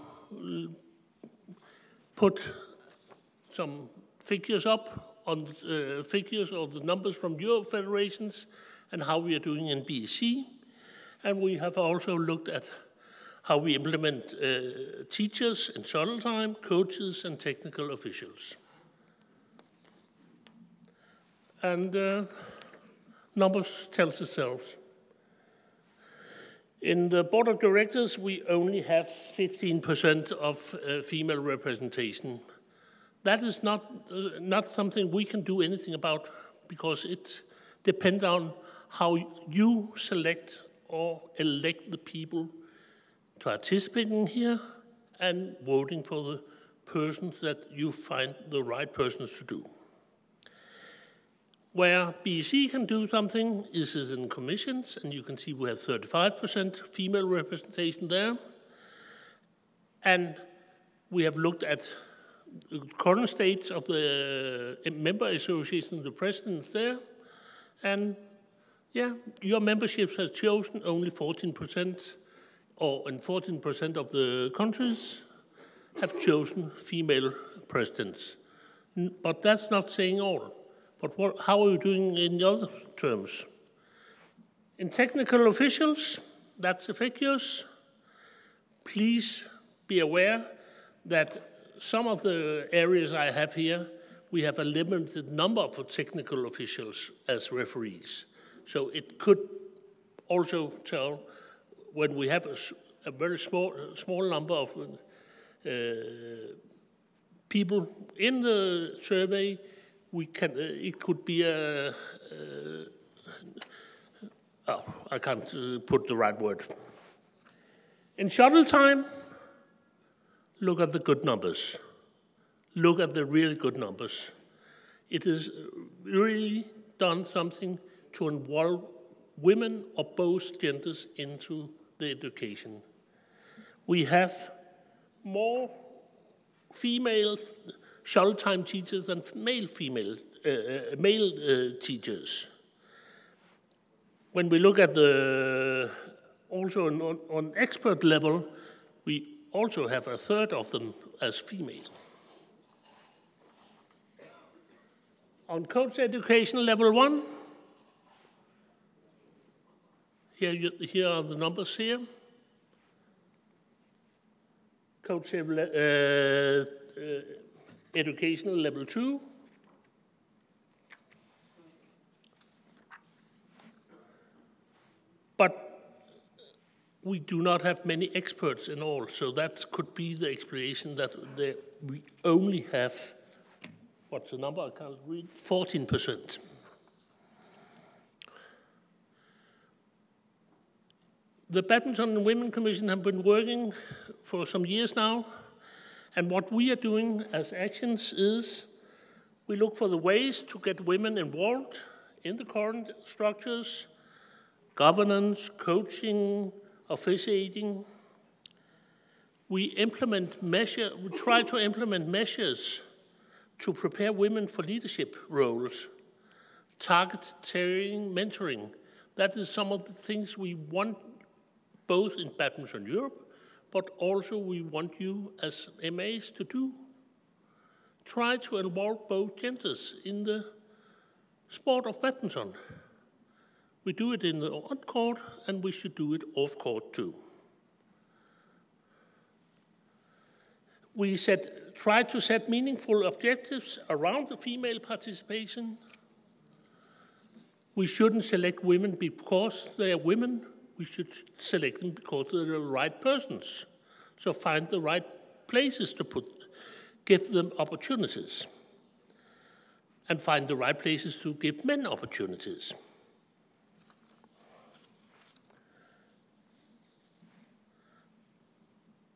put some figures up on uh, figures or the numbers from your federations and how we are doing in BEC. And we have also looked at how we implement uh, teachers in shuttle time, coaches, and technical officials. And uh, numbers tells itself. In the board of directors, we only have 15% of uh, female representation. That is not, uh, not something we can do anything about because it depends on how you select or elect the people participating here and voting for the persons that you find the right persons to do. Where BEC can do something is in commissions, and you can see we have 35% female representation there. And we have looked at current state of the uh, member association, the presidents there, and yeah, your memberships has chosen only 14%, or in 14% of the countries have chosen female presidents. But that's not saying all. But what, how are you doing in the other terms? In technical officials, that's the. Please be aware that some of the areas I have here, we have a limited number of technical officials as referees. So it could also tell when we have a, a very small, small number of uh, people in the survey, we can, uh, it could be a, uh, oh, I can't uh, put the right word. In shuttle time, look at the good numbers. Look at the really good numbers. It has really done something to involve women of both genders into the education. We have more female shuttle time teachers than male female uh, uh, male uh, teachers. When we look at the also on, on expert level, we also have a third of them as female. On coach education level one, here, you, here are the numbers here. Coach uh, uh, educational level two. But we do not have many experts in all, so that could be the explanation that we only have, what's the number I can't read, 14%. The Badminton and Women Commission have been working for some years now, and what we are doing as actions is we look for the ways to get women involved in the current structures, governance, coaching, officiating. We implement measure, we try to implement measures to prepare women for leadership roles, target training, mentoring. That is some of the things we want both in Badminton Europe, but also we want you as MAs to do. Try to involve both genders in the sport of badminton. We do it in the on court, and we should do it off court too. We set, try to set meaningful objectives around the female participation. We shouldn't select women because they are women we should select them because they're the right persons. So find the right places to put, give them opportunities. And find the right places to give men opportunities.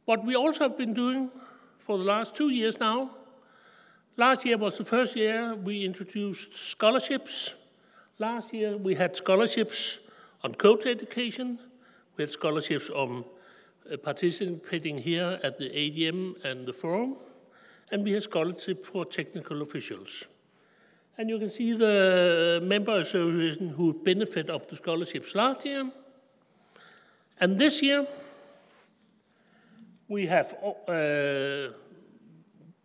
What we also have been doing for the last two years now, last year was the first year we introduced scholarships. Last year we had scholarships on coach education. We had scholarships on uh, participating here at the AGM and the forum. And we had scholarship for technical officials. And you can see the member association who benefit of the scholarships last year. And this year, we have uh,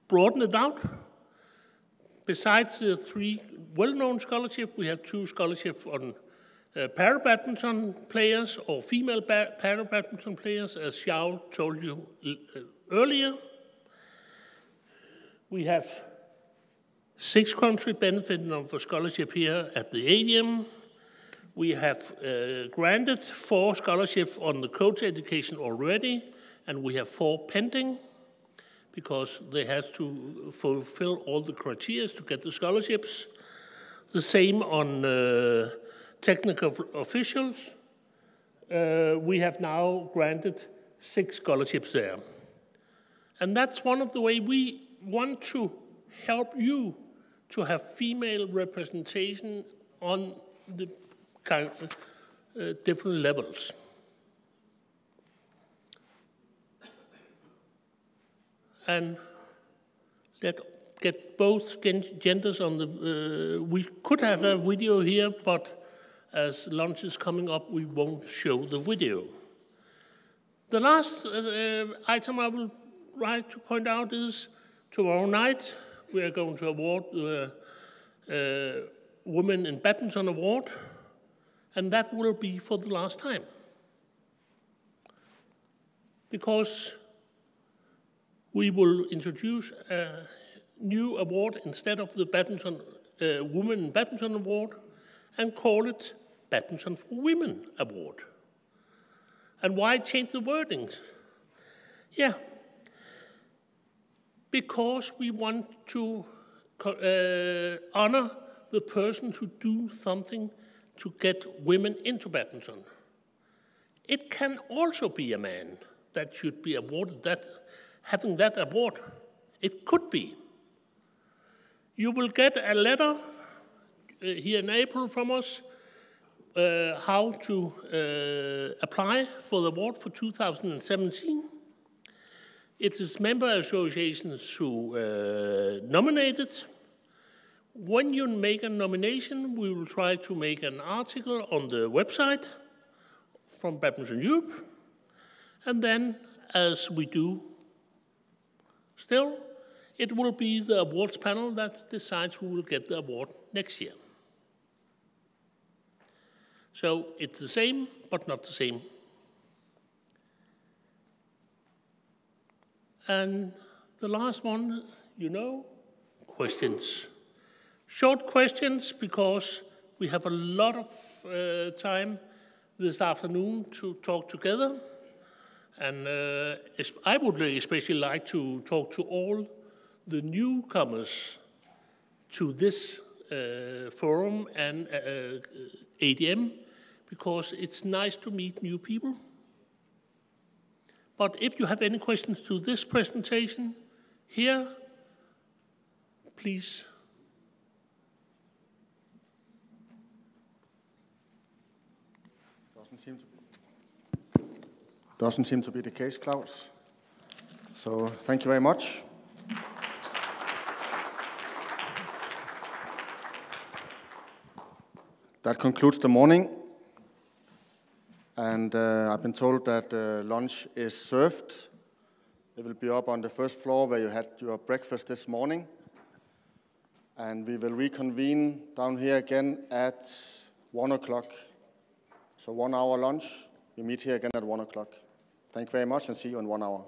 broadened it out. Besides the three well-known scholarships, we have two scholarships on uh, para-badminton players or female para-badminton players, as João told you uh, earlier. We have six countries benefiting of a scholarship here at the AGM. We have uh, granted four scholarships on the coach education already, and we have four pending. because they have to fulfill all the criteria to get the scholarships. The same on uh, technical officials. Uh, we have now granted six scholarships there. And that's one of the way we want to help you to have female representation on the kind of, uh, different levels. And let get both genders on the. Uh, we could have a video here, but as lunch is coming up, we won't show the video. The last uh, item I would like to point out is tomorrow night we are going to award the uh, Women in Badminton Award, and that will be for the last time. Because we will introduce a new award instead of the Badminton uh, Women in Badminton Award and call it Badminton for Women Award. And why change the wordings? Yeah, because we want to uh, honor the person who do something to get women into badminton. It can also be a man that should be awarded that, having that award. It could be. You will get a letter uh, here in April from us uh, how to uh, apply for the award for 2017. It is member associations who uh, nominate it. When you make a nomination, we will try to make an article on the website from Badminton Europe. And then, as we do still, it will be the awards panel that decides who will get the award next year. So it's the same, but not the same And the last one, you know, questions. Short questions because we have a lot of uh, time this afternoon to talk together. And uh, I would especially like to talk to all the newcomers to this uh, forum and uh, uh AGM because it's nice to meet new people. But if you have any questions to this presentation here, please. Doesn't seem to, doesn't seem to be the case, Klaus. So thank you very much. That concludes the morning. And uh, I've been told that uh, lunch is served. It will be up on the first floor where you had your breakfast this morning. And we will reconvene down here again at 1 o'clock. So one hour lunch. We meet here again at 1 o'clock. Thank you very much and see you in one hour.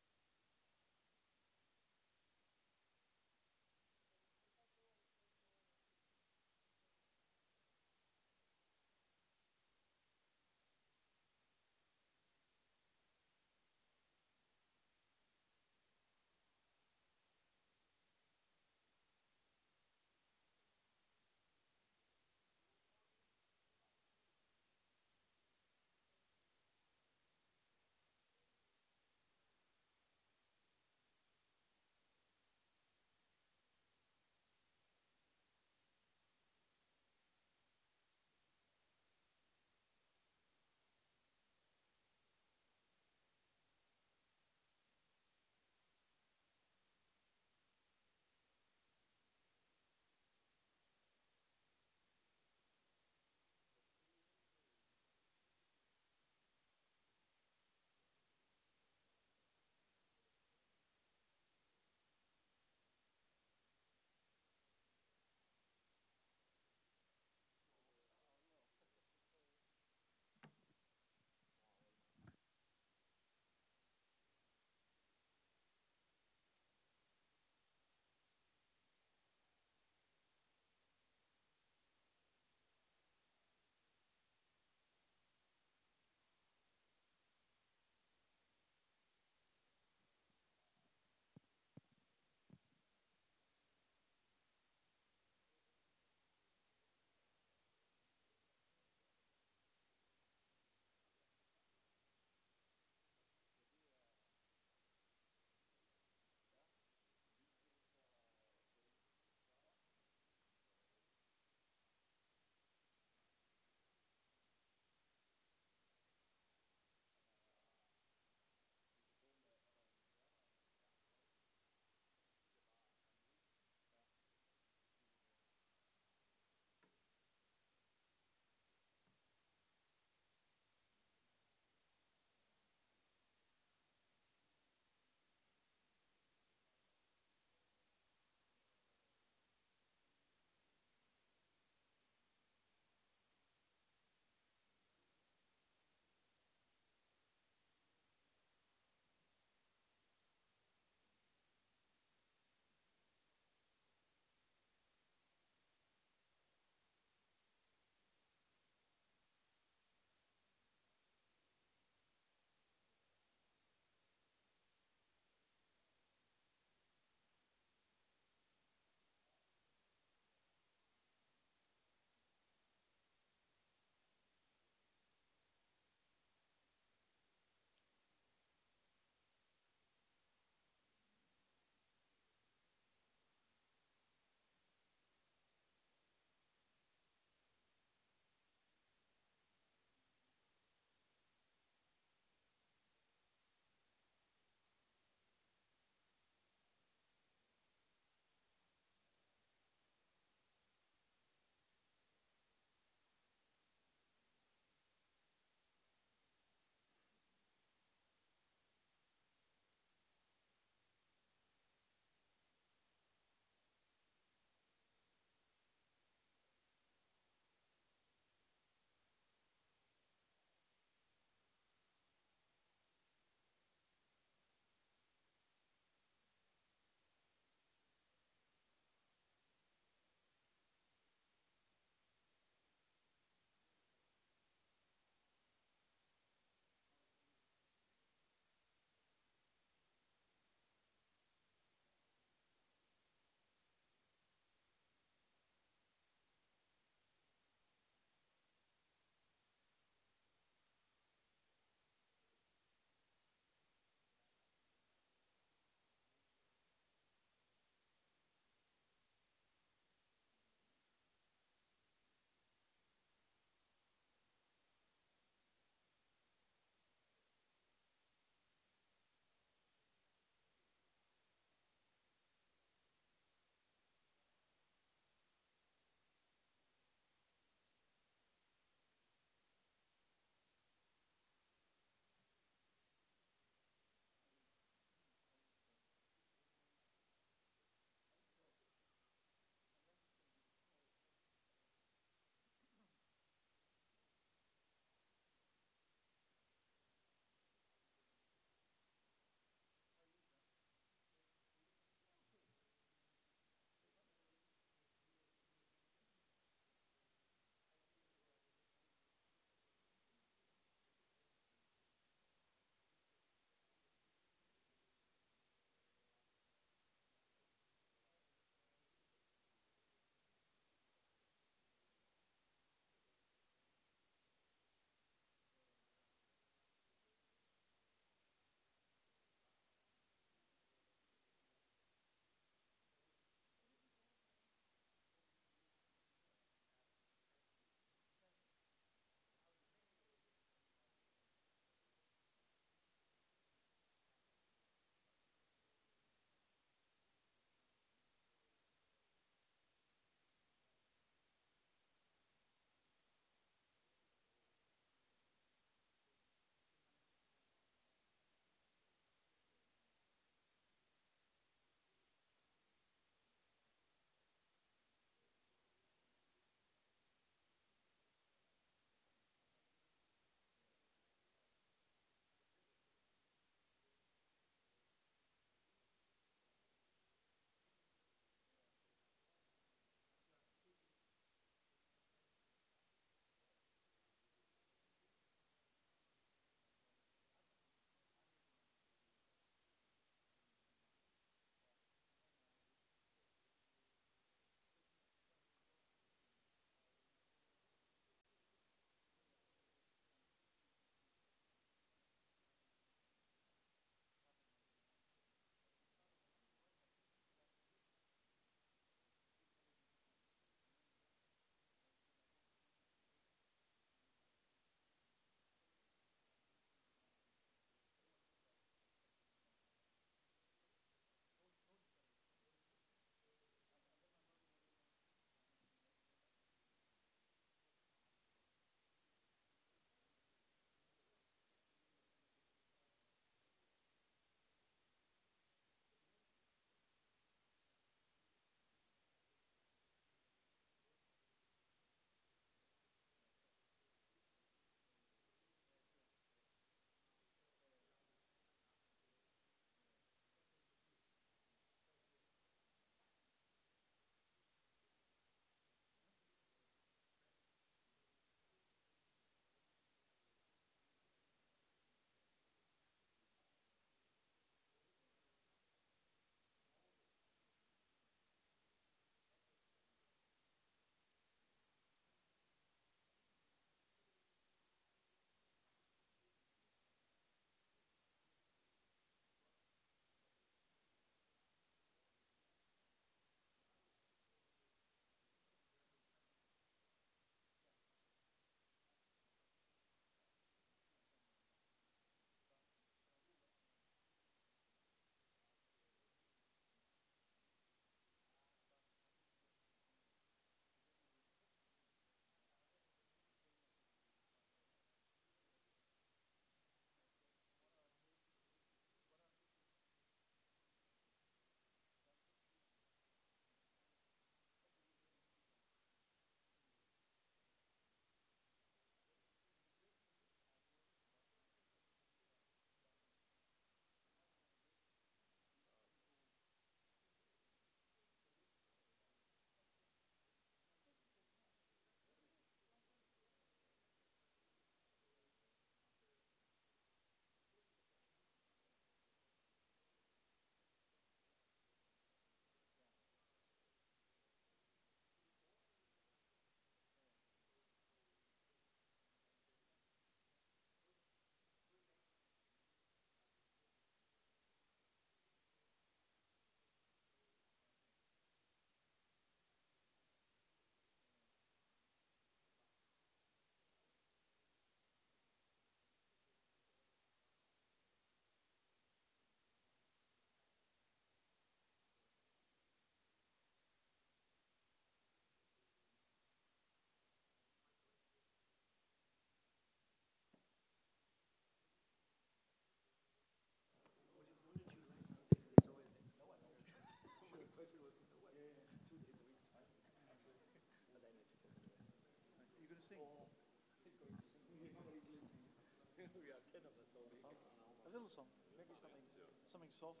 A little song, maybe something, something soft.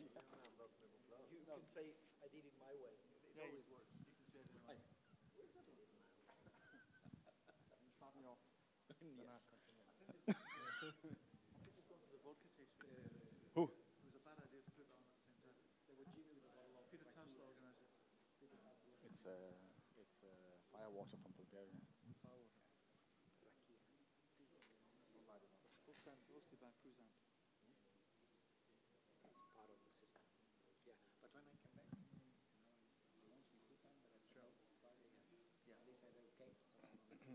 You can say, I did it my way. It Yeah, always works. you can say it in a way. Start me off. Yes. I think we've gone to the vodka tasting. Who? It was a bad idea to put it on at the same time. They were Gina with a bottle of Peter Tassel organized it. It's uh, it's uh, firewater from Bulgaria. Rustiban, Kruzan. It's part of the system. Yeah, but when I came back, you know, I launched my full but I said, oh, yeah. They said, okay.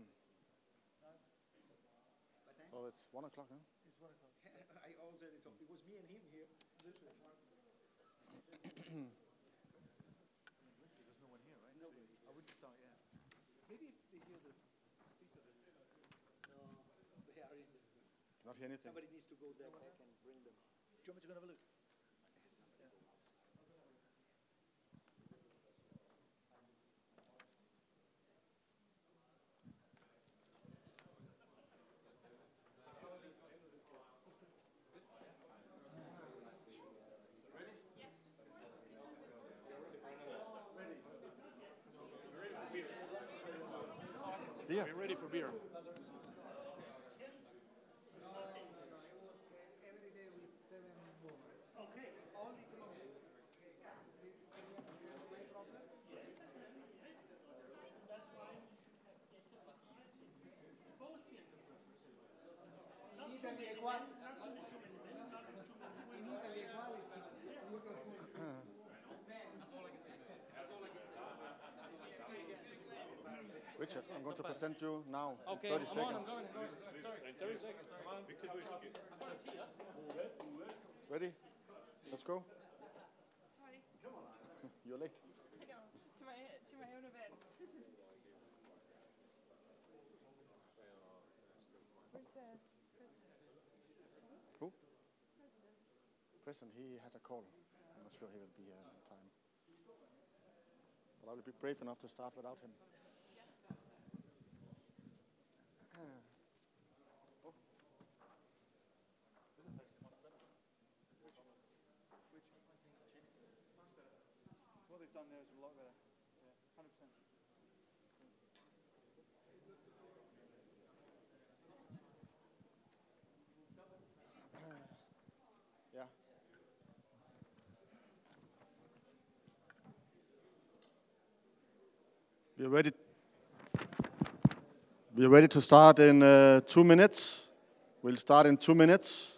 So, So it's one o'clock, huh? It's one o'clock. I already told, it was me and him here. There's no one here, right? Nobody. I wouldn't have thought, yeah. Maybe if they hear the speaker. No, they are in the. Cannot hear anything. Somebody needs to go there back and bring them. Do you want me to go and have a look? Richard, I'm going to present you now Okay, in 30 seconds. on, I'm going, I'm going. Sorry, 30 seconds, come on. I've got a tea, huh? Ready? Let's go. Sorry. You're late. I know, to my, to my own event. Where's the president? Who? President, he had a call. I'm not sure he will be here in time. But I will be brave enough to start without him. Done there is a lot better. Yeah, 100%. Yeah. We are ready. We are ready to start in uh, two minutes. We'll start in two minutes.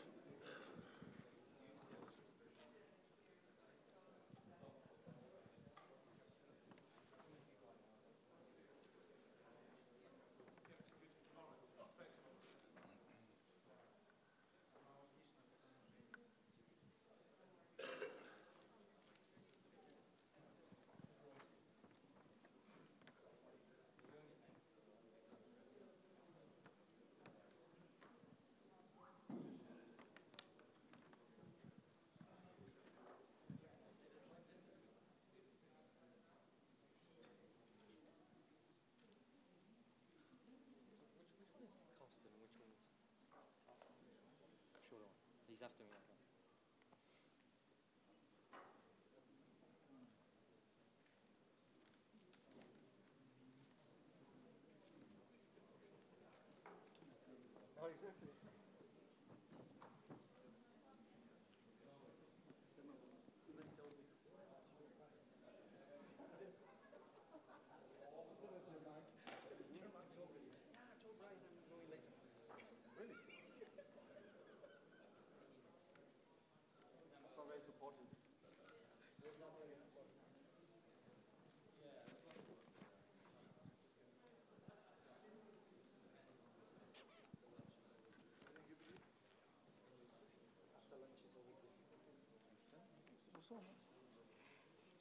So am I.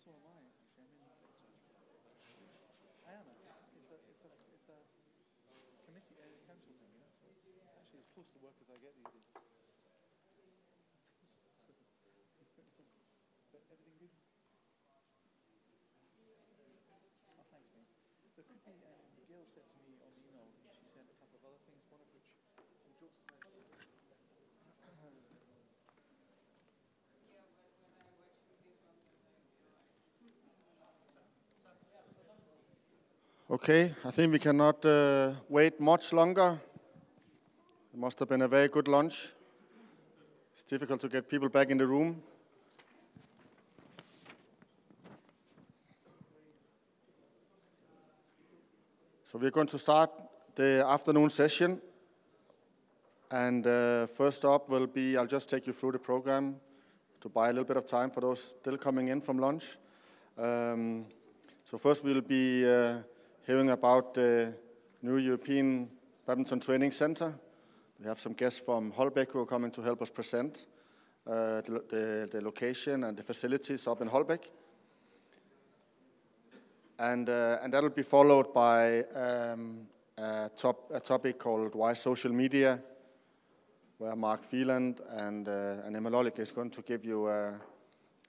So am I, actually. I mean, I am. It's a, it's a, it's a committee, uh, council thing, you know, so it's, it's actually as close to work as I get these days. but everything good? Oh, thanks, mate. There could be, um, Gail said to me on the Okay, I think we cannot uh, wait much longer. It must have been a very good lunch. It's difficult to get people back in the room. So we're going to start the afternoon session. And uh, first up will be, I'll just take you through the program to buy a little bit of time for those still coming in from lunch. Um, so first we'll be uh, hearing about the new European Badminton Training Center. We have some guests from Holbæk who are coming to help us present uh, the, the, the, location and the facilities up in Holbæk. And, uh, and that'll be followed by um, a, top, a, topic called Why Social Media, where Mark Phelan and, uh, and Emma Lolik is going to give you uh,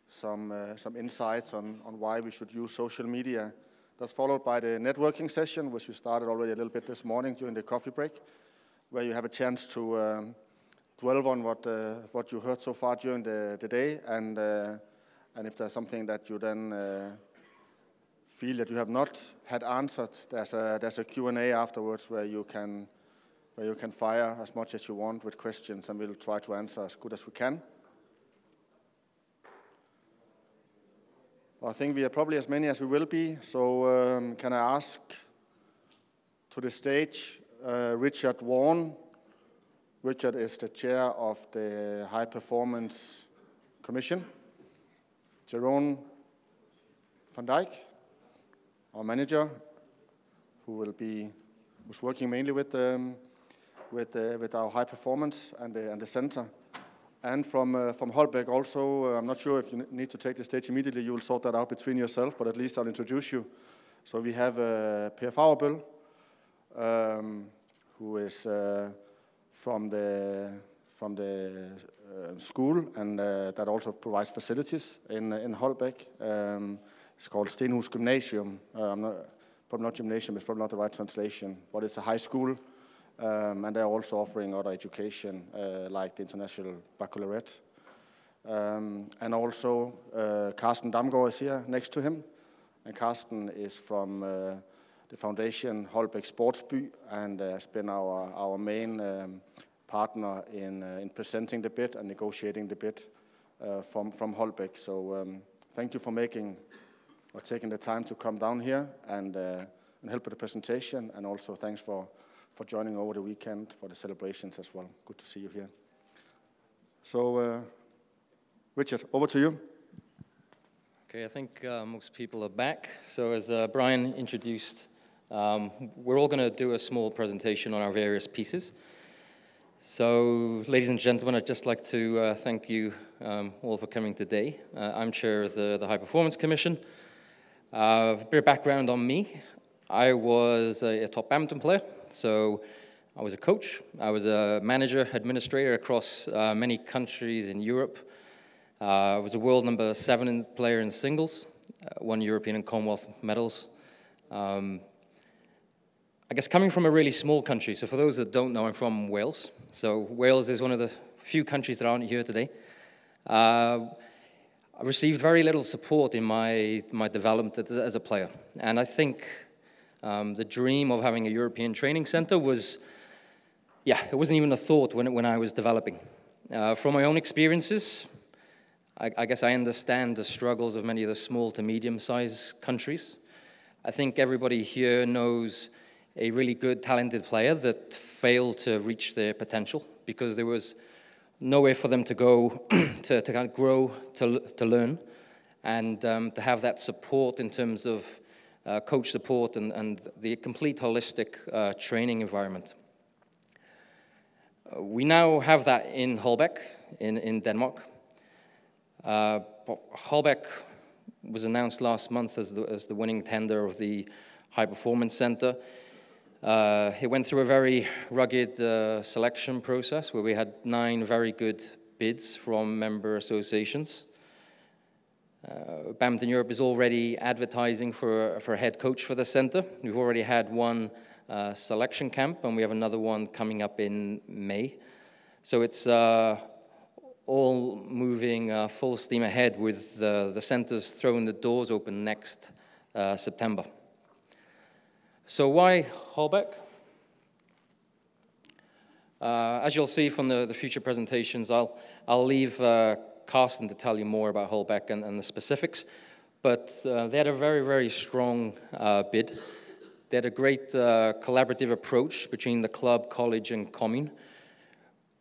some, uh, some insights on, on why we should use social media that's followed by the networking session, which we started already a little bit this morning during the coffee break, where you have a chance to um, dwell on what, uh, what you heard so far during the, the day, and, uh, and if there's something that you then uh, feel that you have not had answered, there's a, there's a Q&A afterwards where you, can, where you can fire as much as you want with questions, and we'll try to answer as good as we can. I think we are probably as many as we will be. So um, can I ask to the stage uh, Richard Vaughan? Richard is the chair of the High Performance Commission. Jeroen van Dijk, our manager, who will be who's working mainly with um, with uh, with our high performance and the, and the center. And from, uh, from Holbæk also, uh, I'm not sure if you need to take the stage immediately, you will sort that out between yourself, but at least I'll introduce you. So we have uh, Per Fauerbøl, um, who is uh, from the, from the uh, school and uh, that also provides facilities in, in Holbæk. Um, it's called Stenhus Gymnasium. I'm not, probably not gymnasium, it's probably not the right translation, but it's a high school um, and they're also offering other education uh, like the International Baccalaureate. Um, and also, uh, Carsten Damgaard is here next to him. And Carsten is from uh, the foundation Holbæk Sportsby and has been our, our main um, partner in, uh, in presenting the bid and negotiating the bid uh, from, from Holbæk. So um, thank you for making or taking the time to come down here and, uh, and help with the presentation. And also thanks for for joining over the weekend for the celebrations as well. Good to see you here. So, uh, Richard, over to you. Okay, I think uh, most people are back. So, as uh, Brian introduced, um, we're all going to do a small presentation on our various pieces. So, ladies and gentlemen, I'd just like to uh, thank you um, all for coming today. Uh, I'm chair of the, the High Performance Commission. Uh, a bit of background on me. I was a, a top badminton player so I was a coach, I was a manager, administrator across uh, many countries in Europe. Uh, I was a world number seven player in singles, uh, won European and Commonwealth medals. Um, I guess coming from a really small country, so for those that don't know, I'm from Wales. So Wales is one of the few countries that aren't here today. Uh, I received very little support in my, my development as a player. And I think um, the dream of having a European training center was, yeah, it wasn't even a thought when, when I was developing. Uh, from my own experiences, I, I guess I understand the struggles of many of the small to medium-sized countries. I think everybody here knows a really good, talented player that failed to reach their potential because there was nowhere for them to go to, to kind of grow, to, to learn, and um, to have that support in terms of uh, coach support, and, and the complete holistic uh, training environment. Uh, we now have that in Holbæk, in, in Denmark. Uh, Holbæk was announced last month as the, as the winning tender of the High Performance Center. Uh, it went through a very rugged uh, selection process where we had nine very good bids from member associations. Uh, Europe is already advertising for, for a head coach for the center. We've already had one uh, selection camp, and we have another one coming up in May. So it's uh, all moving uh, full steam ahead with the centers throwing the doors open next uh, September. So why Holbæk? Uh, as you'll see from the, the future presentations, I'll, I'll leave uh, Carsten to tell you more about Holbæk and, and the specifics. But uh, they had a very, very strong uh, bid. They had a great uh, collaborative approach between the club, college, and commune,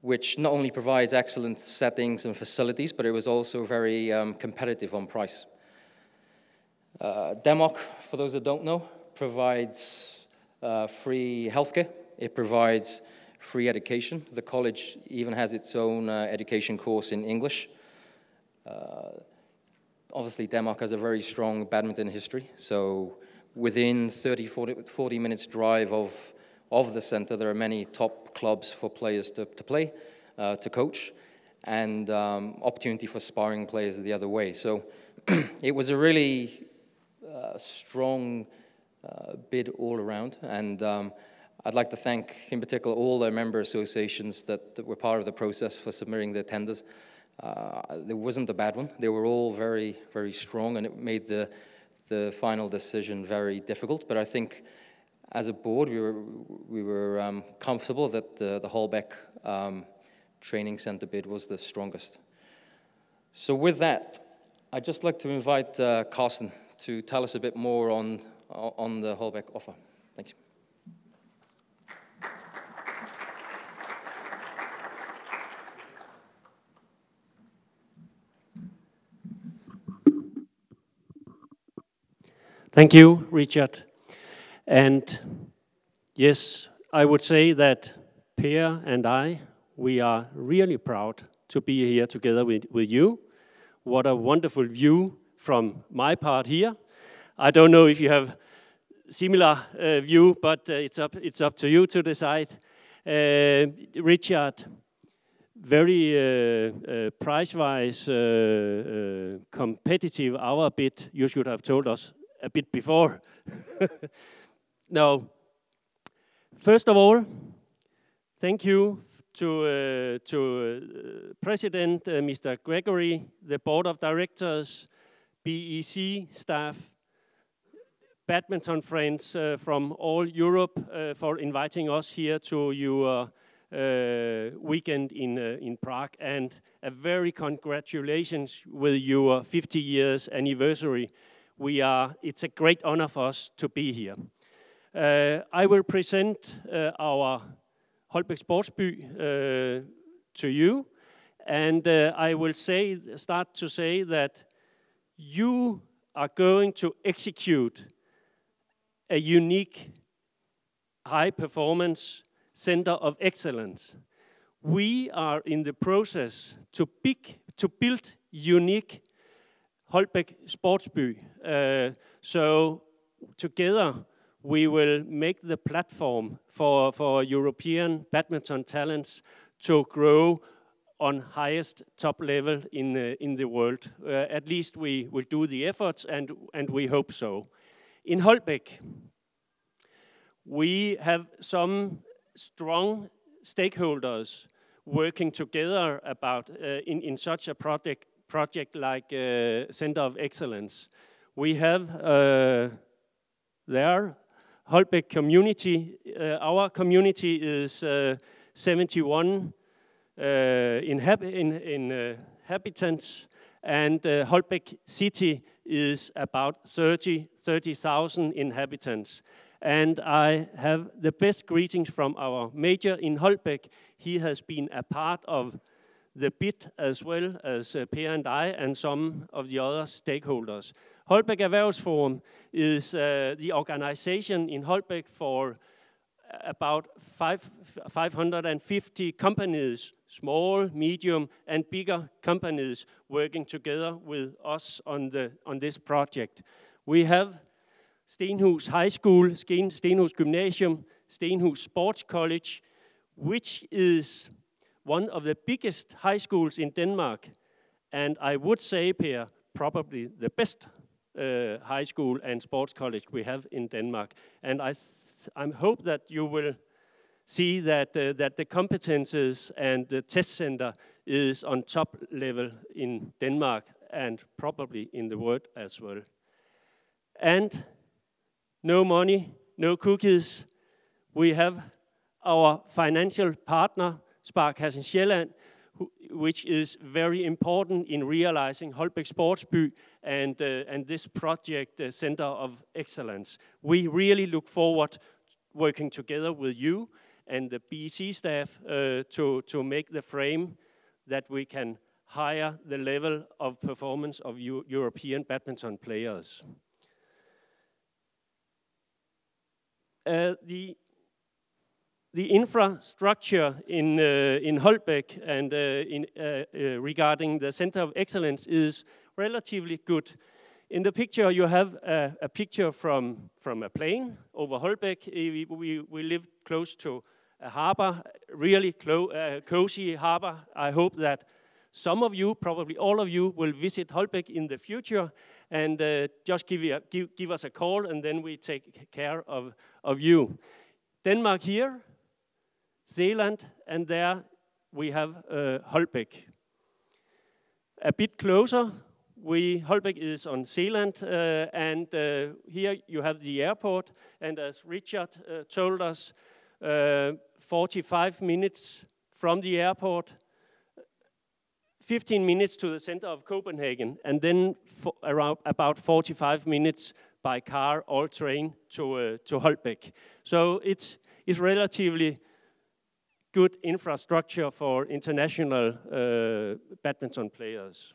which not only provides excellent settings and facilities, but it was also very um, competitive on price. Uh, Denmark, for those that don't know, provides uh, free healthcare. It provides free education. The college even has its own uh, education course in English. Uh, obviously, Denmark has a very strong badminton history. So within 30, 40, 40 minutes drive of, of the center, there are many top clubs for players to, to play, uh, to coach, and um, opportunity for sparring players the other way. So it was a really uh, strong bid all around. And um, I'd like to thank, in particular, all the member associations that, that were part of the process for submitting their tenders. Uh, there wasn't a bad one. They were all very, very strong, and it made the, the final decision very difficult. But I think as a board, we were, we were um, comfortable that the, the Holbæk um, training center bid was the strongest. So with that, I'd just like to invite uh, Carsten to tell us a bit more on, on the Holbæk offer. Thank you. Richard. And yes, I would say that Pierre and I, we are really proud to be here together with, with you. What a wonderful view from my part here. I don't know if you have similar uh, view, but uh, it's up it's up to you to decide. Uh, Richard, very uh, uh, price-wise, uh, competitive hour bit. You should have told us a bit before. now, first of all, thank you to, uh, to uh, President uh, Mr. Gregory, the Board of Directors, BEC staff, badminton friends uh, from all Europe uh, for inviting us here to your uh, weekend in, in Prague and a very congratulations with your 50 years anniversary. We are, it's a great honor for us to be here. Uh, I will present uh, our Holbæk Sportsby uh, to you and I will say, start to say that you are going to execute a unique high performance center of excellence. We are in the process to, pick, to build unique Holbæk Sportsby. Uh, so together we will make the platform for, for European badminton talents to grow on highest top level in, uh, in the world. Uh, at least we will do the efforts and, and we hope so. In Holbæk, we have some strong stakeholders working together about uh, in, in such a project, project like uh, Center of Excellence. We have uh, there Holbæk community. Uh, our community is uh, 71 uh, inhab in, in inhabitants, and Holbæk city is about 30 30,000 inhabitants. And I have the best greetings from our major in Holbæk. He has been a part of the bid as well as uh, Per and I and some of the other stakeholders. Holbæk Erhvervsforum is uh, the organization in Holbæk for about five, 550 companies, small, medium, and bigger companies working together with us on, the, on this project. We have Stenhus High School, Stenhus Gymnasium, Stenhus Sports College, which is one of the biggest high schools in Denmark. And I would say, Per, probably the best uh, high school and sports college we have in Denmark. And I, I hope that you will see that, uh, that the competences and the test center is on top level in Denmark and probably in the world as well. And no money, no cookies. We have our financial partner, Sparekassen Sjælland, which is very important in realizing Holbæk Sportsby and, uh, and this project uh, Center of Excellence. We really look forward working together with you and the BEC staff uh, to, to make the frame that we can higher the level of performance of European badminton players. Uh, the the infrastructure in uh, in Holbæk and uh, in uh, uh, regarding the Center of Excellence is relatively good. In the picture, you have a, a picture from from a plane over Holbæk. We, we, we live close to a harbor, really uh, cozy harbor. I hope that some of you, probably all of you, will visit Holbæk in the future and uh, just give, a, give, give, us a call and then we take care of, of you. Denmark here, Zealand, and there we have uh, Holbæk. A bit closer, we Holbæk is on Zealand, uh, and uh, here you have the airport. And as Richard uh, told us, uh, 45 minutes from the airport, 15 minutes to the center of Copenhagen, and then around about 45 minutes by car or train to, uh, to Holbæk. So it's, it's relatively good infrastructure for international uh, badminton players.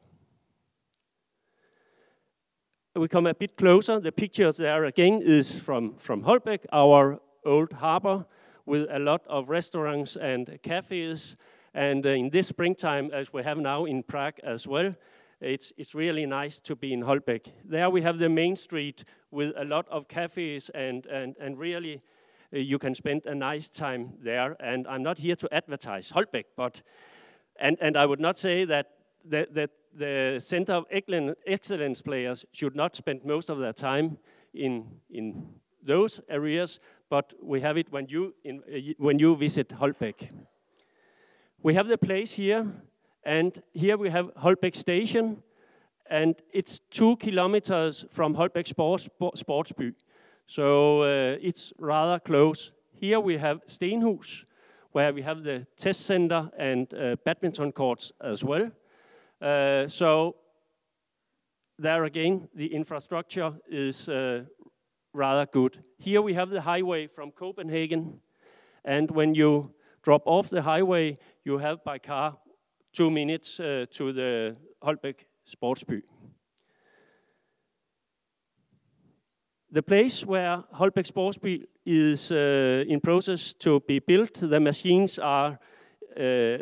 We come a bit closer. The pictures there again is from, from Holbæk, our old harbor with a lot of restaurants and cafes. And uh, in this springtime, as we have now in Prague as well, it's, it's really nice to be in Holbæk. There we have the main street with a lot of cafes and, and, and really you can spend a nice time there. And I'm not here to advertise Holbæk, but, and, and I would not say that, that, that the Center of Excellence players should not spend most of their time in, in those areas, but we have it when you, in, uh, when you visit Holbæk. We have the place here, and here we have Holbæk Station, and it's two kilometers from Holbæk Sports, Sportsby. So uh, it's rather close. Here we have Stenhus, where we have the test center and uh, badminton courts as well. Uh, so there again, the infrastructure is rather good. Here we have the highway from Copenhagen, and when you drop off the highway, you have by car two minutes uh, to the Holbæk Sportsby. The place where Holbæk Sportsby is uh, in process to be built, the machines are uh,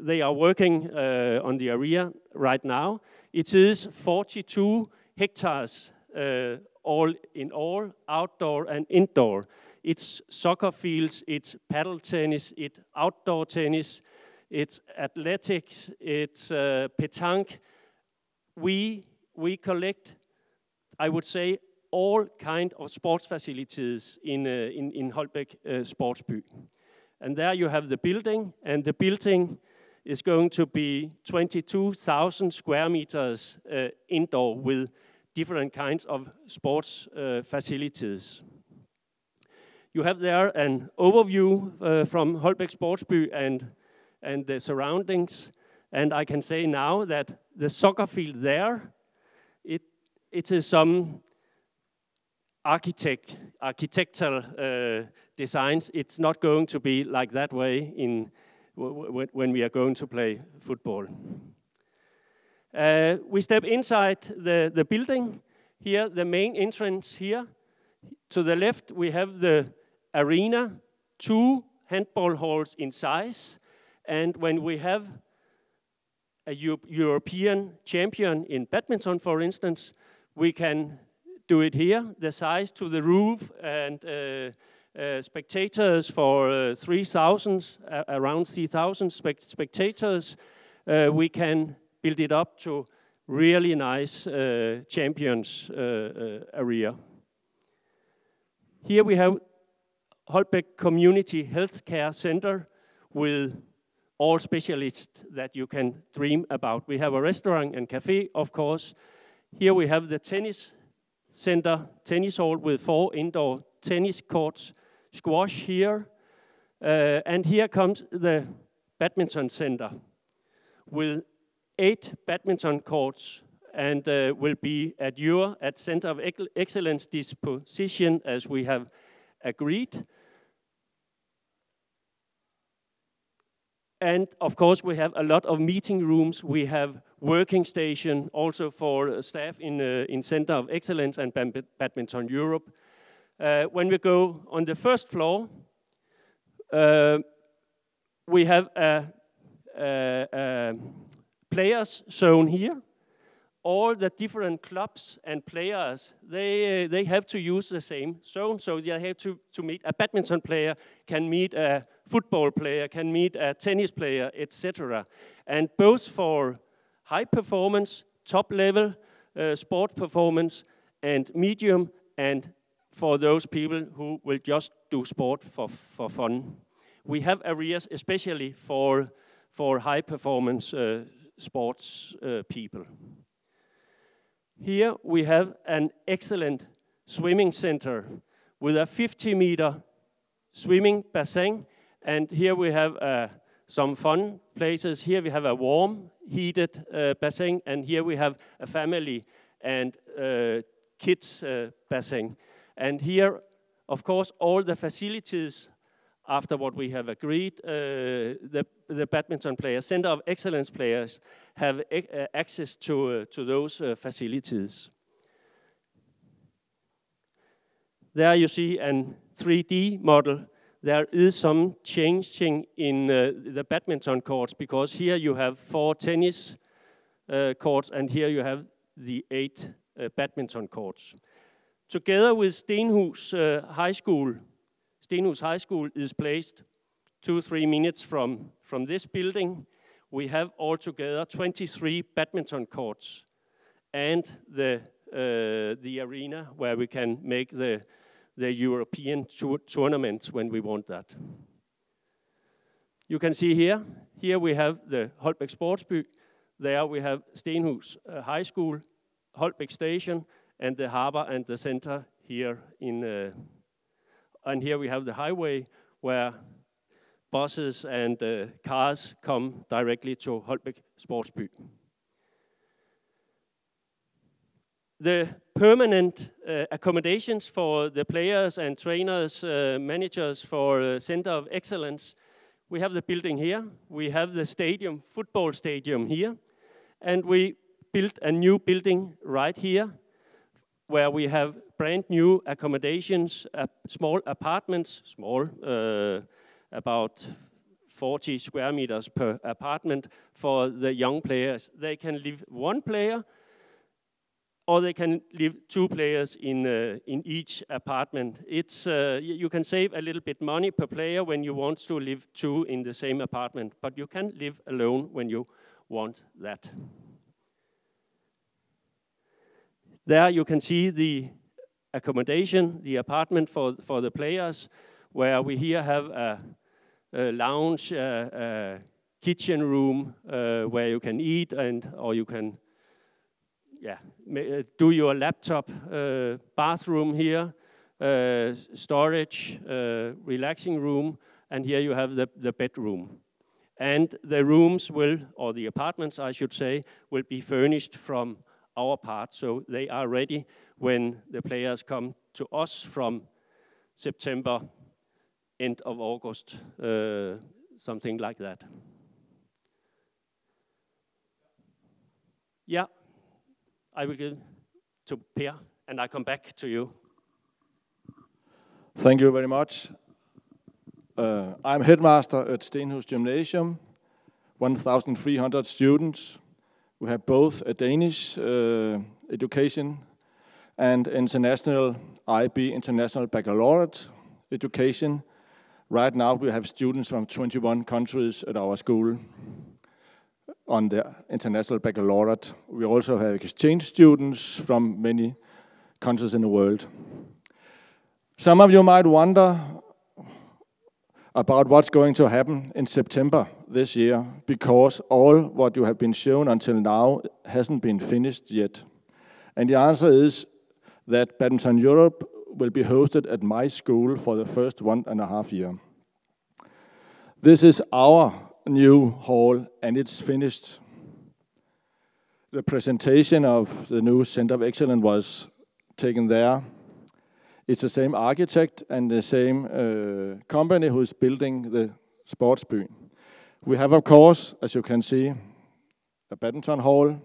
they are working uh, on the area right now. It is 42 hectares uh, all in all, outdoor and indoor. It's soccer fields, it's paddle tennis, it's outdoor tennis, it's athletics, it's uh, petanque. We, we collect, I would say, all kind of sports facilities in, uh, in, in Holbæk uh, Sportsby. And there you have the building, and the building is going to be 22,000 square meters uh, indoor with different kinds of sports uh, facilities. You have there an overview uh, from Holbæk Sportsby and, and the surroundings. And I can say now that the soccer field there, it, it is some architect, architectural uh, designs. It's not going to be like that way in, when we are going to play football. Uh, we step inside the, the building. Here, the main entrance here. To the left, we have the arena, two handball halls in size. And when we have a European champion in badminton, for instance, we can do it here, the size to the roof, and uh, uh, spectators for uh, 3,000, uh, around 3,000 spectators. Uh, we can build it up to really nice uh, champions area. Here we have Holbæk Community Healthcare Center with all specialists that you can dream about. We have a restaurant and cafe, of course. Here we have the tennis center, tennis hall with four indoor tennis courts, squash here, uh, and here comes the badminton center with eight badminton courts and uh, will be at your at Center of Excellence disposition as we have agreed. And of course, we have a lot of meeting rooms. We have working station also for staff in, uh, in Center of Excellence and Badminton Europe. Uh, when we go on the first floor, uh, we have a, a, a players zone here all the different clubs and players, they, uh, they have to use the same zone. So they have to, to meet a badminton player, can meet a football player, can meet a tennis player, etc. And both for high performance, top level uh, sport performance, and medium, and for those people who will just do sport for, for fun. We have areas especially for, for high performance uh, sports uh, people. Here we have an excellent swimming center with a 50 meter swimming basin. And here we have uh, some fun places. Here we have a warm, heated uh, basin. And here we have a family and uh, kids uh, basin. And here, of course, all the facilities after what we have agreed, uh, the, the badminton players, Center of Excellence players, have uh, access to, uh, to those uh, facilities. There you see a 3D model. There is some changing in uh, the badminton courts because here you have four tennis uh, courts and here you have the eight badminton courts. Together with Stenhus High School, Stenhus High School is placed two, three minutes from, from this building. We have altogether 23 badminton courts and the, uh, the arena where we can make the, the European tour tournaments when we want that. You can see here, here we have the Holbæk Sportsby. There we have Stenhus uh, High School, Holbæk Station, and the harbor and the center here in, uh, and here we have the highway where buses and uh, cars come directly to Holbæk Sportsby. The permanent uh, accommodations for the players and trainers, uh, managers for uh, Center of Excellence, we have the building here, we have the stadium, football stadium here, and we built a new building right here where we have brand new accommodations, uh, small apartments, small, uh, about 40 square meters per apartment for the young players. They can live one player, or they can live two players in uh, in each apartment. It's uh, you can save a little bit money per player when you want to live two in the same apartment, but you can live alone when you want that. There you can see the accommodation, the apartment for, for the players, where we here have a, a lounge, a, a, kitchen room uh, where you can eat and or you can yeah, uh, do your laptop, uh, bathroom here, uh, storage, uh, relaxing room, and here you have the, the bedroom. And the rooms will, or the apartments I should say, will be furnished from our part. So they are ready when the players come to us from September, end of August, uh, something like that. Yeah, I will give to Per, and I come back to you. Thank you very much. Uh, I'm headmaster at Stenhus Gymnasium, 1,300 students. We have both a Danish uh, education and international IB, International Baccalaureate education. Right now we have students from 21 countries at our school on the International Baccalaureate. We also have exchange students from many countries in the world. Some of you might wonder about what's going to happen in September this year because all what you have been shown until now hasn't been finished yet. And the answer is that Badminton Europe will be hosted at my school for the first one and a half year. This is our new hall, and it's finished. The presentation of the new Center of Excellence was taken there. It's the same architect and the same uh, company who's building the Sportsby. We have, of course, as you can see, a badminton hall,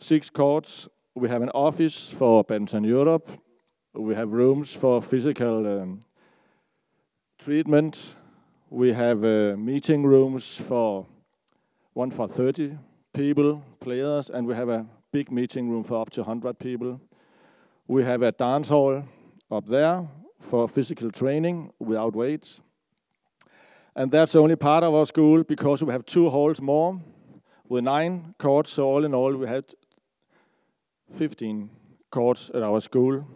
six courts. We have an office for Badminton Europe. We have rooms for physical um, treatment. We have uh, meeting rooms for one for 30 people, players, and we have a big meeting room for up to 100 people. We have a dance hall up there for physical training without weights. And that's only part of our school because we have two halls more with nine courts. So all in all, we had 15 courts at our school.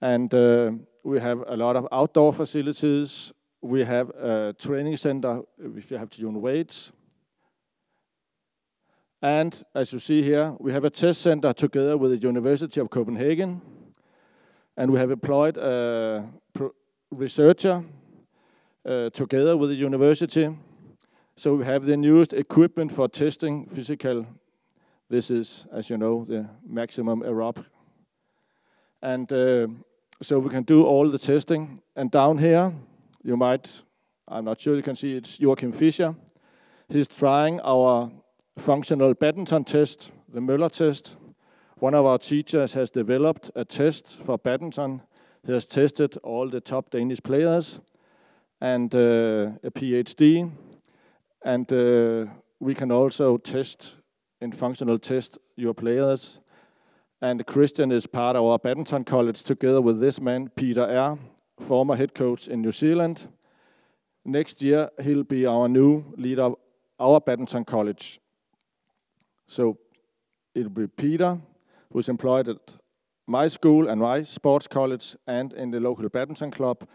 And uh, we have a lot of outdoor facilities. We have a training center if you have to use weights. And as you see here, we have a test center together with the University of Copenhagen. And we have employed a researcher uh, together with the university. So we have the newest equipment for testing physical. This is, as you know, the maximum aerob. And uh, so we can do all the testing. And down here, you might, I'm not sure you can see, it's Joachim Fischer. He's trying our functional badminton test, the Müller test. One of our teachers has developed a test for badminton. He has tested all the top Danish players and uh, a PhD. And uh, we can also test in functional test your players. And Christian is part of our badminton college together with this man, Peter R., former head coach in New Zealand. Next year, he'll be our new leader of our badminton college. So it'll be Peter, who's employed at my school and my sports college and in the local badminton club.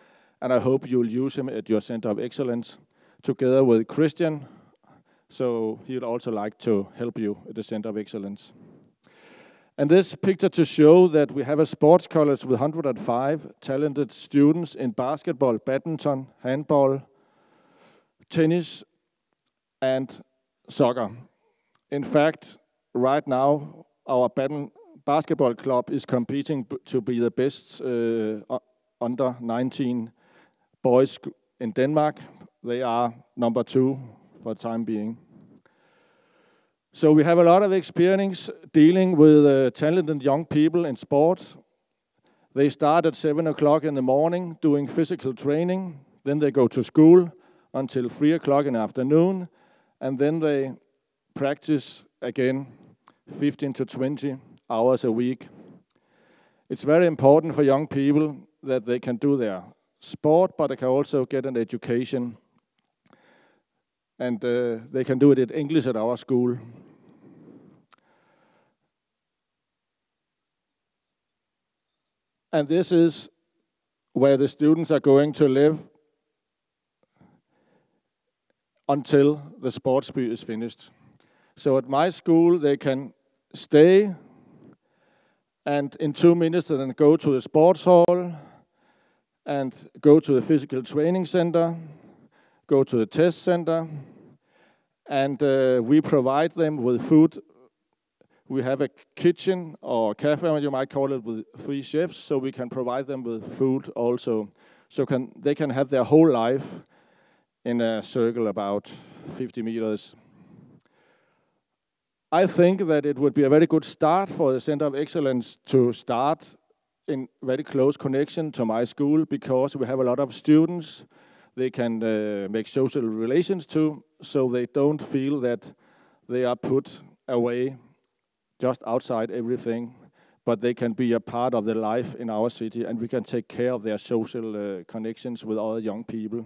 And I hope you'll use him at your Center of Excellence together with Christian. So he'd also like to help you at the Center of Excellence. And this picture to show that we have a sports college with 105 talented students in basketball, badminton, handball, tennis, and soccer. In fact, right now, our basketball club is competing to be the best uh, under 19 boys in Denmark. They are number two for the time being. So we have a lot of experience dealing with uh, talented young people in sports. They start at 7 o'clock in the morning doing physical training. Then they go to school until 3 o'clock in the afternoon. And then they practice again 15 to 20 hours a week. It's very important for young people that they can do their sport, but they can also get an education. And uh, they can do it in English at our school. And this is where the students are going to live until the Sportsby is finished. So at my school, they can stay and in two minutes then go to the sports hall and go to the physical training center, go to the test center, and uh, we provide them with food. We have a kitchen or cafe, you might call it, with three chefs, so we can provide them with food also. So can, they can have their whole life in a circle about 50 meters. I think that it would be a very good start for the Center of Excellence to start in very close connection to my school because we have a lot of students they can uh, make social relations to so they don't feel that they are put away just outside everything but they can be a part of the life in our city and we can take care of their social uh, connections with other young people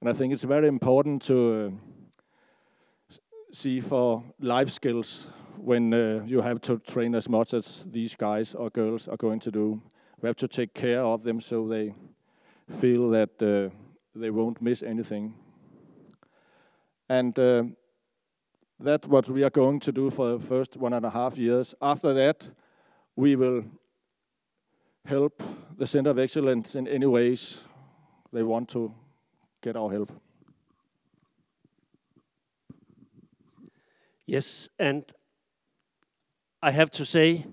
and i think it's very important to uh, see for life skills when uh, you have to train as much as these guys or girls are going to do. We have to take care of them so they feel that uh, they won't miss anything. And uh, that's what we are going to do for the first one and a half years. After that, we will help the Center of Excellence in any ways they want to get our help. Yes, and I have to say,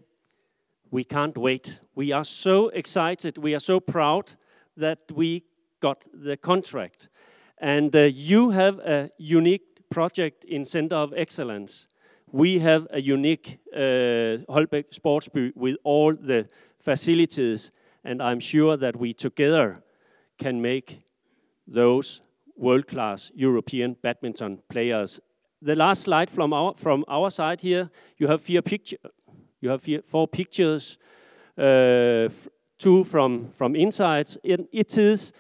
we can't wait. We are so excited, we are so proud that we got the contract. And uh, you have a unique project in Center of Excellence. We have a unique uh, Holbæk with all the facilities, and I'm sure that we together can make those world-class European badminton players. The last slide from our, from our side here, you have four, picture, you have four pictures, uh, two from, from inside. It, it is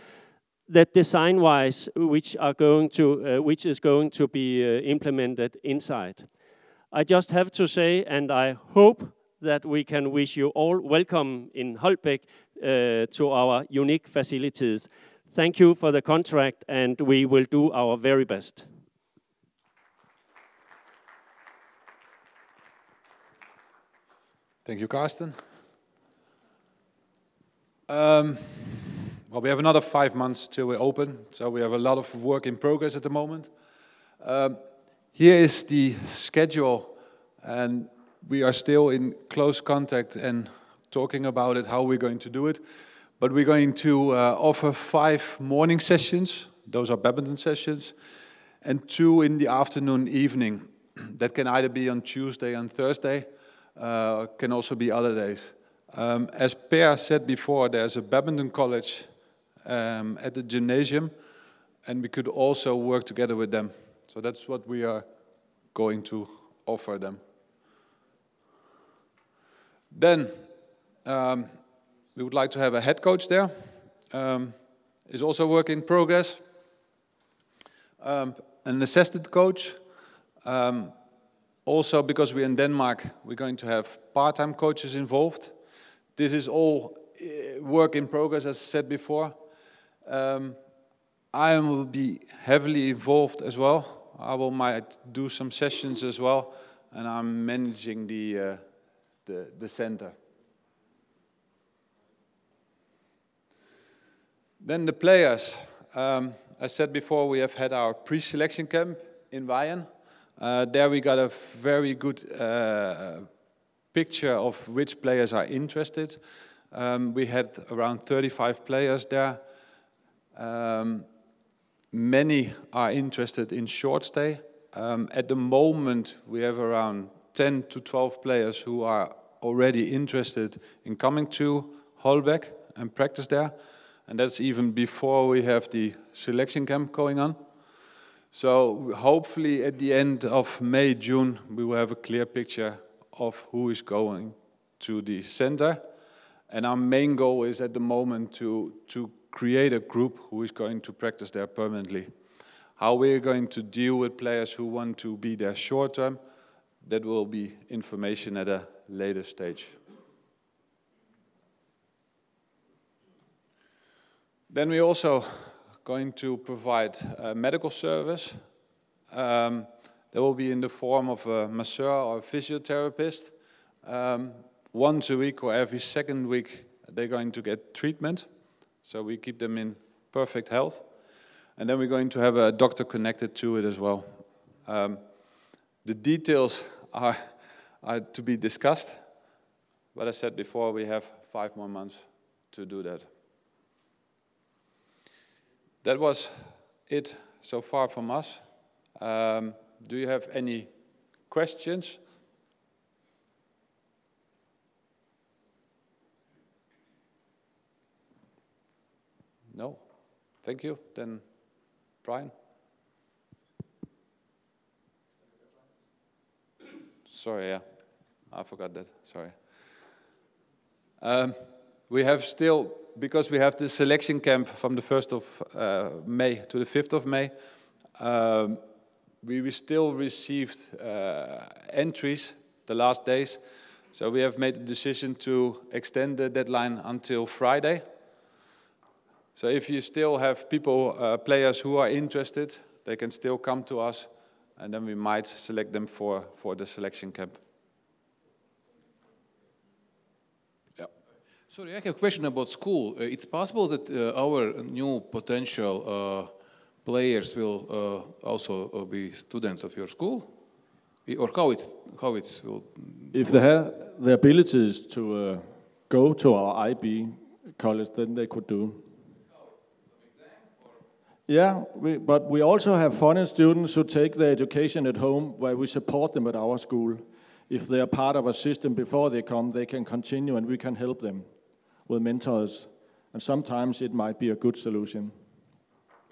the design-wise which are going to, uh, which is going to be uh, implemented inside. I just have to say, and I hope that we can wish you all welcome in Holbæk uh, to our unique facilities. Thank you for the contract, and we will do our very best. Thank you, Carsten. Um, well, we have another five months till we open, so we have a lot of work in progress at the moment. Um, here is the schedule, and we are still in close contact and talking about it, how we're going to do it. But we're going to uh, offer five morning sessions, those are badminton sessions, and two in the afternoon, evening. that can either be on Tuesday and Thursday, uh, can also be other days. Um, as Per said before, there's a badminton college um, at the gymnasium, and we could also work together with them. So that's what we are going to offer them. Then um, we would like to have a head coach there. Um, is also work in progress. Um, an assistant coach. Um, also, because we're in Denmark, we're going to have part-time coaches involved. This is all uh, work in progress, as I said before. Um, I will be heavily involved as well. I will might do some sessions as well, and I'm managing the uh, the, the center. Then the players. Um, I said before, we have had our pre-selection camp in Bayern. Uh, there we got a very good uh, picture of which players are interested. Um, we had around 35 players there. Um, many are interested in short stay. Um, at the moment, we have around 10 to 12 players who are already interested in coming to Holbæk and practice there. And that's even before we have the selection camp going on. So hopefully at the end of May, June, we will have a clear picture of who is going to the center. And our main goal is at the moment to, to create a group who is going to practice there permanently. How we're going to deal with players who want to be there short term, that will be information at a later stage. Then we're also going to provide a medical service. Um, that will be in the form of a masseur or a physiotherapist. Um, once a week or every second week, they're going to get treatment. So we keep them in perfect health. And then we're going to have a doctor connected to it as well. Um, the details are, are to be discussed. But I said before, we have five more months to do that. That was it so far from us. Um, do you have any questions? No? Thank you. Then, Brian? Sorry, yeah. I forgot that. Sorry. Um, we have still, because we have the selection camp from the 1st of uh, May to the 5th of May, um, we, still received uh, entries the last days. So we have made the decision to extend the deadline until Friday. So if you still have people, uh, players who are interested, they can still come to us and then we might select them for, for the selection camp. Yeah. Sorry, I have a question about school. Uh, it's possible that uh, our new potential uh, players will uh, also uh, be students of your school, or how it's how it's will. If they have the abilities to uh, go to our IB college, then they could do. Yeah, we, but we also have foreign students who take their education at home where we support them at our school. If they are part of a system before they come, they can continue and we can help them with mentors. And sometimes it might be a good solution.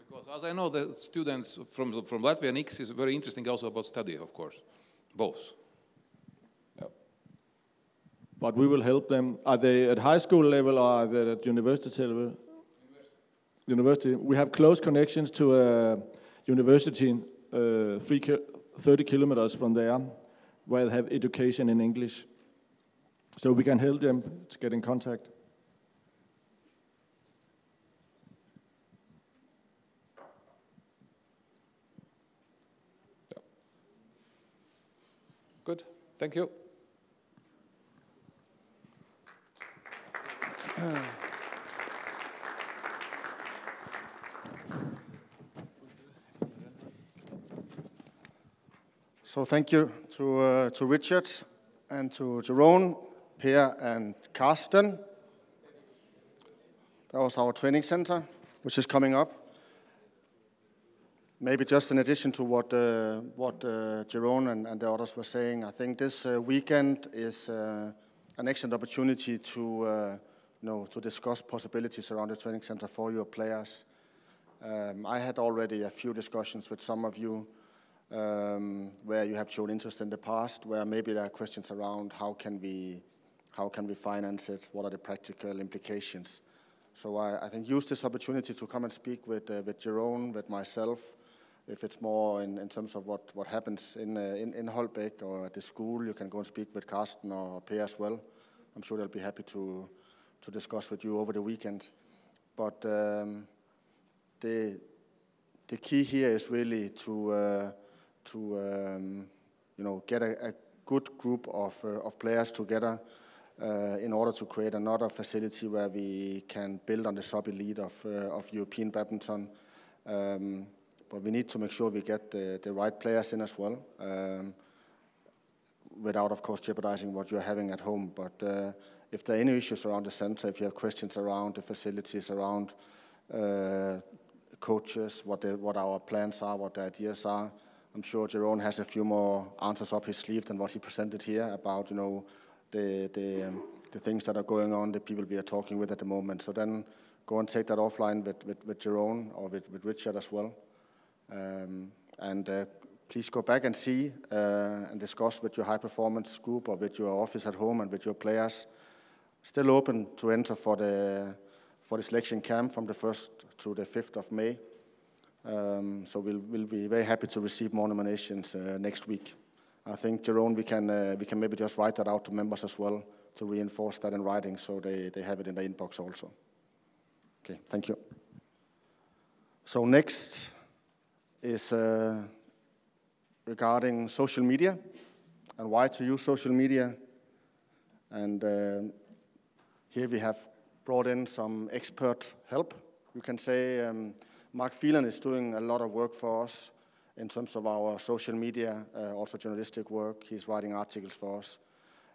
Because as I know, the students from from Latvia and X is very interesting also about study, of course, both. But we will help them. Are they at high school level or are they at university level? University. We have close connections to a university uh, three ki- 30 kilometers from there where they have education in English. So we can help them to get in contact. Good. Thank you. So thank you to, uh, to Richard and to Jeroen, Per and Carsten. That was our training center, which is coming up. Maybe just in addition to what, uh, what uh, Jeroen and, and the others were saying, I think this uh, weekend is uh, an excellent opportunity to, uh, you know, to discuss possibilities around the training center for your players. Um, I had already a few discussions with some of you um, where you have shown interest in the past, where maybe there are questions around how can we, how can we finance it, what are the practical implications. So I, I think use this opportunity to come and speak with, uh, with Jeroen, with myself, if it's more in, in terms of what, what happens in, uh, in, in Holbæk or at the school, you can go and speak with Carsten or Per as well. I'm sure they'll be happy to, to discuss with you over the weekend. But um, the, the key here is really to, uh, to um, you know, get a, a good group of, uh, of players together uh, in order to create another facility where we can build on the sub-elite of, uh, of European badminton. Um, but we need to make sure we get the, the right players in as well, um, without, of course, jeopardizing what you're having at home. But uh, if there are any issues around the center, if you have questions around the facilities, around uh, coaches, what, what our plans are, what the ideas are, I'm sure Jeroen has a few more answers up his sleeve than what he presented here about, you know, the, the, um, the things that are going on, the people we are talking with at the moment. So then go and take that offline with, with, with Jeroen or with, with Richard as well. Um, and uh, please go back and see uh, and discuss with your high performance group or with your office at home and with your players. Still open to enter for the, for the selection camp from the 1st to the 5th of May. Um, so we'll, we'll be very happy to receive more nominations uh, next week. I think, Jeroen, we can, uh, we can maybe just write that out to members as well to reinforce that in writing so they, they have it in their inbox also. Okay, thank you. So next is uh, regarding social media and why to use social media. And uh, here we have brought in some expert help. You can say um, Mark Phelan is doing a lot of work for us in terms of our social media, uh, also journalistic work. He's writing articles for us.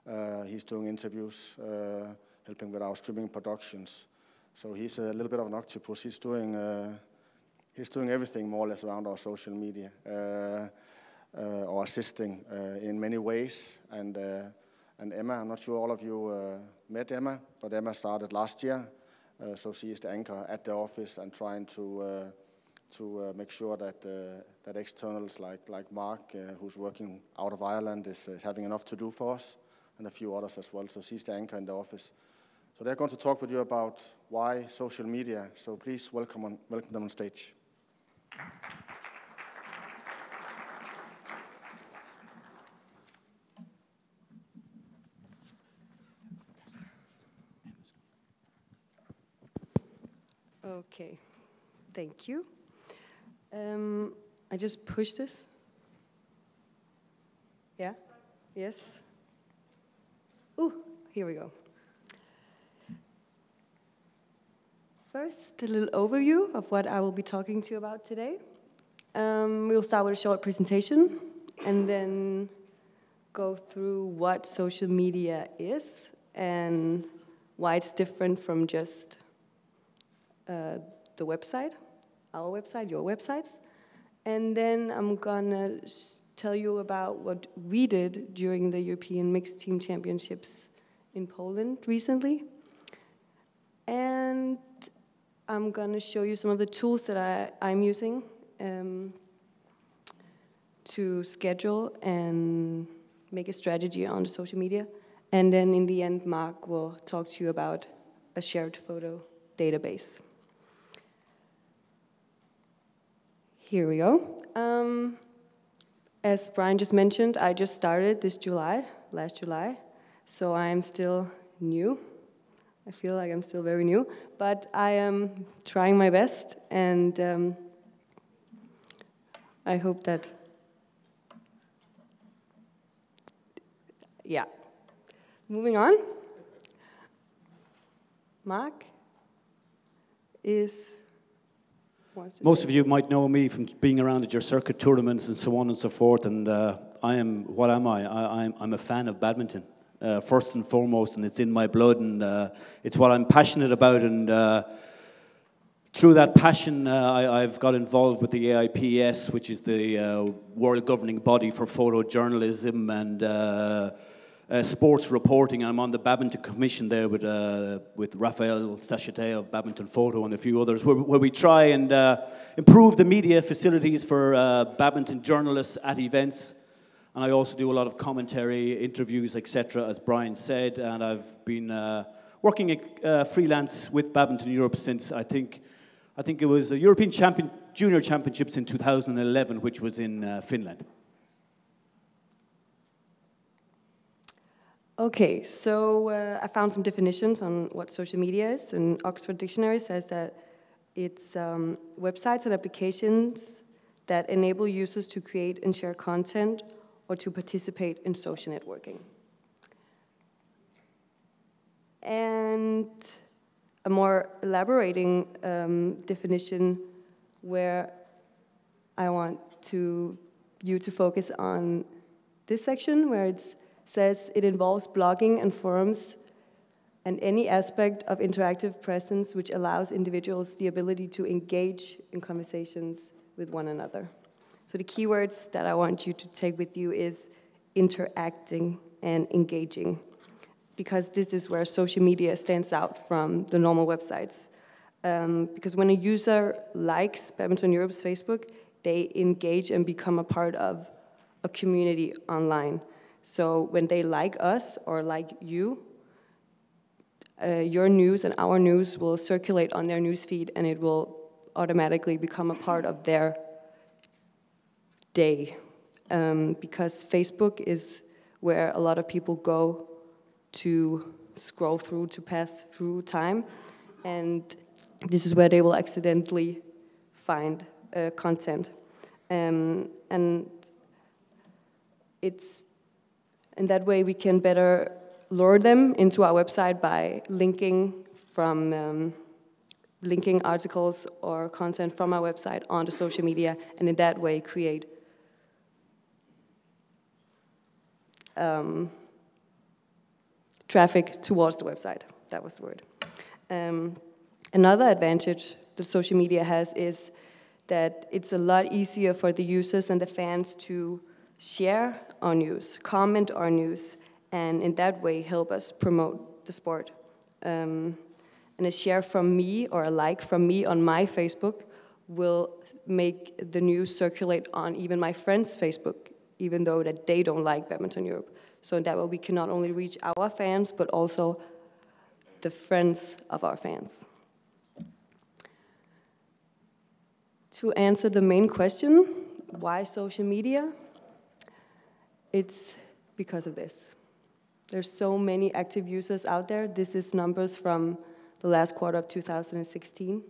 Uh, he's doing interviews, uh, helping with our streaming productions. So he's a little bit of an octopus. He's doing, uh, he's doing everything more or less around our social media, uh, uh, or assisting in many ways. And, and Emma, I'm not sure all of you met Emma, but Emma started last year. So she is the anchor at the office and trying to to uh, make sure that uh, that externals like like Mark, uh, who's working out of Ireland, is, is, having enough to do for us, and a few others as well. So she's the anchor in the office. So they're going to talk with you about why social media. So please welcome on, welcome them on stage. Okay, thank you. Um, I just push this. Yeah? Yes? Ooh, here we go. First, a little overview of what I will be talking to you about today. Um, we'll start with a short presentation and then go through what social media is and why it's different from just uh, the website, our website, your websites. And then I'm gonna tell you about what we did during the European Mixed Team Championships in Poland recently. And I'm gonna show you some of the tools that I, I'm using um, to schedule and make a strategy on social media. And then in the end, Mark will talk to you about a shared photo database. Here we go. Um, as Brian just mentioned, I just started this July, last July, so I'm still new. I feel like I'm still very new, but I am trying my best, and um, I hope that, yeah. Moving on. Mark is most of you might know me from being around at your circuit tournaments and so on and so forth. And uh, I am, what am I? I am, I'm a fan of badminton, uh, first and foremost, and it's in my blood, and uh, it's what I'm passionate about. And uh, through that passion, uh, I, have got involved with the AIPS, which is the uh, world governing body for photojournalism and uh, sports reporting. I'm on the Badminton Commission there with, uh, with Raphael Sachetat of Badminton Photo and a few others, where, where we try and uh, improve the media facilities for uh, badminton journalists at events. And I also do a lot of commentary, interviews, etc., as Brian said. And I've been uh, working uh, freelance with Badminton Europe since I think, I think it was the European Champion, Junior Championships in 2011, which was in Finland. Okay, so uh, I found some definitions on what social media is, and Oxford Dictionary says that it's um, websites and applications that enable users to create and share content or to participate in social networking. And a more elaborating um, definition where I want to you to focus on this section where it's says it involves blogging and forums and any aspect of interactive presence which allows individuals the ability to engage in conversations with one another. So the keywords that I want you to take with you is interacting and engaging, because this is where social media stands out from the normal websites. Um, because when a user likes Badminton Europe's Facebook, they engage and become a part of a community online. So when they like us or like you, uh, your news and our news will circulate on their news feed and it will automatically become a part of their day. Um, because Facebook is where a lot of people go to scroll through, to pass through time. And this is where they will accidentally find uh, content. Um, and it's and that way we can better lure them into our website by linking from um, linking articles or content from our website onto social media, and in that way create um, traffic towards the website. That was the word. Um, another advantage that social media has is that it's a lot easier for the users and the fans to share our news, comment our news, and in that way help us promote the sport. Um, and a share from me or a like from me on my Facebook will make the news circulate on even my friends' Facebook, even though that they don't like Badminton Europe. So in that way we can not only reach our fans, but also the friends of our fans. To answer the main question, why social media? It's because of this. There's so many active users out there. This is numbers from the last quarter of 2016.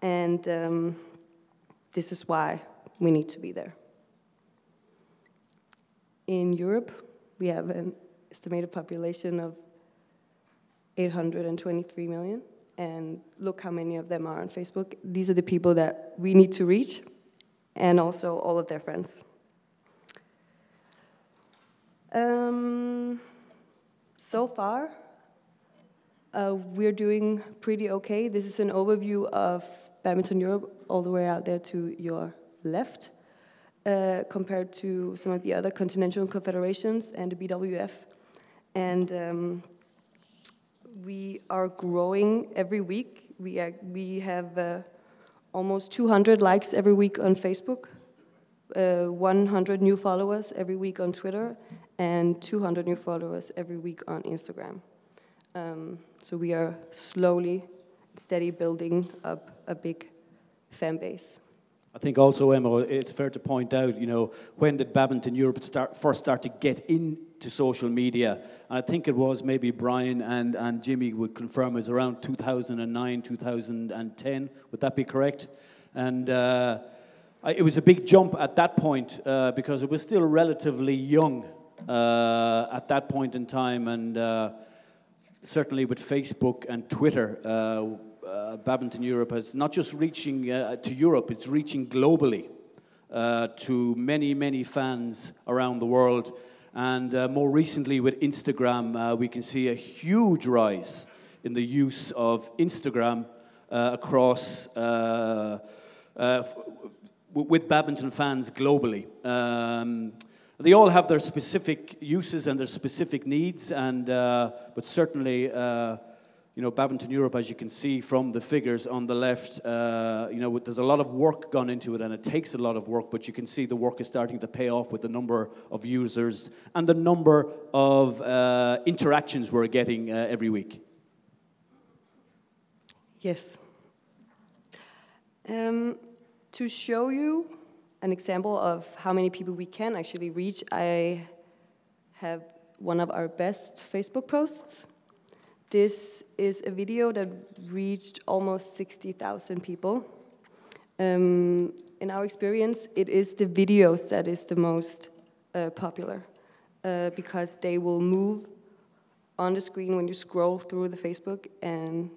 And um, this is why we need to be there. In Europe, we have an estimated population of 823 million, and look how many of them are on Facebook. These are the people that we need to reach, and also all of their friends. Um, so far, uh, we're doing pretty okay. This is an overview of Badminton Europe all the way out there to your left, uh, compared to some of the other continental confederations and the BWF. And um, we are growing every week. We, are, we have uh, almost 200 likes every week on Facebook, uh, 100 new followers every week on Twitter, and 200 new followers every week on Instagram. Um, so we are slowly, steady building up a big fan base. I think also, Emma, it's fair to point out, you know, when did Badminton Europe start, first start to get into social media? And I think it was maybe Brian and, and Jimmy would confirm it was around 2009, 2010. Would that be correct? And uh, it was a big jump at that point uh, because it was still relatively young uh, at that point in time. And uh, certainly with Facebook and Twitter, uh, uh, Badminton Europe is not just reaching to Europe, it's reaching globally to many, many fans around the world. And more recently with Instagram, we can see a huge rise in the use of Instagram across with badminton fans globally. Um, they all have their specific uses and their specific needs, and but certainly you know, Badminton Europe, as you can see from the figures on the left, uh, you know, there's a lot of work gone into it and it takes a lot of work, but you can see the work is starting to pay off with the number of users and the number of uh, interactions we're getting uh, every week. Yes. Um, to show you an example of how many people we can actually reach, I have one of our best Facebook posts. This is a video that reached almost 60,000 people. Um, in our experience, it is the videos that is the most uh, popular uh, because they will move on the screen when you scroll through the Facebook, and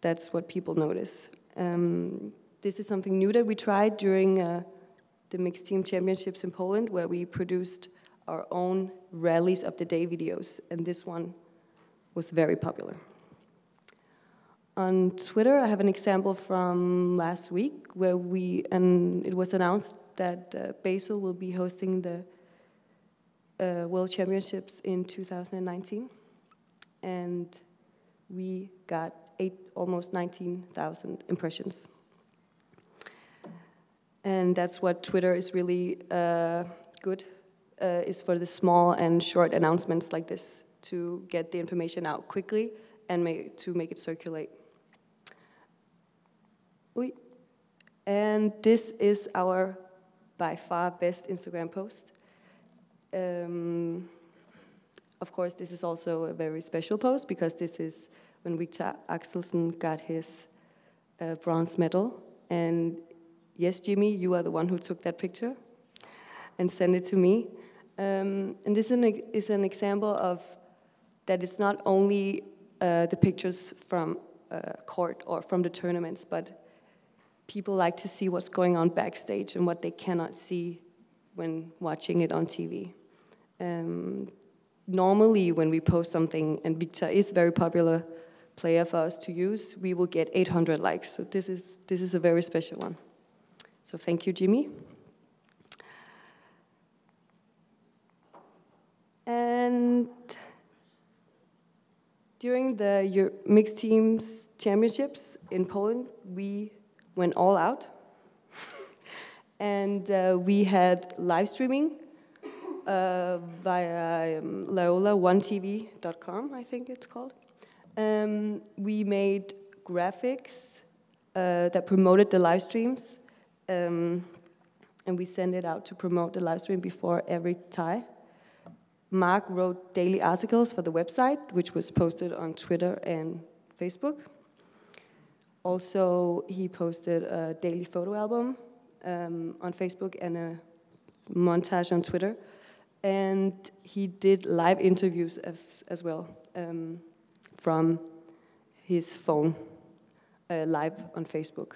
that's what people notice. Um, this is something new that we tried during uh, the mixed team championships in Poland, where we produced our own rallies of the day videos, and this one was very popular. On Twitter, I have an example from last week where we, and it was announced that uh, Basel will be hosting the uh, World Championships in 2019. And we got eight, almost 19,000 impressions. And that's what Twitter is really uh, good, uh, is for the small and short announcements like this to get the information out quickly and make, to make it circulate. Oui. And this is our by far best Instagram post. Um, of course, this is also a very special post because this is when Viktor Axelsen got his uh, bronze medal. And yes, Jimmy, you are the one who took that picture and sent it to me. Um, and this is an, is an example of that it's not only uh, the pictures from uh, court or from the tournaments, but people like to see what's going on backstage and what they cannot see when watching it on TV. Um, normally, when we post something, and Viktor is a very popular player for us to use, we will get 800 likes. So this is, this is a very special one. So thank you, Jimmy. And during the mixed teams championships in Poland, we went all out. and uh, we had live streaming uh, via um, Laola1tv.com, I think it's called. Um, we made graphics uh, that promoted the live streams, um, and we sent it out to promote the live stream before every tie. Mark wrote daily articles for the website, which was posted on Twitter and Facebook. Also, he posted a daily photo album um, on Facebook and a montage on Twitter. And he did live interviews as, as well um, from his phone uh, live on Facebook.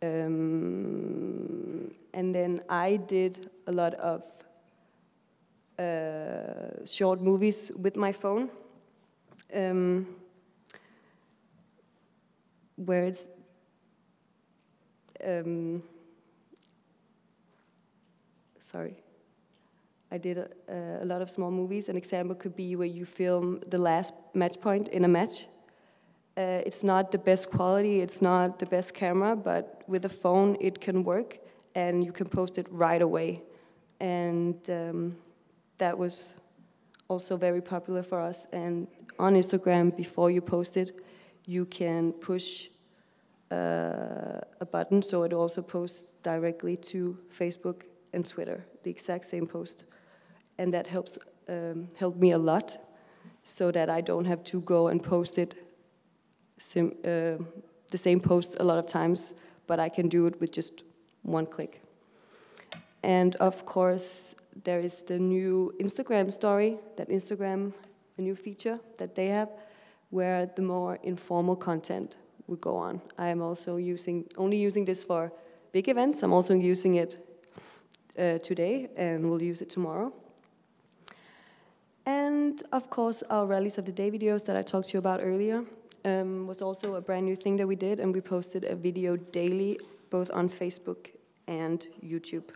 Um, and then I did a lot of uh, short movies with my phone, um, where it's um, sorry. I did a, a, lot of small movies. An example could be where you film the last match point in a match. Uh, it's not the best quality, it's not the best camera, but with a phone it can work and you can post it right away. And um, that was also very popular for us. And on Instagram, before you post it, you can push uh, a button so it also posts directly to Facebook and Twitter, the exact same post. And that helps um, helped me a lot so that I don't have to go and post it sim, uh, the same post a lot of times, but I can do it with just one click. And of course, there is the new Instagram story, that Instagram, a new feature that they have, where the more informal content would go on. I am also using, only using this for big events. I'm also using it uh, today and we'll use it tomorrow. And of course, our rallies of the day videos that I talked to you about earlier um, was also a brand new thing that we did, and we posted a video daily, both on Facebook and YouTube.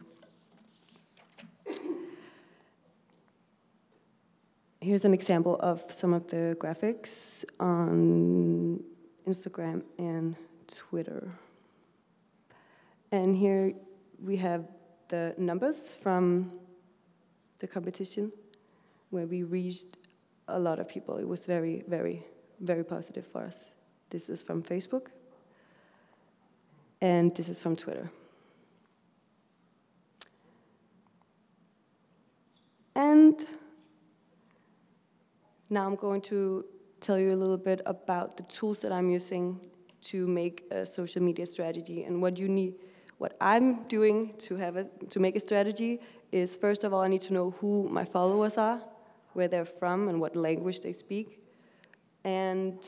Here's an example of some of the graphics on Instagram and Twitter. And here we have the numbers from the competition where we reached a lot of people. It was very, very, very positive for us. This is from Facebook, and this is from Twitter. And now I'm going to tell you a little bit about the tools that I'm using to make a social media strategy and what you need. What I'm doing to have a, to make a strategy is first of all I need to know who my followers are, where they're from, and what language they speak, and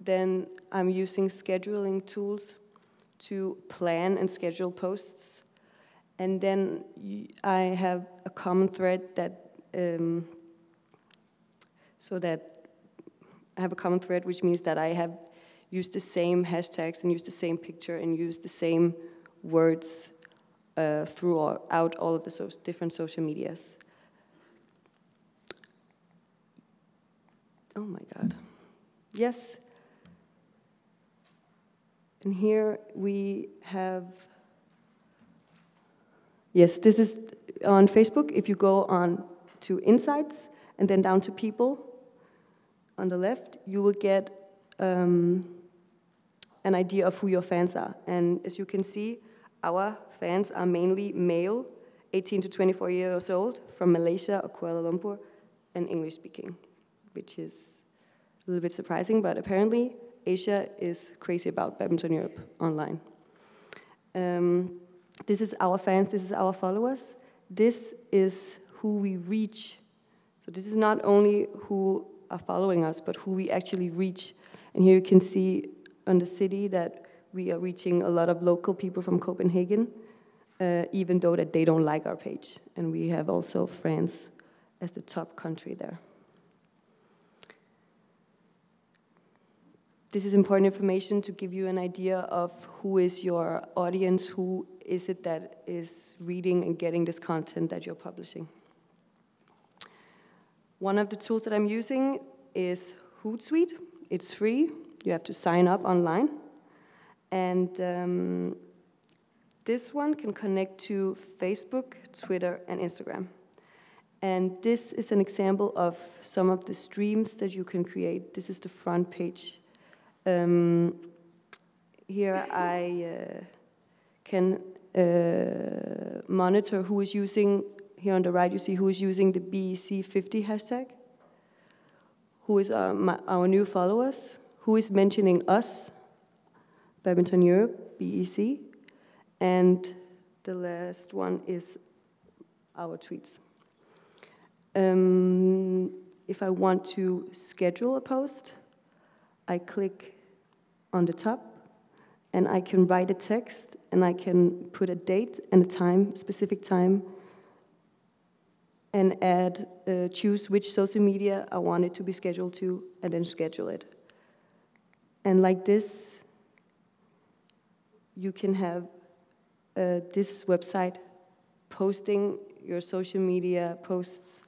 then I'm using scheduling tools to plan and schedule posts, and then I have a common thread that um, so that I have a common thread, which means that I have used the same hashtags and used the same picture and used the same words uh, throughout all of the so different social medias. Oh my God. Yes. And here we have, yes, this is on Facebook. If you go on to Insights and then down to People on the left, you will get um, an idea of who your fans are. And as you can see, our fans are mainly male, 18 to 24 years old, from Malaysia or Kuala Lumpur, and English speaking, which is a little bit surprising, but apparently Asia is crazy about Badminton Europe online. Um, this is our fans, this is our followers. This is who we reach. So this is not only who are following us, but who we actually reach. And here you can see on the city that we are reaching a lot of local people from Copenhagen, uh, even though that they don't like our page. And we have also France as the top country there. This is important information to give you an idea of who is your audience, who is it that is reading and getting this content that you're publishing. One of the tools that I'm using is Hootsuite. It's free. You have to sign up online. And um, this one can connect to Facebook, Twitter, and Instagram. And this is an example of some of the streams that you can create. This is the front page. Um, here I uh, can uh, monitor who is using here on the right, you see who is using the BEC50 hashtag, who is our, my, our new followers, who is mentioning us, Badminton Europe, BEC, and the last one is our tweets. Um, if I want to schedule a post, I click on the top, and I can write a text, and I can put a date and a time, specific time, and add, uh, choose which social media I want it to be scheduled to, and then schedule it. And like this, you can have uh, this website posting your social media posts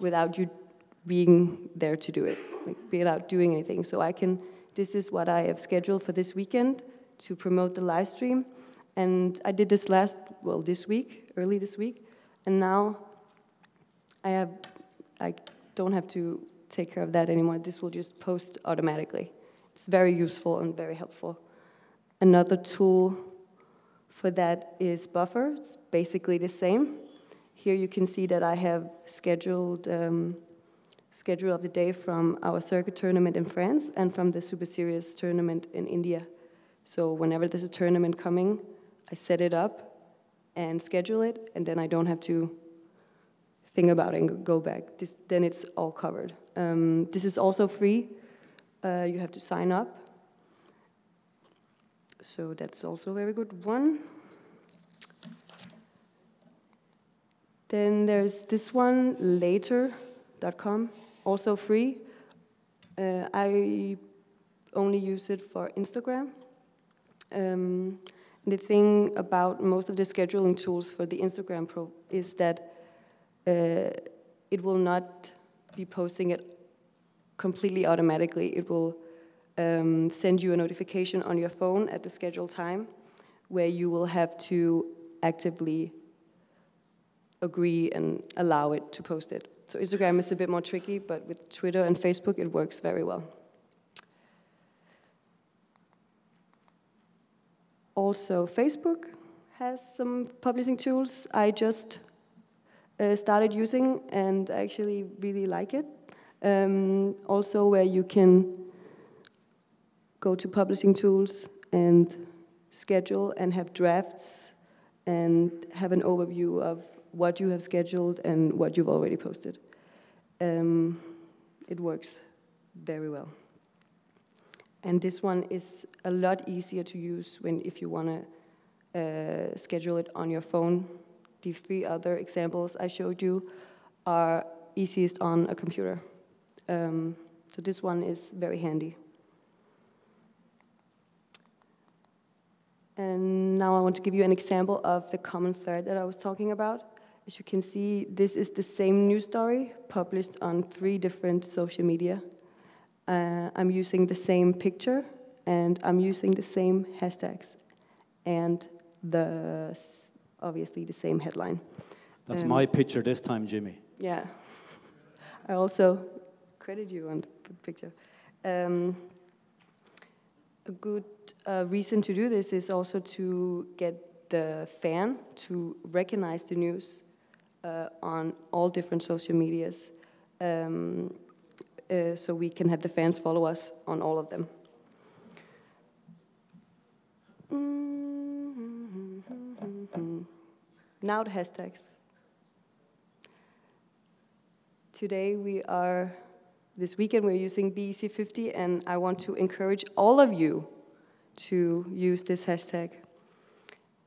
without you being there to do it, like without doing anything. So I can, this is what I have scheduled for this weekend to promote the live stream. And I did this last, well, this week, early this week. And now I have, I don't have to take care of that anymore. This will just post automatically. It's very useful and very helpful. Another tool for that is Buffer. It's basically the same. Here you can see that I have scheduled um, schedule of the day from our circuit tournament in France and from the Super Series tournament in India. So whenever there's a tournament coming, I set it up and schedule it, and then I don't have to think about it and go back. This, then it's all covered. Um, this is also free. Uh, you have to sign up. So that's also a very good one. Then there's this one, later.com, also free. Uh, I only use it for Instagram. Um, the thing about most of the scheduling tools for the Instagram Pro is that uh, it will not be posting it completely automatically. It will um, send you a notification on your phone at the scheduled time where you will have to actively agree and allow it to post it. So Instagram is a bit more tricky, but with Twitter and Facebook, it works very well. Also, Facebook has some publishing tools I just uh, started using and I actually really like it. Um, also, where you can go to publishing tools and schedule and have drafts and have an overview of what you have scheduled and what you've already posted. Um, it works very well. And this one is a lot easier to use when if you want to uh, schedule it on your phone. The three other examples I showed you are easiest on a computer. Um, so this one is very handy. And now I want to give you an example of the common thread that I was talking about. As you can see, this is the same news story published on three different social media. Uh, I'm using the same picture and I'm using the same hashtags and the obviously the same headline. That's um, my picture this time, Jimmy. Yeah. I also credit you on the picture. Um, a good uh, reason to do this is also to get the fan to recognize the news uh, on all different social medias. Um, uh, so we can have the fans follow us on all of them. Now the hashtags. Today we are, this weekend we're using BEC50 and I want to encourage all of you to use this hashtag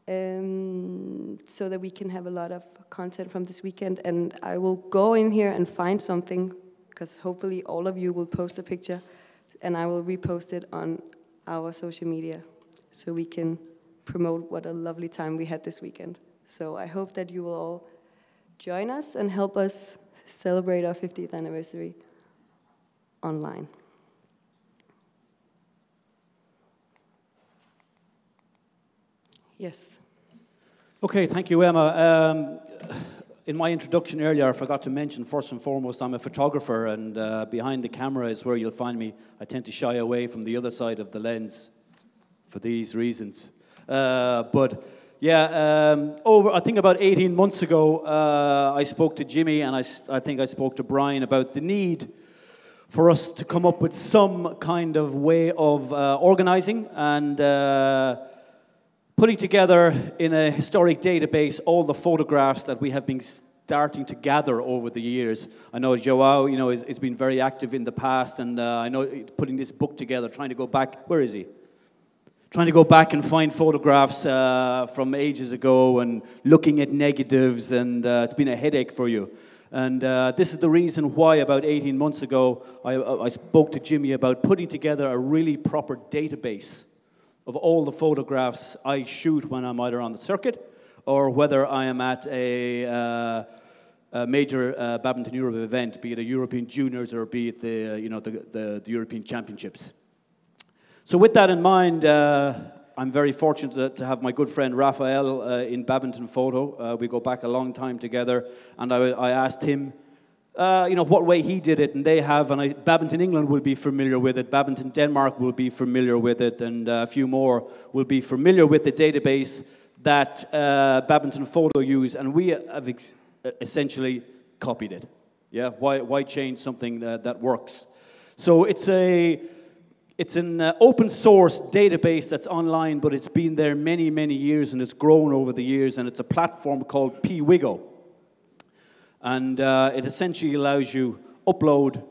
um, so that we can have a lot of content from this weekend. And I will go in here and find something, because hopefully all of you will post a picture, and I will repost it on our social media so we can promote what a lovely time we had this weekend. So I hope that you will all join us and help us celebrate our 50th anniversary online. Yes. Okay, thank you, Emma. Um, in my introduction earlier, I forgot to mention, first and foremost, I'm a photographer, and uh, behind the camera is where you'll find me. I tend to shy away from the other side of the lens for these reasons. Uh, but yeah, um, over I think about 18 months ago, uh, I spoke to Jimmy, and I, I think I spoke to Brian about the need for us to come up with some kind of way of uh, organizing and uh, putting together in a historic database all the photographs that we have been starting to gather over the years. I know João, you know, has, has been very active in the past, and uh, I know putting this book together, trying to go back. Where is he? trying to go back and find photographs uh, from ages ago and looking at negatives, and uh, it's been a headache for you. And uh, this is the reason why, about 18 months ago, I, I spoke to Jimmy about putting together a really proper database of all the photographs I shoot when I'm either on the circuit or whether I am at a, uh, a major uh, Badminton Europe event, be it a European Juniors or be it the, you know, the, the, the European Championships. So with that in mind, uh, I'm very fortunate to have my good friend Raphael uh, in Badminton Photo. Uh, we go back a long time together, and I, I asked him, uh, you know, what way he did it, and they have, and I, Badminton England will be familiar with it, Badminton Denmark will be familiar with it, and uh, a few more will be familiar with the database that uh, Badminton Photo use, and we have essentially copied it. Yeah, why, why change something that, that works? So it's a it's an uh, open source database that's online, but it's been there many, many years and it's grown over the years, and it's a platform called Piwigo. And uh, it essentially allows you upload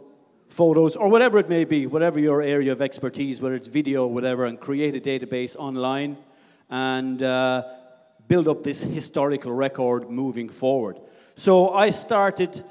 photos or whatever it may be, whatever your area of expertise, whether it's video or whatever, and create a database online and uh, build up this historical record moving forward. So I started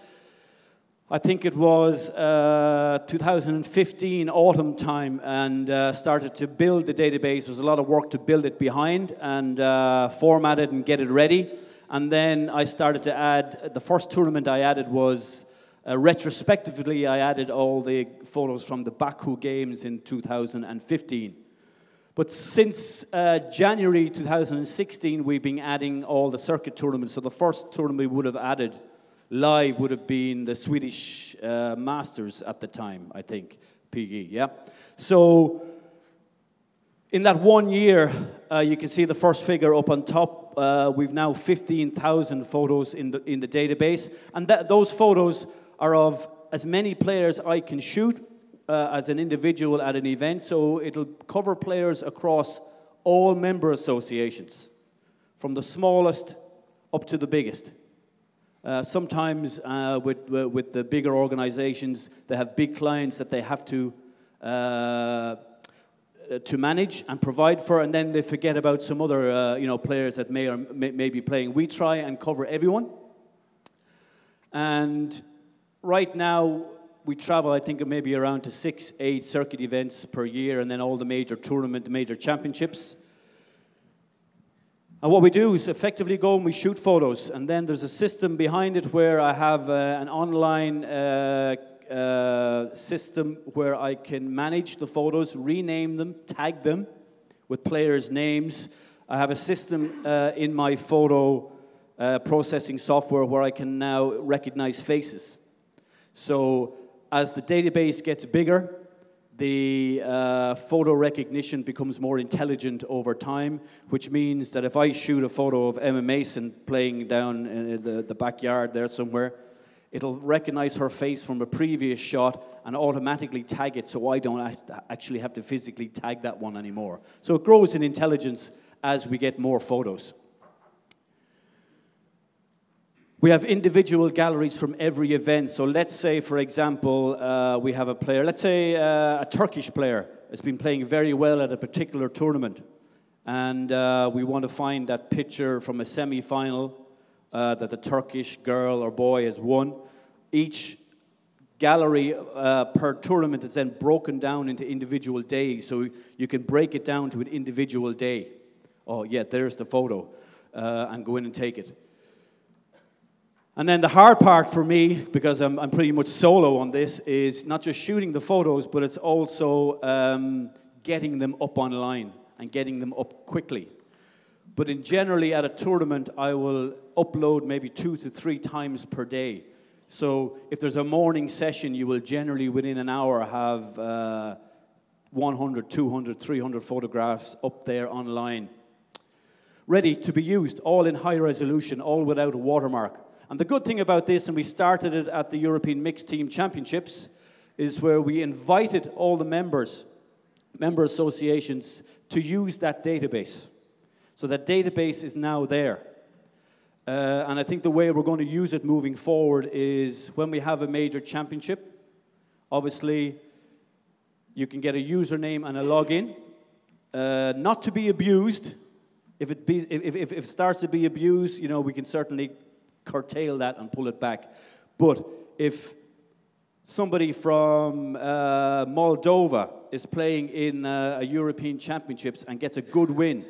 I think it was uh, 2015 autumn time and uh, started to build the database. There was a lot of work to build it behind and uh, format it and get it ready. And then I started to add, the first tournament I added was uh, retrospectively, I added all the photos from the Baku Games in 2015. But since uh, January 2016, we've been adding all the circuit tournaments. So the first tournament we would have added live would have been the Swedish uh, Masters at the time, I think, PG, yeah? So in that one year, uh, you can see the first figure up on top. Uh, we've now 15,000 photos in the, in the database, and those photos are of as many players I can shoot uh, as an individual at an event, so it'll cover players across all member associations, from the smallest up to the biggest. Uh, sometimes uh, with, with the bigger organizations, they have big clients that they have to, uh, to manage and provide for, and then they forget about some other uh, you know, players that may, or may, may be playing. We try and cover everyone. And right now, we travel, I think, maybe around to six, eight circuit events per year, and then all the major tournament, major championships. And what we do is effectively go and we shoot photos. And then there's a system behind it where I have uh, an online uh, uh, system where I can manage the photos, rename them, tag them with players' names. I have a system uh, in my photo uh, processing software where I can now recognize faces. So as the database gets bigger, the uh, photo recognition becomes more intelligent over time, which means that if I shoot a photo of Emma Mason playing down in the, the backyard there somewhere, it'll recognize her face from a previous shot and automatically tag it so I don't actually have to physically tag that one anymore. So it grows in intelligence as we get more photos. We have individual galleries from every event. So let's say, for example, uh, we have a player, let's say uh, a Turkish player has been playing very well at a particular tournament. And uh, we want to find that picture from a semi final uh, that the Turkish girl or boy has won. Each gallery uh, per tournament is then broken down into individual days. So you can break it down to an individual day. Oh, yeah, there's the photo. Uh, and go in and take it. And then the hard part for me, because I'm, I'm pretty much solo on this, is not just shooting the photos, but it's also um, getting them up online and getting them up quickly. But in generally at a tournament, I will upload maybe two to three times per day. So if there's a morning session, you will generally within an hour have uh, 100, 200, 300 photographs up there online, ready to be used, all in high resolution, all without a watermark. And the good thing about this, and we started it at the European Mixed Team Championships, is where we invited all the members, member associations, to use that database. So that database is now there. Uh, and I think the way we're going to use it moving forward is when we have a major championship, obviously you can get a username and a login, Uh, not to be abused. If it, be, if, if, if it starts to be abused, you know, we can certainly curtail that and pull it back. But if somebody from uh, Moldova is playing in uh, a European Championships and gets a good win,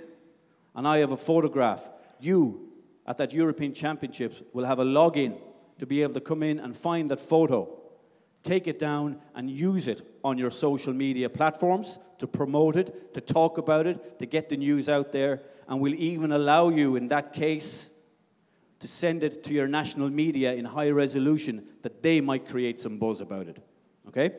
and I have a photograph, you at that European Championships will have a login to be able to come in and find that photo, take it down and use it on your social media platforms to promote it, to talk about it, to get the news out there, and we'll even allow you in that case to send it to your national media in high resolution that they might create some buzz about it. Okay?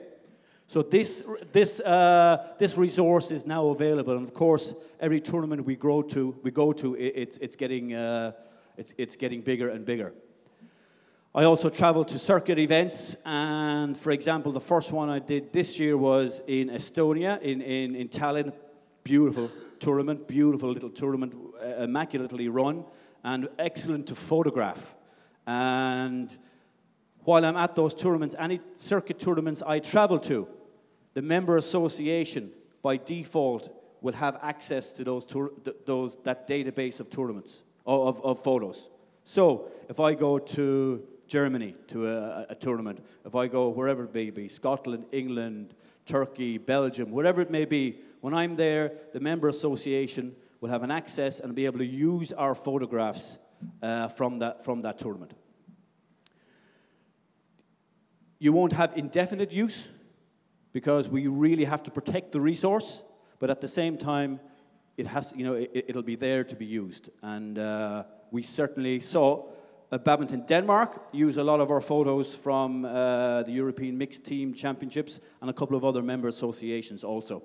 So this, this, uh, this resource is now available, and of course, every tournament we grow to, we go to, it, it's, it's, getting, uh, it's, it's getting bigger and bigger. I also travel to circuit events, and for example, the first one I did this year was in Estonia, in, in, in Tallinn. Beautiful tournament, beautiful little tournament, uh, immaculately run and excellent to photograph. And while I'm at those tournaments, any circuit tournaments I travel to, the member association by default will have access to those, tour, those that database of tournaments of, of photos. So if I go to Germany to a, a, tournament, if I go wherever it may be, Scotland, England, Turkey, Belgium, wherever it may be, when I'm there, the member association will have an access and be able to use our photographs uh, from, that, from that tournament. You won't have indefinite use because we really have to protect the resource, but at the same time, it has, you know, it, will be there to be used. And uh, we certainly saw uh, Badminton Denmark use a lot of our photos from uh, the European Mixed Team Championships and a couple of other member associations also.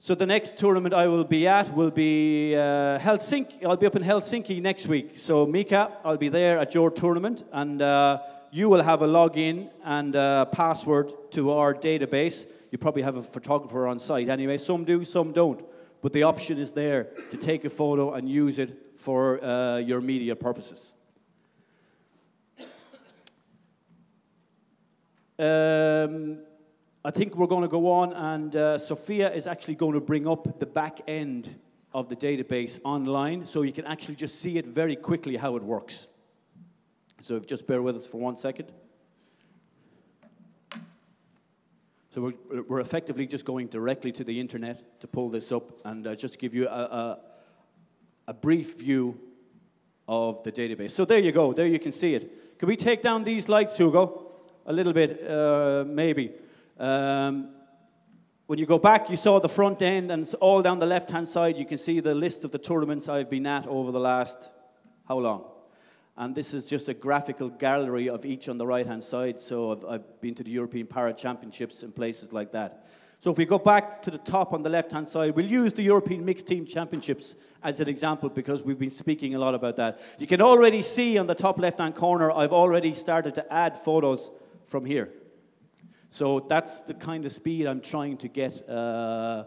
So the next tournament I will be at will be uh, Helsinki. I'll be up in Helsinki next week. So Mika, I'll be there at your tournament, and uh, you will have a login and a password to our database. You probably have a photographer on site anyway. Some do, some don't. But the option is there to take a photo and use it for uh, your media purposes. Um, I think we're going to go on, and uh, Sophia is actually going to bring up the back end of the database online so you can actually just see it very quickly how it works. So just bear with us for one second. So we're, we're effectively just going directly to the internet to pull this up and uh, just give you a, a, a brief view of the database. So there you go. There you can see it. Can we take down these lights, Hugo? A little bit, uh, maybe. Um, when you go back, you saw the front end, and all down the left hand side, you can see the list of the tournaments I've been at over the last how long? And this is just a graphical gallery of each on the right hand side. So I've, I've been to the European Para Championships and places like that. So if we go back to the top on the left hand side, we'll use the European Mixed Team Championships as an example because we've been speaking a lot about that. You can already see on the top left hand corner, I've already started to add photos from here. So that's the kind of speed I'm trying to get, uh,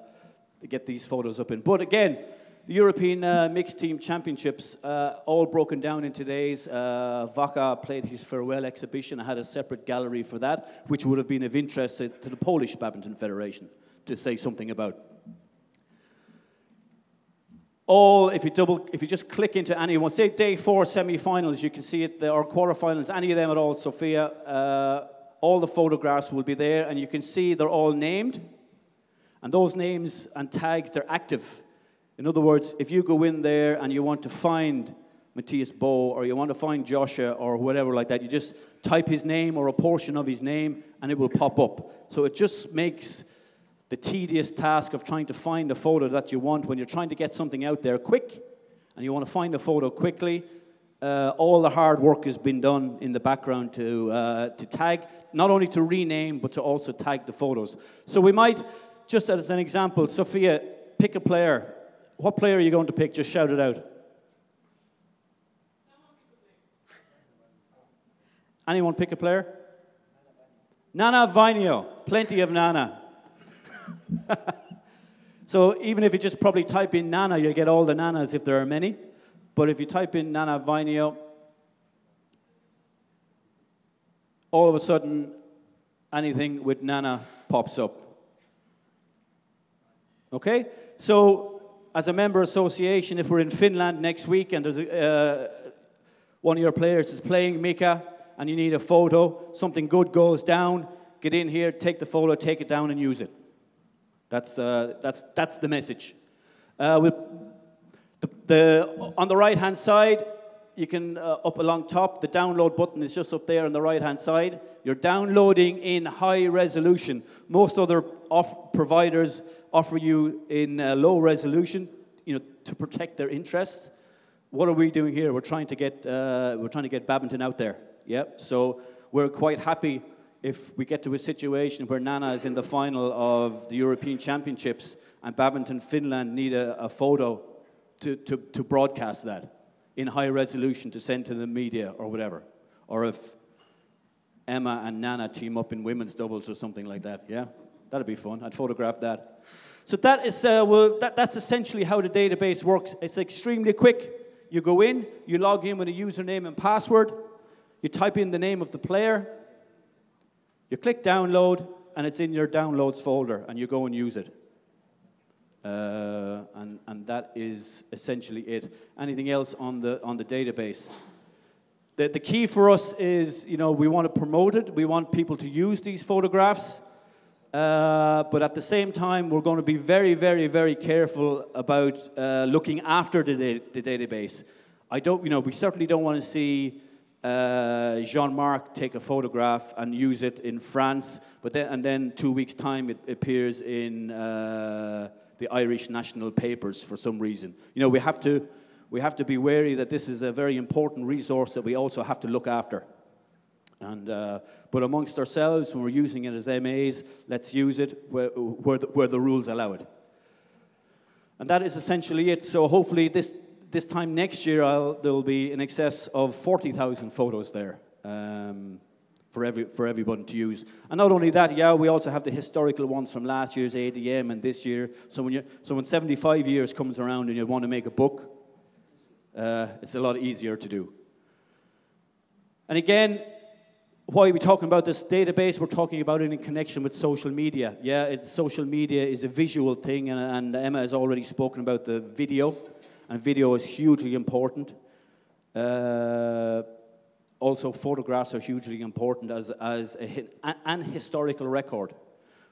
to get these photos up in. But again, the European uh, Mixed Team Championships, uh, all broken down in today's. Uh, Wacha played his farewell exhibition. I had a separate gallery for that, which would have been of interest to the Polish Badminton Federation to say something about. All, if you double, if you just click into any one, say day four semi-finals, you can see it, there, or quarterfinals, any of them at all, Sophia, uh, all the photographs will be there, and you can see they're all named. And those names and tags, they're active. In other words, if you go in there and you want to find Mathias Boe or you want to find Joshua or whatever like that, you just type his name or a portion of his name and it will pop up. So it just makes the tedious task of trying to find a photo that you want when you're trying to get something out there quick and you want to find a photo quickly. Uh, all the hard work has been done in the background to, uh, to tag not only to rename, but to also tag the photos. So we might, just as an example, Sophia, pick a player. What player are you going to pick? Just shout it out. Anyone pick a player? Nanna Vainio. Plenty of Nanna. so even if you just probably type in Nanna, you'll get all the Nannas if there are many. But if you type in Nanna Vainio, all of a sudden anything with Nanna pops up. Okay? So, as a member association, if we're in Finland next week and there's a, uh, one of your players is playing Mika and you need a photo, something good goes down, get in here, take the photo, take it down, and use it. That's, uh, that's, that's the message. Uh, with the, the, on the right hand side, you can, uh, up along top, the download button is just up there on the right hand side. You're downloading in high resolution. Most other providers offer you in uh, low resolution, you know, to protect their interests. What are we doing here? We're trying to get, uh, we're trying to get badminton out there. Yeah, so we're quite happy if we get to a situation where Nanna is in the final of the European Championships and Badminton Finland need a, a photo to, to, to broadcast that in high resolution to send to the media or whatever. Or if Emma and Nanna team up in women's doubles or something like that. Yeah, that'd be fun. I'd photograph that. So that is uh, well, that, that's essentially how the database works. It's extremely quick. You go in, you log in with a username and password, you type in the name of the player, you click download, and it's in your downloads folder, and you go and use it. Uh, and, and that is essentially it. Anything else on the, on the database? The, the key for us is, you know, we want to promote it. We want people to use these photographs. Uh, but at the same time, we're going to be very, very, very careful about uh, looking after the, da the database. I don't, you know, we certainly don't want to see uh, Jean-Marc take a photograph and use it in France, but then, and then two weeks' time it appears in uh, the Irish national papers for some reason. You know, we have to, we have to be wary that this is a very important resource that we also have to look after. And, uh, but amongst ourselves, when we're using it as MAs, let's use it where, where, the, where the rules allow it. And that is essentially it. So hopefully this, this time next year, there will be in excess of 40,000 photos there. Um, for, every, for everyone to use. And not only that, yeah, we also have the historical ones from last year's AGM and this year. So when, you, so when 75 years comes around and you want to make a book, uh, it's a lot easier to do. And again, why are we talking about this database? We're talking about it in connection with social media. Yeah, social media is a visual thing, and, and, Emma has already spoken about the video, and video is hugely important. Uh, also photographs are hugely important as, as a, an historical record,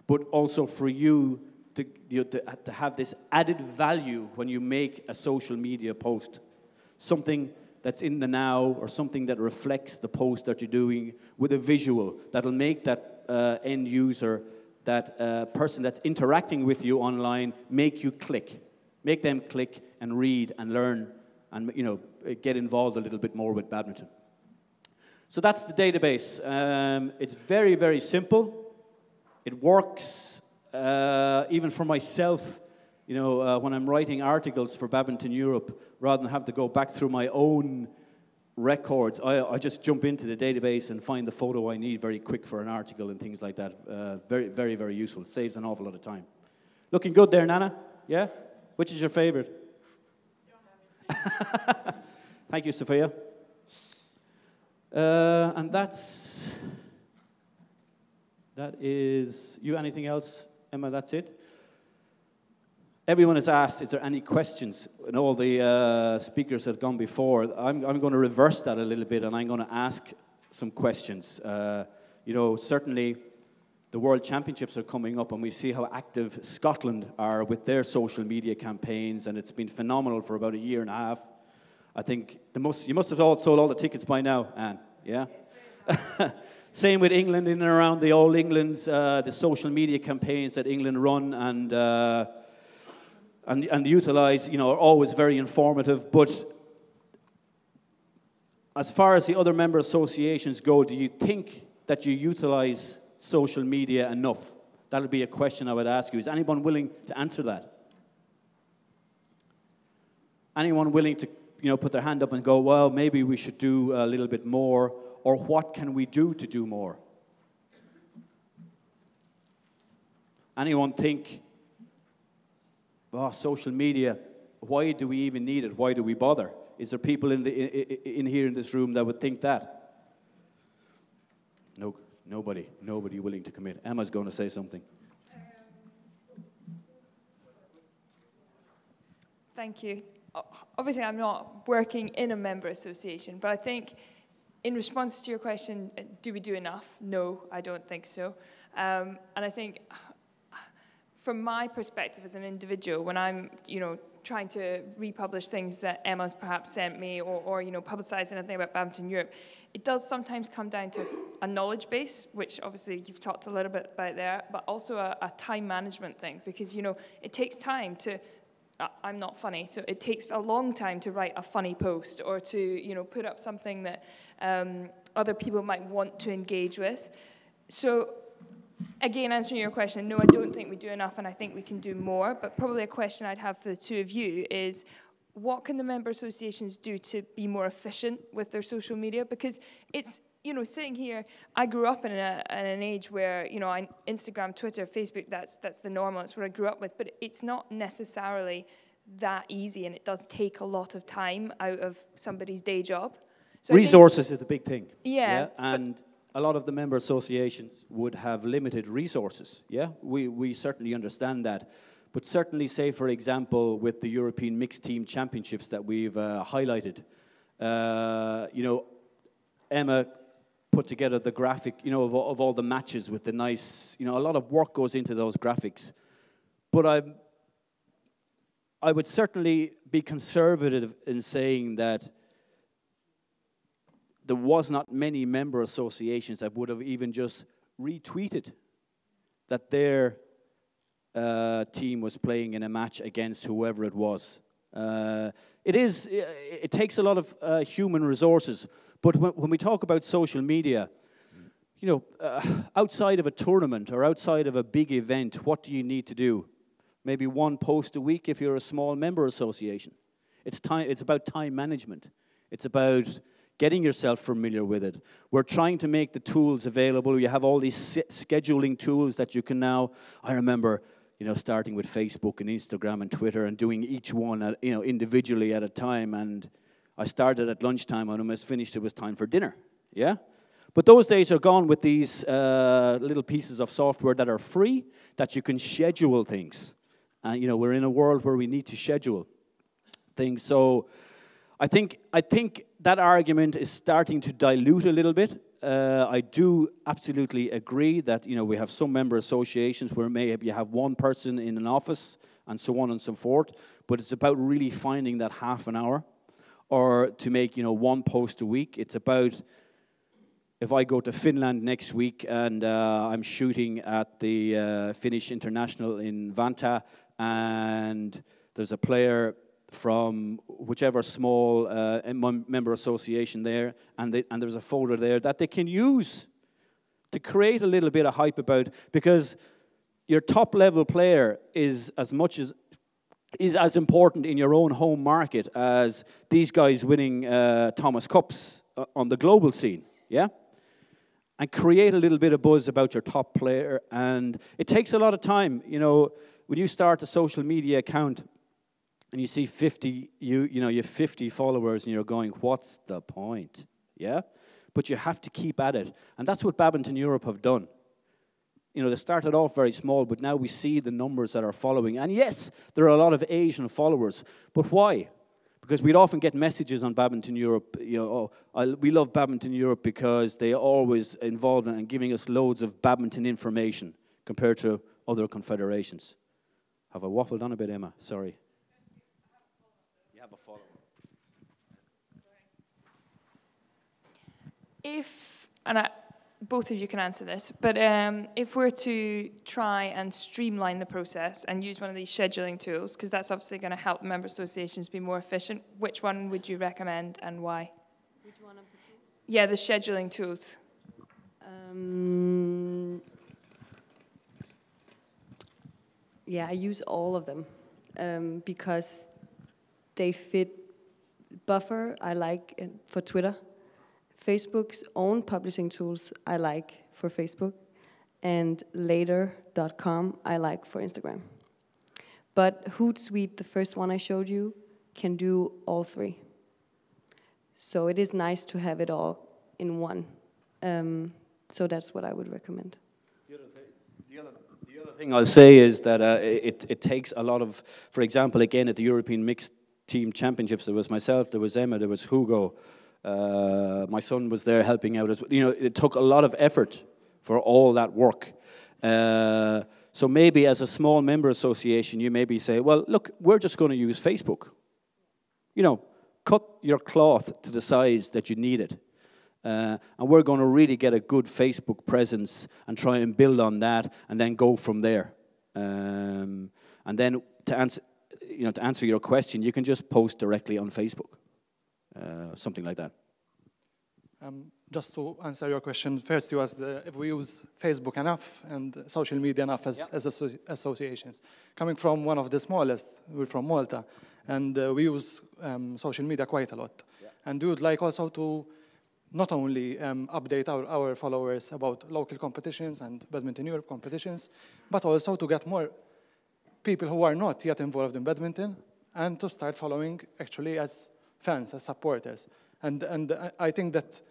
but also for you to, you to, to have this added value when you make a social media post. Something that's in the now or something that reflects the post that you're doing with a visual that'll make that uh, end user, that uh, person that's interacting with you online, make you click. Make them click and read and learn and you know, get involved a little bit more with badminton. So that's the database. Um, it's very, very simple. It works uh, even for myself. You know, uh, when I'm writing articles for Badminton Europe, rather than have to go back through my own records, I, I just jump into the database and find the photo I need very quick for an article and things like that. Uh, very, very, very useful. Saves an awful lot of time. Looking good there, Nanna? Yeah? Which is your favorite? Thank you, Sophia. Uh, and that's, that is, you anything else, Emma, that's it? Everyone has asked, is there any questions? And all the uh, speakers have gone before. I'm, I'm going to reverse that a little bit and I'm going to ask some questions. Uh, you know, certainly the World Championships are coming up and we see how active Scotland are with their social media campaigns and it's been phenomenal for about a year and a half. I think the most, you must have all sold all the tickets by now, Anne, yeah? Same with England in and around the All England's, uh, the social media campaigns that England run and, uh, and, and utilize, you know, are always very informative. But as far as the other member associations go, do you think that you utilize social media enough? That would be a question I would ask you. Is anyone willing to answer that? Anyone willing to you know, put their hand up and go, well, maybe we should do a little bit more, or what can we do to do more? Anyone think, oh, social media, why do we even need it? Why do we bother? Is there people in, the, in, in here in this room that would think that? No, nobody, nobody willing to commit. Emma's going to say something. Thank you. Obviously, I'm not working in a member association, but I think in response to your question, uh, do we do enough? No, I don't think so. Um, and I think from my perspective as an individual, when I'm, you know, trying to republish things that Emma's perhaps sent me or, or you know, publicize anything about Badminton Europe, it does sometimes come down to a knowledge base, which obviously you've talked a little bit about there, but also a, a time management thing because, you know, it takes time to I'm not funny, so it takes a long time to write a funny post or to, you know, put up something that um, other people might want to engage with. So again, answering your question, no, I don't think we do enough and I think we can do more, but probably a question I'd have for the two of you is, what can the member associations do to be more efficient with their social media? Because it's you know, sitting here, I grew up in, a, in an age where, you know, I, Instagram, Twitter, Facebook, that's, that's the normal, it's what I grew up with, but it's not necessarily that easy and it does take a lot of time out of somebody's day job. So Resources is the big thing. Yeah. yeah? And a lot of the member associations would have limited resources. Yeah, we, we certainly understand that. But certainly, say, for example, with the European Mixed Team Championships that we've uh, highlighted, uh, you know, Emma put together the graphic, you know, of, of all the matches with the nice, you know, a lot of work goes into those graphics. But I, I would certainly be conservative in saying that there was not many member associations that would have even just retweeted that their uh, team was playing in a match against whoever it was. Uh, it is. It takes a lot of uh, human resources. But when, when, we talk about social media, you know, uh, outside of a tournament or outside of a big event, what do you need to do? Maybe one post a week if you're a small member association. It's time. It's about time management. It's about getting yourself familiar with it. We're trying to make the tools available. You have all these scheduling tools that you can now. I remember you know, starting with Facebook and Instagram and Twitter and doing each one, at, you know, individually at a time. And I started at lunchtime and almost finished. It was time for dinner. Yeah. But those days are gone with these uh, little pieces of software that are free that you can schedule things. And you know, we're in a world where we need to schedule things. So I think I think that argument is starting to dilute a little bit uh, I do absolutely agree that you know we have some member associations where maybe you have one person in an office and so on and so forth, but it's about really finding that half an hour, or to make you know one post a week. It's about if I go to Finland next week and uh, I'm shooting at the uh, Finnish International in Vantaa, and there's a player from whichever small uh, member association there, and, they, and there's a folder there that they can use to create a little bit of hype about because your top level player is as much as is as important in your own home market as these guys winning uh, Thomas Cups uh, on the global scene. Yeah, and create a little bit of buzz about your top player, and it takes a lot of time. You know, when you start a social media account and you see 50, you, you know, you have 50 followers and you're going, what's the point? Yeah? But you have to keep at it. And that's what Badminton Europe have done. You know, they started off very small, but now we see the numbers that are following. And yes, there are a lot of Asian followers. But why? Because we'd often get messages on Badminton Europe, you know, oh, I, we love Badminton Europe because they are always involved in and giving us loads of badminton information compared to other confederations. Have I waffled on a bit, Emma? Sorry. If, and I, both of you can answer this, but um, if we're to try and streamline the process and use one of these scheduling tools, because that's obviously going to help member associations be more efficient, which one would you recommend and why? Which one of the two? Yeah, the scheduling tools. Um, yeah, I use all of them um, because they fit Buffer, I like for Twitter. Facebook's own publishing tools I like for Facebook, and later.com I like for Instagram. But Hootsuite, the first one I showed you, can do all three. So it is nice to have it all in one. Um, so that's what I would recommend. The other, the, other, the other thing I'll say is that uh, it, it takes a lot of, for example, again at the European Mixed Team Championships, there was myself, there was Emma, there was Hugo, uh, my son was there helping out as well. You know, it took a lot of effort for all that work. Uh, so maybe as a small member association, you maybe say, well, look, we're just going to use Facebook. You know, cut your cloth to the size that you need it. Uh, and we're going to really get a good Facebook presence and try and build on that and then go from there. Um, and then to answer, you know, to answer your question, you can just post directly on Facebook, something like that. Um, just to answer your question, first you asked uh, if we use Facebook enough and social media enough as, as asso associations. Coming from one of the smallest, we're from Malta, and uh, we use um, social media quite a lot. Yeah. And we would like also to not only um, update our, our followers about local competitions and Badminton Europe competitions, but also to get more people who are not yet involved in badminton and to start following actually as fans, as supporters. And, and I think that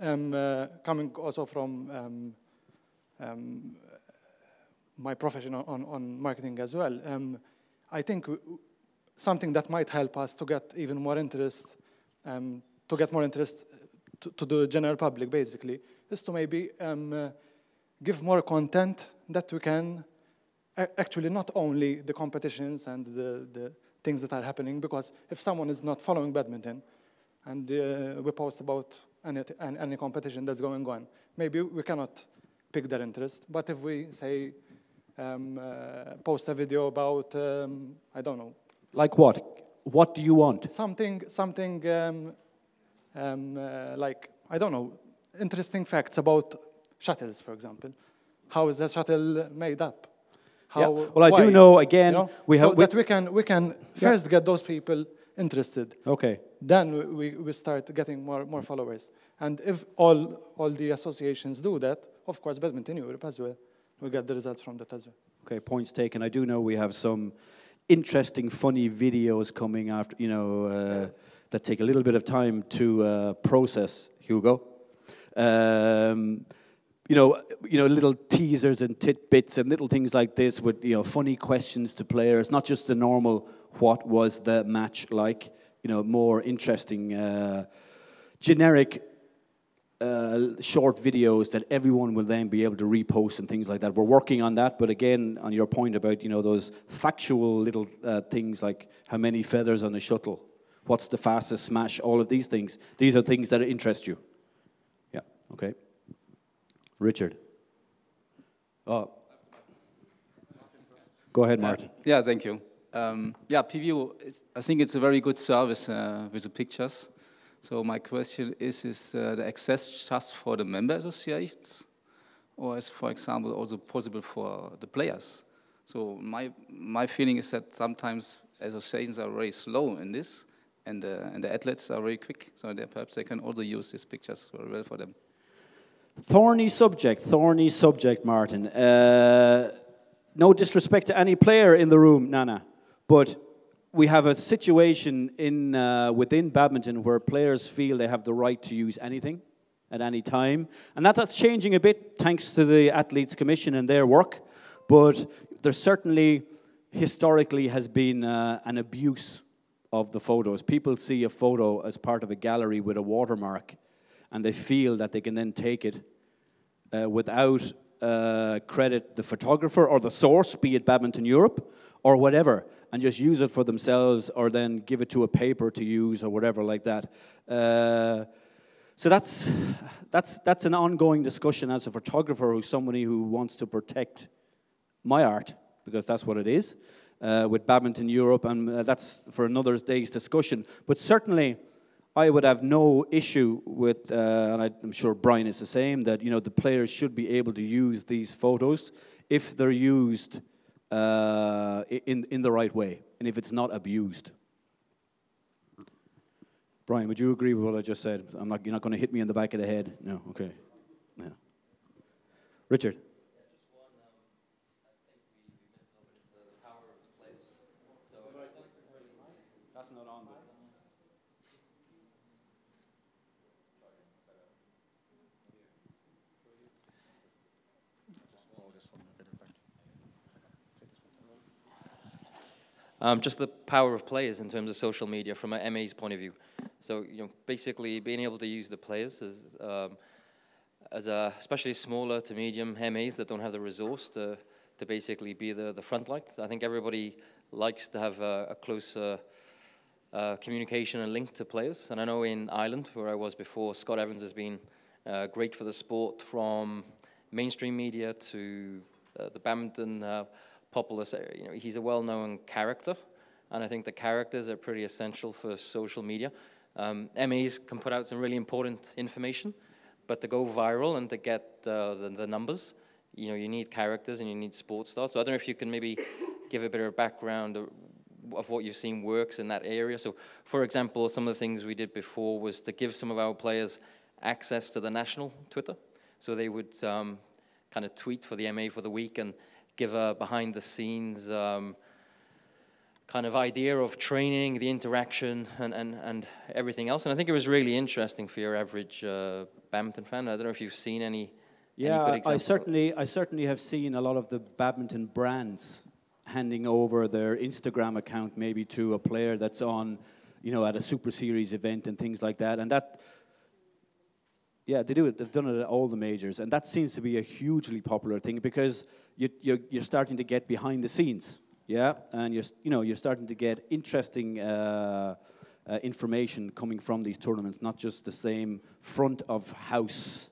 um, uh, coming also from um, um, my profession on, on marketing as well, um, I think something that might help us to get even more interest, um, to get more interest to, to, the general public basically, is to maybe uh, give more content that we can actually not only the competitions and the, the things that are happening, because if someone is not following badminton and uh, we post about any, any competition that's going on, maybe we cannot pick their interest. But if we say, um, uh, post a video about, um, I don't know. Like what? What do you want? Something, something um, um uh, like, I don't know, interesting facts about shuttles, for example. How is a shuttle made up? How, yeah. Well, I why? do know, again, you know? we so have... that we can, we can first get those people interested. Okay. Then we, we start getting more, more followers. And if all, all the associations do that, of course, Badminton Europe as well will get the results from that as well. Okay, points taken. I do know we have some interesting, funny videos coming after, you know, uh, that take a little bit of time to uh, process, Hugo. Um, you know, you know, little teasers and tidbits and little things like this with, you know, funny questions to players, not just the normal what was the match like, you know, more interesting, uh, generic uh, short videos that everyone will then be able to repost and things like that. We're working on that, but again, on your point about you know those factual little uh, things like how many feathers on a shuttle, what's the fastest smash, all of these things. These are things that interest you. Yeah. Okay. Richard. Oh. Go ahead, Martin. yeah, thank you. Um, yeah, PVO, I think it's a very good service uh, with the pictures. So my question is, is uh, the access just for the member associations? Or is, for example, also possible for the players? So my, my feeling is that sometimes associations are very slow in this, and, uh, and the athletes are very quick. So perhaps they can also use these pictures very well for them. Thorny subject, thorny subject, Martin. Uh, no disrespect to any player in the room, Nanna. But we have a situation in, uh, within badminton where players feel they have the right to use anything at any time. And that, that's changing a bit thanks to the Athletes Commission and their work. But there certainly historically has been uh, an abuse of the photos. People see a photo as part of a gallery with a watermark and they feel that they can then take it uh, without uh, credit the photographer or the source, be it Badminton Europe or whatever, and just use it for themselves or then give it to a paper to use or whatever like that. Uh, so that's, that's, that's an ongoing discussion as a photographer who's somebody who wants to protect my art, because that's what it is, uh, with Badminton Europe, and uh, that's for another day's discussion. But certainly, I would have no issue with, uh, and I'm sure Brian is the same, that you know the players should be able to use these photos if they're used uh, in, in the right way and if it's not abused. Brian, would you agree with what I just said? I'm not, you're not going to hit me in the back of the head? No, okay. Yeah. Richard. Um, just the power of players in terms of social media from an MA's point of view. So you know, basically being able to use the players as, um, as a, especially smaller to medium MAs that don't have the resource to, to basically be the, the front light. I think everybody likes to have a, a close uh, uh, communication and link to players. And I know in Ireland, where I was before, Scott Evans has been uh, great for the sport from mainstream media to uh, the badminton uh, populace. You know, he's a well-known character, and I think the characters are pretty essential for social media. Um, MAs can put out some really important information, but to go viral and to get uh, the, the, numbers, you know, you need characters and you need sports stars. So I don't know if you can maybe give a bit of a background of what you've seen works in that area. So, for example, some of the things we did before was to give some of our players access to the national Twitter. So they would um, kind of tweet for the MA for the week and give a behind the scenes um, kind of idea of training, the interaction, and, and, and everything else. And I think it was really interesting for your average uh, badminton fan. I don't know if you've seen any. Yeah, any I certainly, I certainly have seen a lot of the badminton brands handing over their Instagram account maybe to a player that's on, you know, at a Super Series event and things like that. And that yeah, they do it. They've done it at all the majors, and that seems to be a hugely popular thing because you, you're, you're starting to get behind the scenes, yeah, and you're you know you're starting to get interesting uh, uh, information coming from these tournaments, not just the same front of house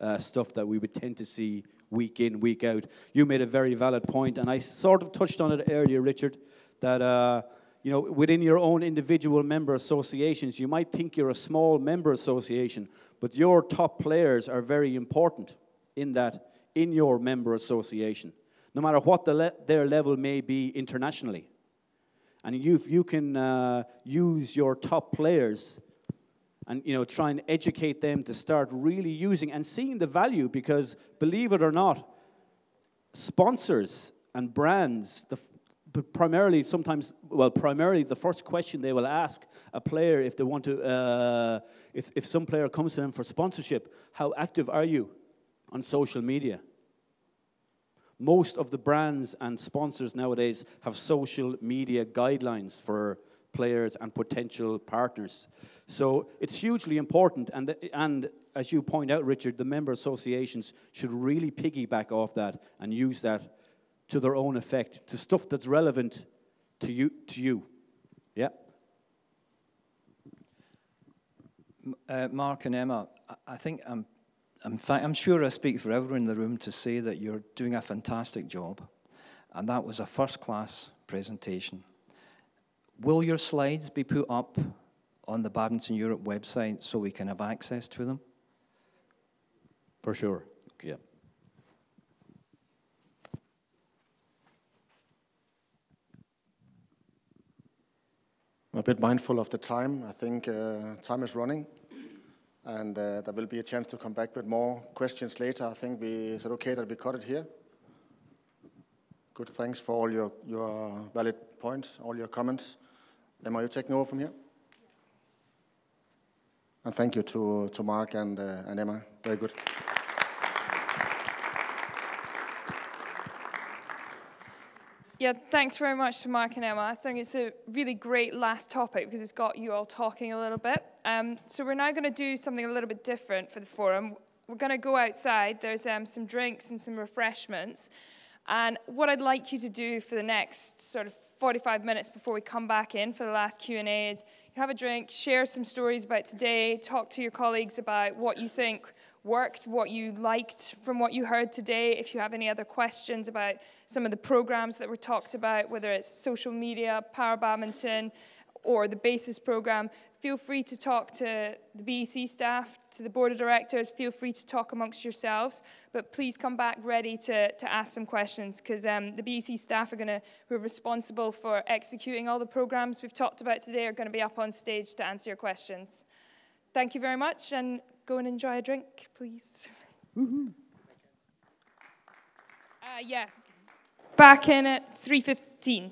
uh, stuff that we would tend to see week in, week out. You made a very valid point, and I sort of touched on it earlier, Richard, that uh, you know, within your own individual member associations, you might think you're a small member association, but your top players are very important in that, in your member association, no matter what the le their level may be internationally. And if you can uh, use your top players and you know try and educate them to start really using and seeing the value, because believe it or not, sponsors and brands, the, but primarily sometimes well primarily the first question they will ask a player if they want to uh, if, if some player comes to them for sponsorship how active are you on social media? Most of the brands and sponsors nowadays have social media guidelines for players and potential partners. So it's hugely important and and as you point out richard the member associations should really piggyback off that and use that to their own effect, to stuff that's relevant to you. To you. Yeah. Uh, Mark and Emma, I think I'm, I'm, I'm sure I speak for everyone in the room to say that you're doing a fantastic job, and that was a first-class presentation. Will your slides be put up on the Badminton Europe website so we can have access to them? For sure. Yeah. I'm a bit mindful of the time. I think uh, time is running, and uh, there will be a chance to come back with more questions later. I think we, is it okay that we cut it here? Good, thanks for all your, your valid points, all your comments. Emma, are you taking over from here? And thank you to, to Mark and, uh, and Emma. Very good. Yeah, thanks very much to Mark and Emma. I think it's a really great last topic because it's got you all talking a little bit. Um, so we're now going to do something a little bit different for the forum. We're going to go outside. There's um, some drinks and some refreshments. And what I'd like you to do for the next sort of 45 minutes before we come back in for the last Q&A is have a drink, share some stories about today, talk to your colleagues about what you think worked, what you liked from what you heard today. If you have any other questions about some of the programs that were talked about, whether it's social media, para badminton, or the BASIS program, feel free to talk to the BEC staff, to the board of directors, feel free to talk amongst yourselves, but please come back ready to, to ask some questions because um, the BEC staff are going to, who are responsible for executing all the programs we've talked about today are going to be up on stage to answer your questions. Thank you very much and go and enjoy a drink, please. Uh, yeah. Back in at 3.15,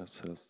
Gracias.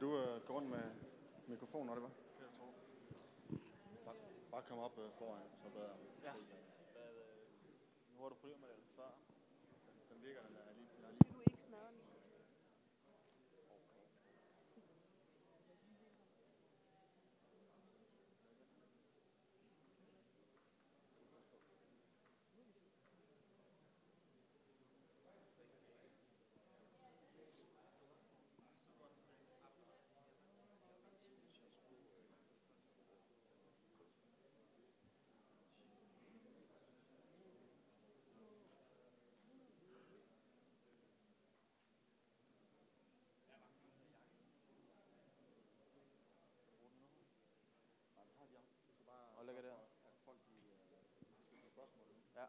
Vil du øh, gå rundt med mikrofonen, når det var? Bare, bare kom op øh, foran, så bedre. Ja. Øh, nu har du problemer med det? Ja.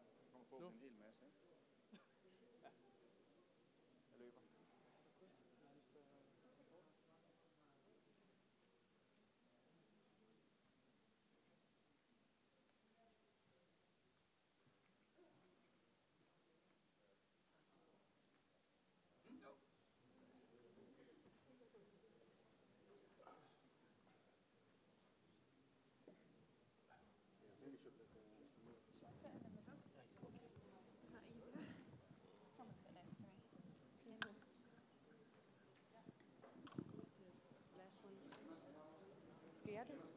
Skal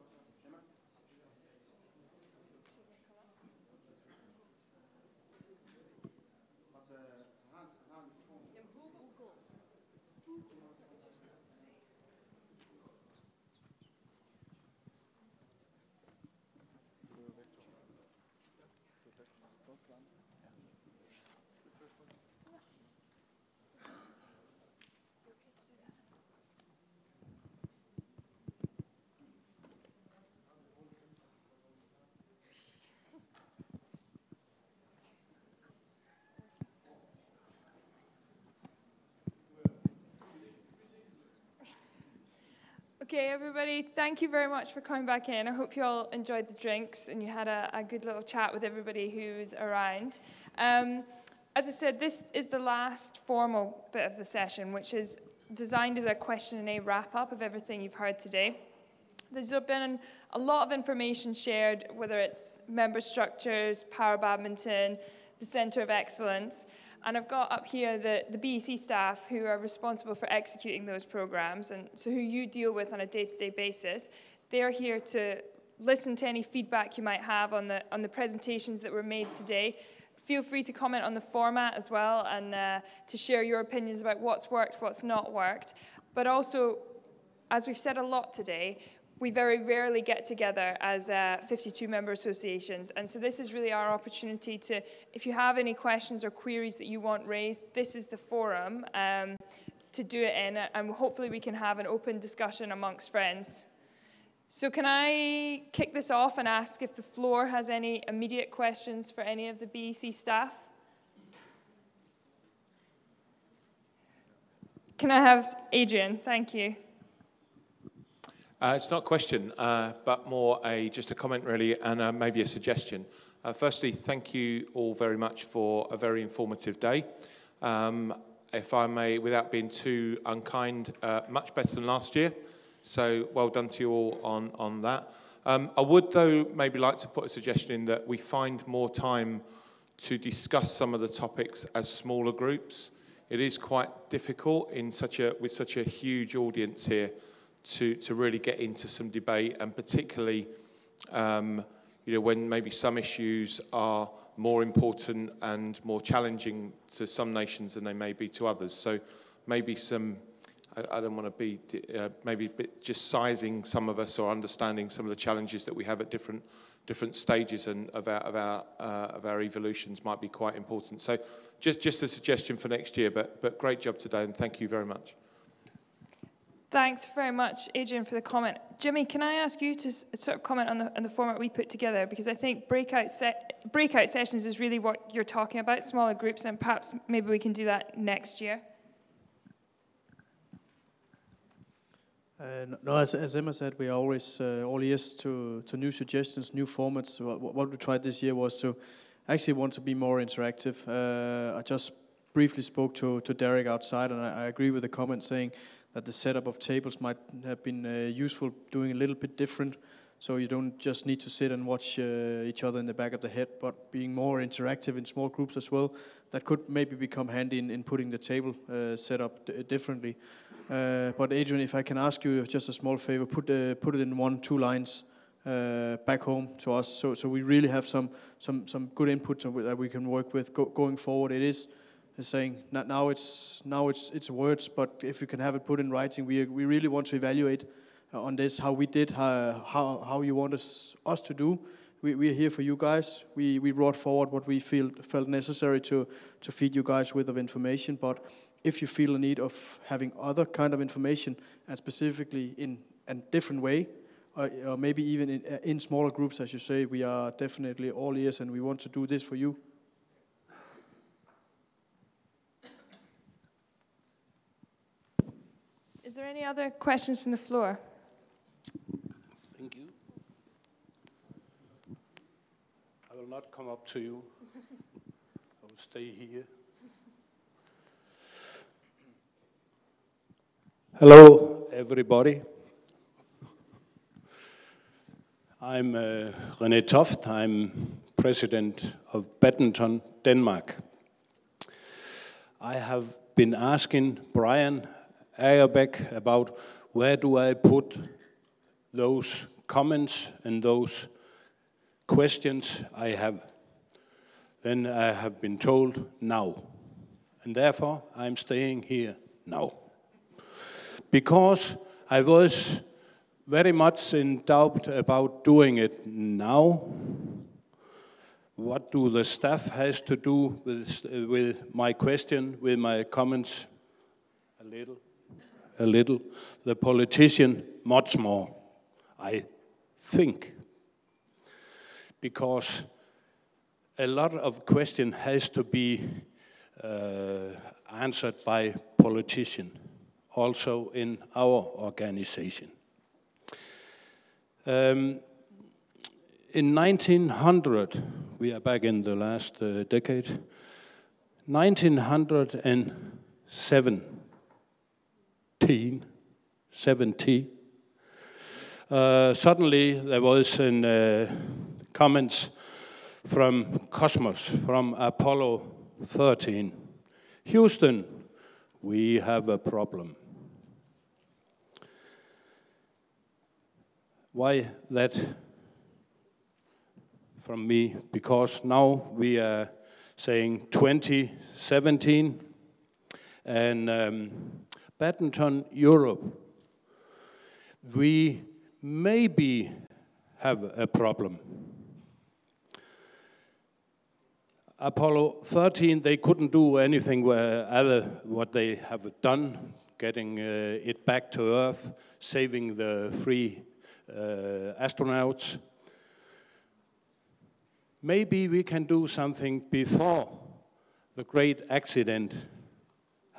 Okay, everybody, thank you very much for coming back in. I hope you all enjoyed the drinks and you had a, a good little chat with everybody who's around. Um, as I said, this is the last formal bit of the session, which is designed as a question and a wrap up of everything you've heard today. There's been a lot of information shared, whether it's member structures, para badminton, the Centre of Excellence. And I've got up here the, the BEC staff who are responsible for executing those programs and so who you deal with on a day-to-day basis. They're here to listen to any feedback you might have on the, on the presentations that were made today. Feel free to comment on the format as well and uh, to share your opinions about what's worked, what's not worked. But also, as we've said a lot today, we very rarely get together as uh, 52 member associations. And so this is really our opportunity to, if you have any questions or queries that you want raised, this is the forum um, to do it in. And hopefully we can have an open discussion amongst friends. So can I kick this off and ask if the floor has any immediate questions for any of the BEC staff? Can I have Adrian? Thank you. Uh, it's not a question, uh, but more a just a comment really, and uh, maybe a suggestion. Uh, firstly, thank you all very much for a very informative day. Um, if I may, without being too unkind, uh, much better than last year. So well done to you all on on that. Um, I would though maybe like to put a suggestion in that we find more time to discuss some of the topics as smaller groups. It is quite difficult in such a with such a huge audience here to, to really get into some debate, and particularly, um, you know, when maybe some issues are more important and more challenging to some nations than they may be to others. So maybe some, I, I don't want to be, uh, maybe just sizing some of us or understanding some of the challenges that we have at different different stages and of our of our uh, of our evolutions might be quite important. So just just a suggestion for next year, but but great job today and thank you very much. Thanks very much, Adrian, for the comment. Jimmy, can I ask you to sort of comment on the, on the format we put together? Because I think breakout, se- breakout sessions is really what you're talking about, smaller groups, and perhaps maybe we can do that next year. Uh, no, as, as Emma said, we are always uh, all ears to, to new suggestions, new formats. What, what we tried this year was to actually want to be more interactive. Uh, I just briefly spoke to, to Derek outside, and I, I agree with the comment saying that the setup of tables might have been uh, useful doing a little bit different. So you don't just need to sit and watch uh, each other in the back of the head, but being more interactive in small groups as well. That could maybe become handy in, in putting the table uh, set up differently. Uh, but Adrian, if I can ask you just a small favor, put uh, put it in one, two lines uh, back home to us, so so we really have some some some good input that we can work with go, going forward. It is saying not now it's now it's it's words, but if you can have it put in writing, we we really want to evaluate uh, on this how we did, how how, how you want us us to do. We, we are here for you guys. We we brought forward what we feel felt necessary to to feed you guys with of information, but if you feel a need of having other kind of information, and specifically in a different way, or, or maybe even in, uh, in smaller groups, as you say, we are definitely all ears and we want to do this for you. Is there any other questions from the floor? Thank you. I will not come up to you. I will stay here. Hello, everybody. I'm uh, René Toft. I'm president of Badminton Denmark. I have been asking Brian Agerbak about where do I put those comments and those questions I have. Then I have been told now. And therefore, I'm staying here now because I was very much in doubt about doing it now. What do the staff has to do with, with my question, with my comments? A little, a little. The politician, much more, I think. Because a lot of question has to be uh, answered by politician also in our organization. Um, in 1900, we are back in the last uh, decade, 1917, 70, uh, suddenly there was an uh, comments from Cosmos, from Apollo 13. Houston, we have a problem. Why that from me? Because now we are saying 2017 and um, Badminton Europe, we maybe have a problem. Apollo 13, they couldn't do anything other what they have done, getting uh, it back to Earth, saving the three uh, astronauts. Maybe we can do something before the great accident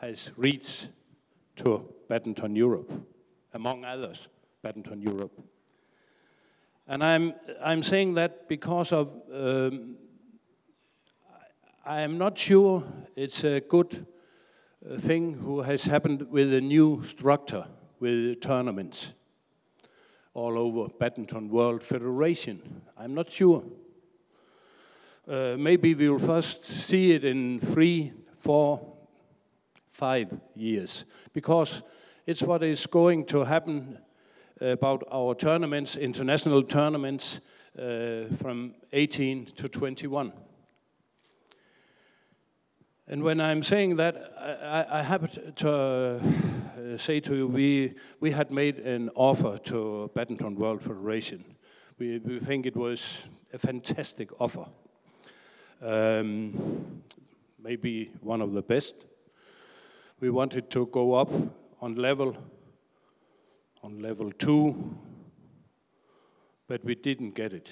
has reached to Badminton Europe, among others, Badminton Europe. And I'm, I'm saying that because of, um, I am not sure it's a good uh, thing who has happened with the new structure with tournaments all over Badminton World Federation. I'm not sure. Uh, maybe we will first see it in three, four, five years, because it's what is going to happen about our tournaments, international tournaments, uh, from 18 to 21. And when I'm saying that, I, I have to uh, say to you, we, we had made an offer to Badminton World Federation. We, we think it was a fantastic offer. Um, maybe one of the best. We wanted to go up on level, on level two, but we didn't get it.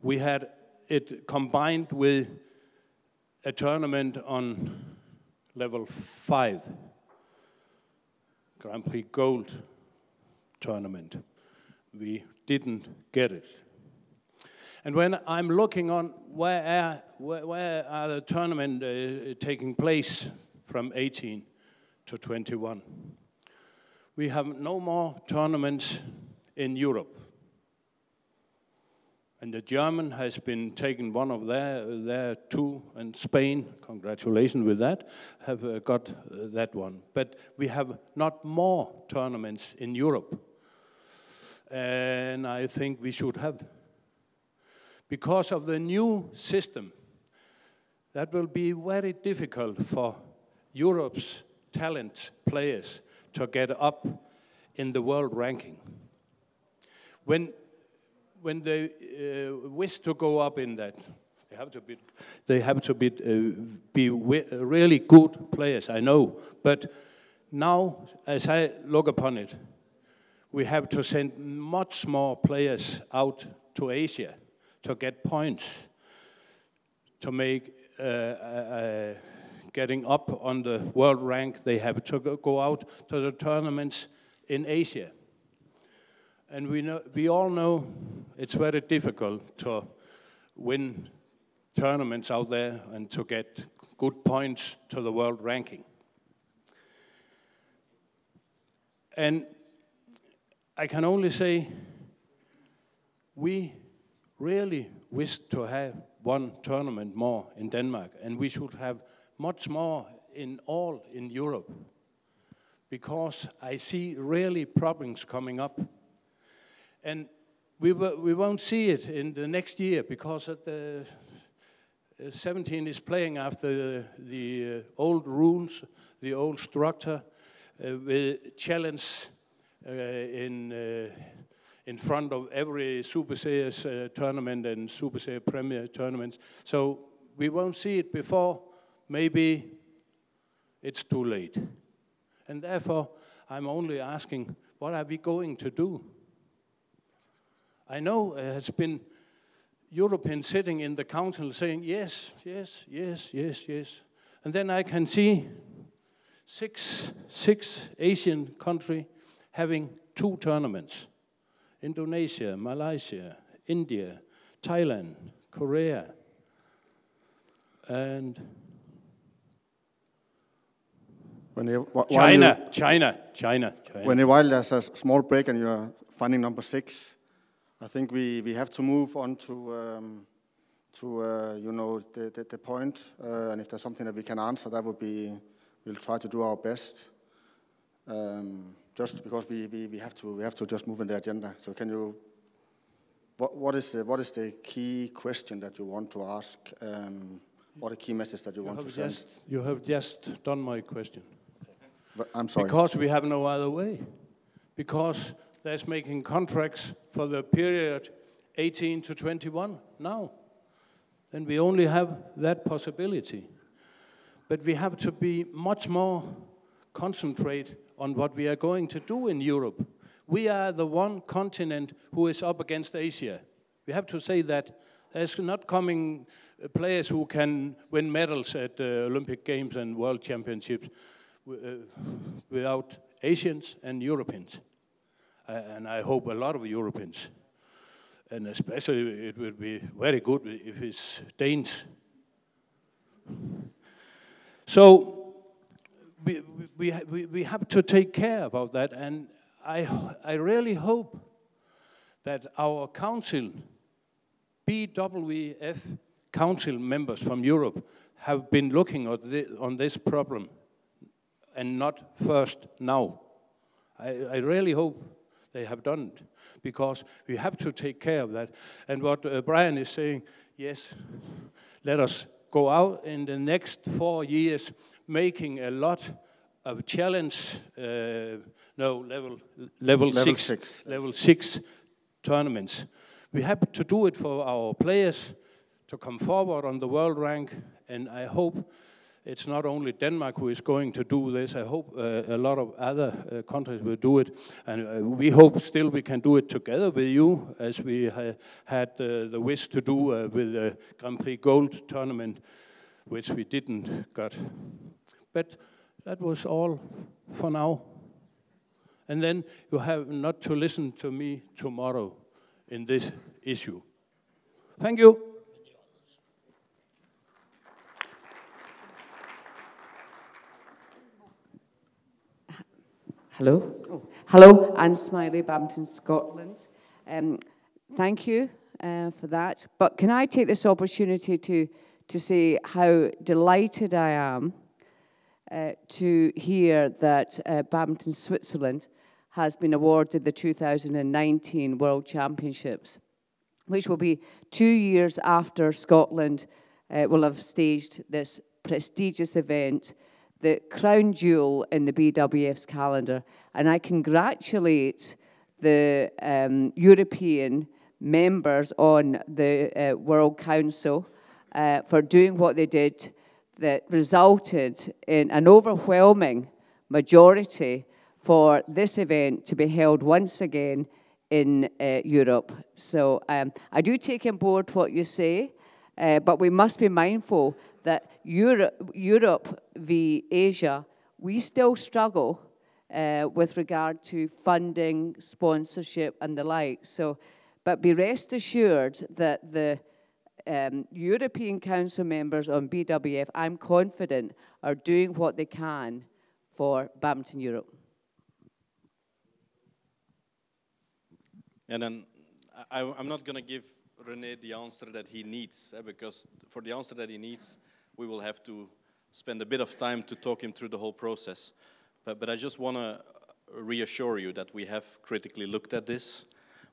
We had it combined with a tournament on level five, Grand Prix Gold tournament. We didn't get it. And when I'm looking on where where, where are the tournament uh, taking place from 18 to 21. We have no more tournaments in Europe. And the German has been taking one of their, their two, and Spain, congratulations with that, have uh, got uh, that one. But we have not more tournaments in Europe. And I think we should have. Because of the new system, that will be very difficult for Europe's talent players to get up in the world ranking. When when they uh, wish to go up in that, they have to be, they have to be, uh, be really good players, I know. But now, as I look upon it, we have to send much more players out to Asia to get points, to make uh, uh, uh getting up on the world rank. They have to go out to the tournaments in Asia. And we, know, we all know it's very difficult to win tournaments out there and to get good points to the world ranking. And I can only say we really wish to have one tournament more in Denmark, and we should have much more in all in Europe, because I see really problems coming up and we, we won't see it in the next year because the uh, 17 is playing after the, the uh, old rules, the old structure, uh, with challenge uh, in uh, in front of every Super Series uh, tournament and Super Series Premier tournaments. So we won't see it before. Maybe it's too late. And therefore, I'm only asking, what are we going to do? I know it has been Europeans sitting in the council saying, yes, yes, yes, yes, yes. And then I can see six, six Asian countries having two tournaments. Indonesia, Malaysia, India, Thailand, Korea, and when you, China, you, China, China, China. When a while there's a small break and you're finding number six, I think we, we have to move on to, um, to uh, you know, the, the, the point, uh, and if there's something that we can answer, that would be, we'll try to do our best. Um, just because we, we, we, have to, we have to just move in the agenda. So can you, what, what, is, the, what is the key question that you want to ask? Um, what the key message that you, you want to send? Just, you have just done my question. I'm sorry. Because we have no other way. Because that's making contracts for the period 18 to 21 now. And we only have that possibility. But we have to be much more concentrate on what we are going to do in Europe. We are the one continent who is up against Asia. We have to say that there's not coming players who can win medals at the Olympic Games and World Championships uh, Uh, without Asians and Europeans and I hope a lot of Europeans. And especially it would be very good if it's Danes. So we, we, we, we have to take care about that, and I, I really hope that our council, BWF council members from Europe, have been looking the, on this problem and not first now. I, I really hope they have done it because we have to take care of that. And what uh, Brian is saying, yes, let us go out in the next four years making a lot of challenge, uh, no, level, level, level six, six, level six tournaments. We have to do it for our players to come forward on the world rank, and I hope it's not only Denmark who is going to do this. I hope uh, a lot of other uh, countries will do it. And uh, we hope still we can do it together with you, as we ha had uh, the wish to do uh, with the Grand Prix Gold tournament, which we didn't got. But that was all for now. And then you have not to listen to me tomorrow in this issue. Thank you. Hello. Oh. Hello, Anne Smillie, Badminton Scotland. Um, thank you uh, for that. But can I take this opportunity to, to say how delighted I am uh, to hear that uh, Badminton Switzerland has been awarded the 2019 World Championships, which will be two years after Scotland uh, will have staged this prestigious event, the crown jewel in the BWF's calendar. And I congratulate the um, European members on the uh, World Council uh, for doing what they did that resulted in an overwhelming majority for this event to be held once again in uh, Europe. So um, I do take on board what you say, uh, but we must be mindful that Europe, Europe v Asia, we still struggle uh, with regard to funding, sponsorship, and the like. So, but be rest assured that the um, European Council members on BWF, I'm confident, are doing what they can for Badminton Europe. And then I, am not going to give René the answer that he needs, eh, because for the answer that he needs, we will have to spend a bit of time to talk him through the whole process. But, but I just want to reassure you that we have critically looked at this.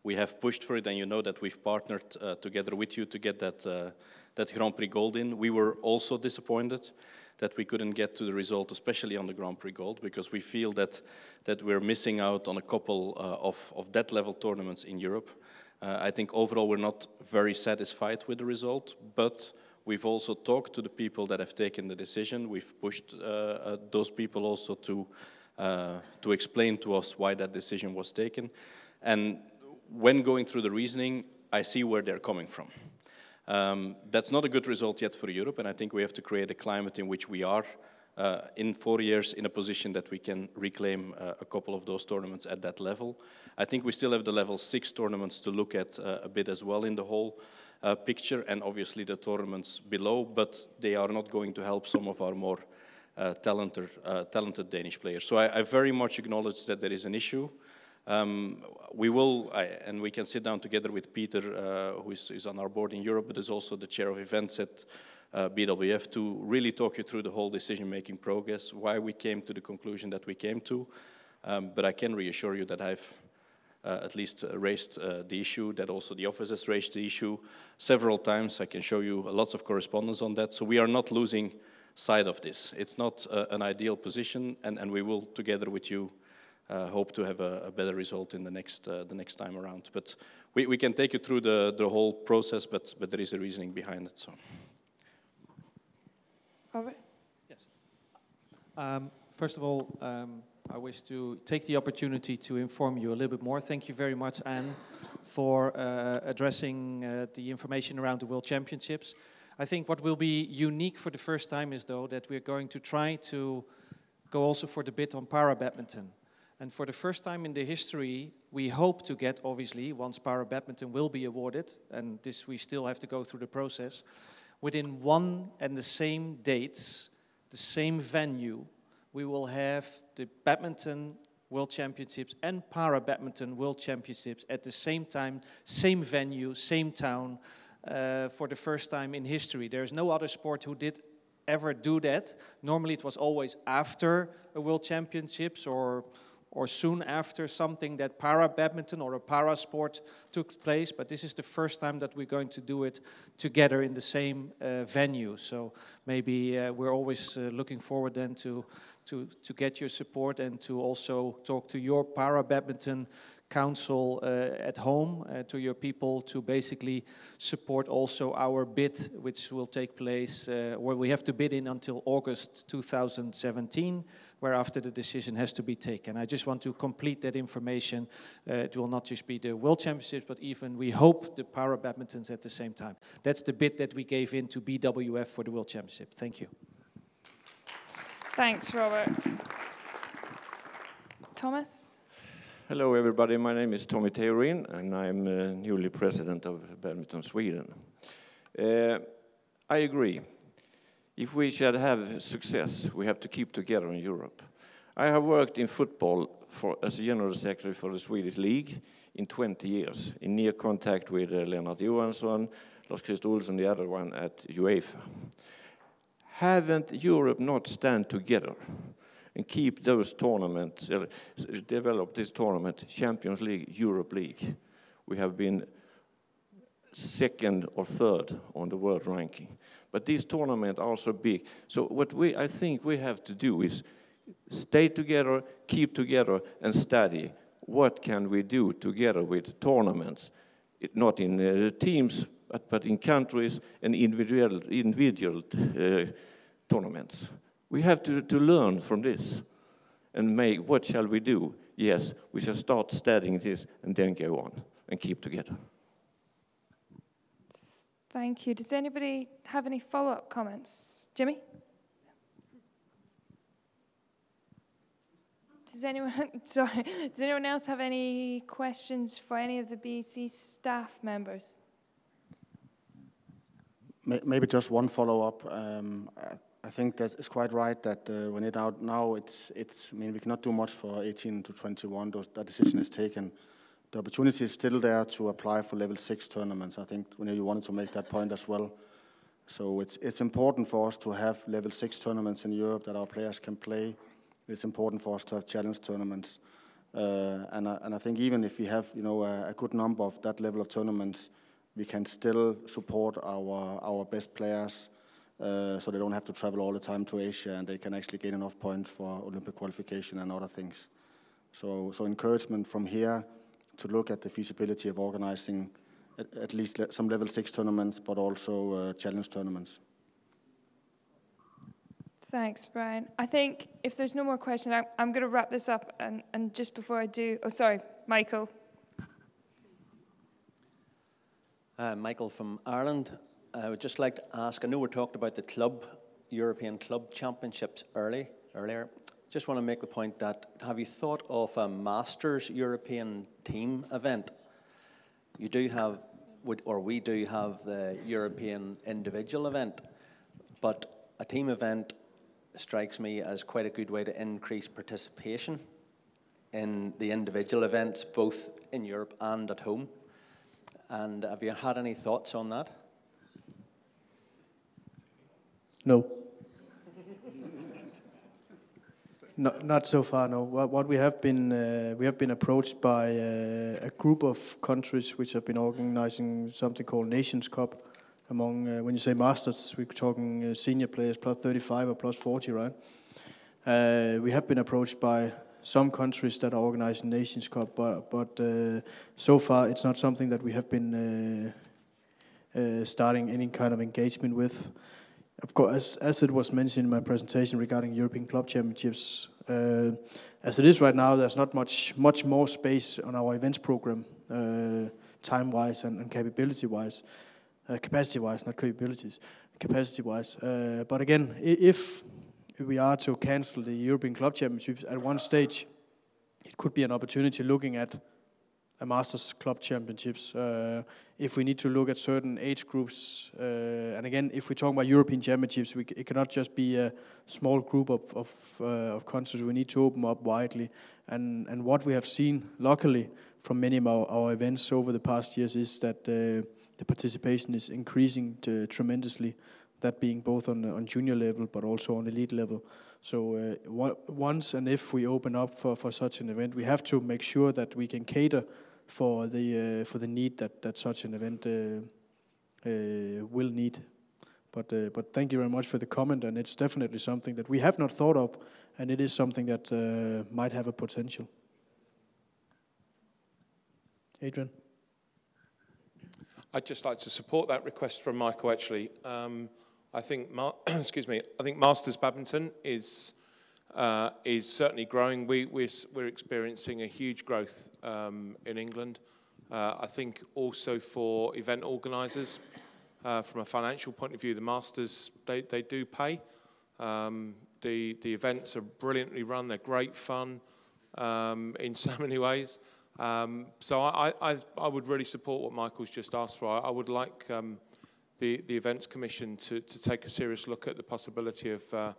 We have pushed for it, and you know that we've partnered uh, together with you to get that, uh, that Grand Prix Gold in. We were also disappointed that we couldn't get to the result, especially on the Grand Prix Gold, because we feel that, that we're missing out on a couple uh, of, of that level tournaments in Europe. Uh, I think overall we're not very satisfied with the result, but we've also talked to the people that have taken the decision. We've pushed uh, uh those people also to, uh, to explain to us why that decision was taken. And when going through the reasoning, I see where they're coming from. Um, that's not a good result yet for Europe, and I think we have to create a climate in which we are uh, in four years in a position that we can reclaim uh, a couple of those tournaments at that level. I think we still have the level six tournaments to look at uh, a bit as well in the whole uh, picture, and obviously the tournaments below, but they are not going to help some of our more uh, talented, uh, talented Danish players. So I, I very much acknowledge that there is an issue. Um, we will, I, and we can sit down together with Peter, uh, who is, is, on our board in Europe, but is also the chair of events at uh, BWF, to really talk you through the whole decision-making progress, why we came to the conclusion that we came to. Um, but I can reassure you that I've uh, at least raised uh, the issue, that also the office has raised the issue several times. I can show you lots of correspondence on that. So we are not losing sight of this. It's not uh, an ideal position, and, and we will, together with you, uh, hope to have a, a, better result in the next uh, the next time around. But we, we can take you through the, the whole process, but but there is a reasoning behind it. So. Robert. Yes. Um, first of all, um, I wish to take the opportunity to inform you a little bit more. Thank you very much, Anne, for uh, addressing uh, the information around the World Championships. I think what will be unique for the first time is, though, that we're going to try to go also for the bit on para badminton. And for the first time in the history, we hope to get, obviously, once para badminton will be awarded, and this we still have to go through the process, within one and the same dates, the same venue, we will have the badminton World Championships and para badminton World Championships at the same time, same venue, same town, uh, for the first time in history. There's no other sport who did ever do that. Normally it was always after a World Championships or or soon after something that para badminton or a para sport took place, but this is the first time that we're going to do it together in the same uh, venue. So maybe uh, we're always uh, looking forward then to, to, to get your support and to also talk to your para badminton council uh, at home uh, to your people to basically support also our bid, which will take place uh, where we have to bid in until August 2017, where after the decision has to be taken. I just want to complete that information. Uh, it will not just be the World Championships, but even we hope the para badmintons at the same time. That's the bid that we gave in to BWF for the World Championship. Thank you. Thanks, Robert. Thomas? Hello, everybody. My name is Tommy Theorin, and I'm uh, newly president of Badminton Sweden. Uh, I agree. If we shall have success, we have to keep together in Europe. I have worked in football for, as a general secretary for the Swedish league in 20 years, in near contact with uh, Lennart Johansson, Lars-Christer Olsson, the other one at UEFA. Haven't Europe not stand together and keep those tournaments, uh, develop this tournament, Champions League, Europe League? We have been second or third on the world ranking. But these tournaments are big. So what we, I think we have to do is stay together, keep together, and study what can we do together with tournaments, it, not in uh, teams, but, but in countries and individual, individual uh, tournaments. We have to, to learn from this and make what shall we do? Yes, we shall start studying this and then go on and keep together. Thank you. Does anybody have any follow-up comments? Jimmy? Does anyone, sorry, does anyone else have any questions for any of the BEC staff members? Maybe just one follow-up. Um, I think that it's quite right that uh, when it out now, it's, it's, I mean, we cannot do much for 18 to 21. Those, that decision is taken the opportunity is still there to apply for level six tournaments. I think when you wanted to make that point as well. So it's it's important for us to have level six tournaments in Europe that our players can play. It's important for us to have challenge tournaments. Uh, and, I, and I think even if we have you know a, a, good number of that level of tournaments, we can still support our our best players, uh, so they don't have to travel all the time to Asia, and they can actually gain enough points for Olympic qualification and other things. So so encouragement from here to look at the feasibility of organizing at, at least le some level six tournaments, but also uh, challenge tournaments. Thanks, Brian. I think if there's no more questions, I'm, I'm going to wrap this up. And, and just before I do, oh, sorry, Michael. Uh, Michael from Ireland. I would just like to ask I know we talked about the club, European Club Championships early, earlier just want to make the point that have you thought of a Masters European team event? You do have, or we do have the European individual event, but a team event strikes me as quite a good way to increase participation in the individual events, both in Europe and at home. And have you had any thoughts on that? No. Not, not so far, no. What, what we have been, uh, we have been approached by uh, a group of countries which have been organizing something called Nations Cup. Among, uh, when you say masters, we're talking uh, senior players plus 35 or plus 40, right? Uh, we have been approached by some countries that are organizing Nations Cup, but, but uh, so far it's not something that we have been starting any kind of engagement with. Of course, as, as, it was mentioned in my presentation regarding European Club Championships, uh, as it is right now, there's not much much more space on our events program, uh, time-wise and, and capability-wise, uh, capacity-wise, not capabilities, capacity-wise. Uh, but again, if we are to cancel the European Club Championships at one stage, it could be an opportunity looking at a Masters Club Championships. Uh, if we need to look at certain age groups, uh, and again, if we're talking about European Championships, we, it cannot just be a small group of of, uh, of countries. We need to open up widely. And and what we have seen locally from many of our, our events over the past years is that uh, the participation is increasing tremendously. That being both on on junior level, but also on elite level. So uh, once and if we open up for, for such an event, we have to make sure that we can cater for the uh, for the need that that such an event uh, uh, will need. But but thank you very much for the comment, and it's definitely something that we have not thought of, and it is something that might have a potential. Adrian. I'd just like to support that request from Michael. Actually, um, I think, excuse me, I think Masters badminton is uh, is certainly growing. We, we're, we're experiencing a huge growth um, in England. Uh, I think also for event organisers, uh, from a financial point of view, the Masters, they, they do pay. Um, the, the events are brilliantly run, they're great fun um, in so many ways. Um, so I, I, I would really support what Michael's just asked for. I, I would like um, the, the Events Commission to, to take a serious look at the possibility of uh,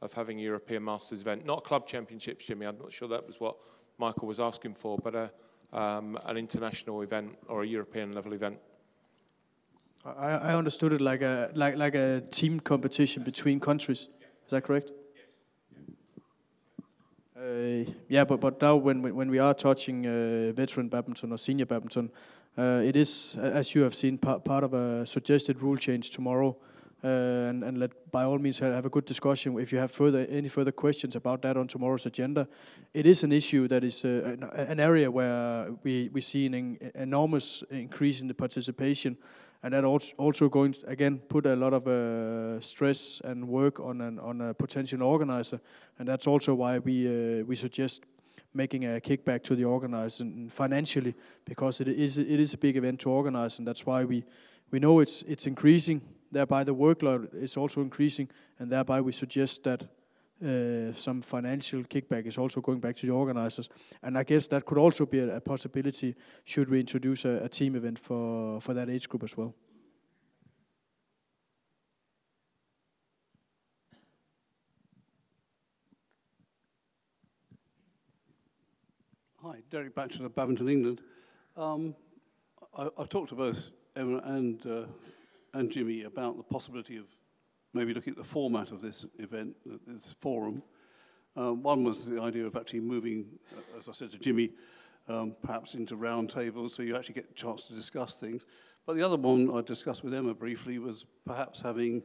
of having a European Masters event. Not club championships, Jimmy. I'm not sure that was what Michael was asking for, but a, um, an international event or a European level event. I, I understood it like a like like a team competition between countries. Is that correct? Uh, yeah, but but now when when, when we are touching uh, veteran badminton or senior badminton, it is as you have seen part part of a suggested rule change tomorrow. Uh, and, and let by all means have a good discussion if you have further any further questions about that on tomorrow's agenda. It is an issue that is uh, an, an, area where we we see an enormous increase in the participation and that also, also going to, again put a lot of uh, stress and work on an, on a potential organizer, and that's also why we uh, we suggest making a kickback to the organizer financially because it is it is a big event to organize, and that's why we we know it's it's increasing. Thereby, the workload is also increasing, and thereby we suggest that uh, some financial kickback is also going back to the organizers. And I guess that could also be a, a possibility should we introduce a, a, team event for, for that age group as well. Hi, Derek Batchelor, Badminton, England. Um, I, talked to both Emma and, uh, and Jimmy about the possibility of maybe looking at the format of this event, this forum. Um, one was the idea of actually moving, uh, as I said to Jimmy, um, perhaps into round tables so you actually get a chance to discuss things. But the other one I discussed with Emma briefly was perhaps having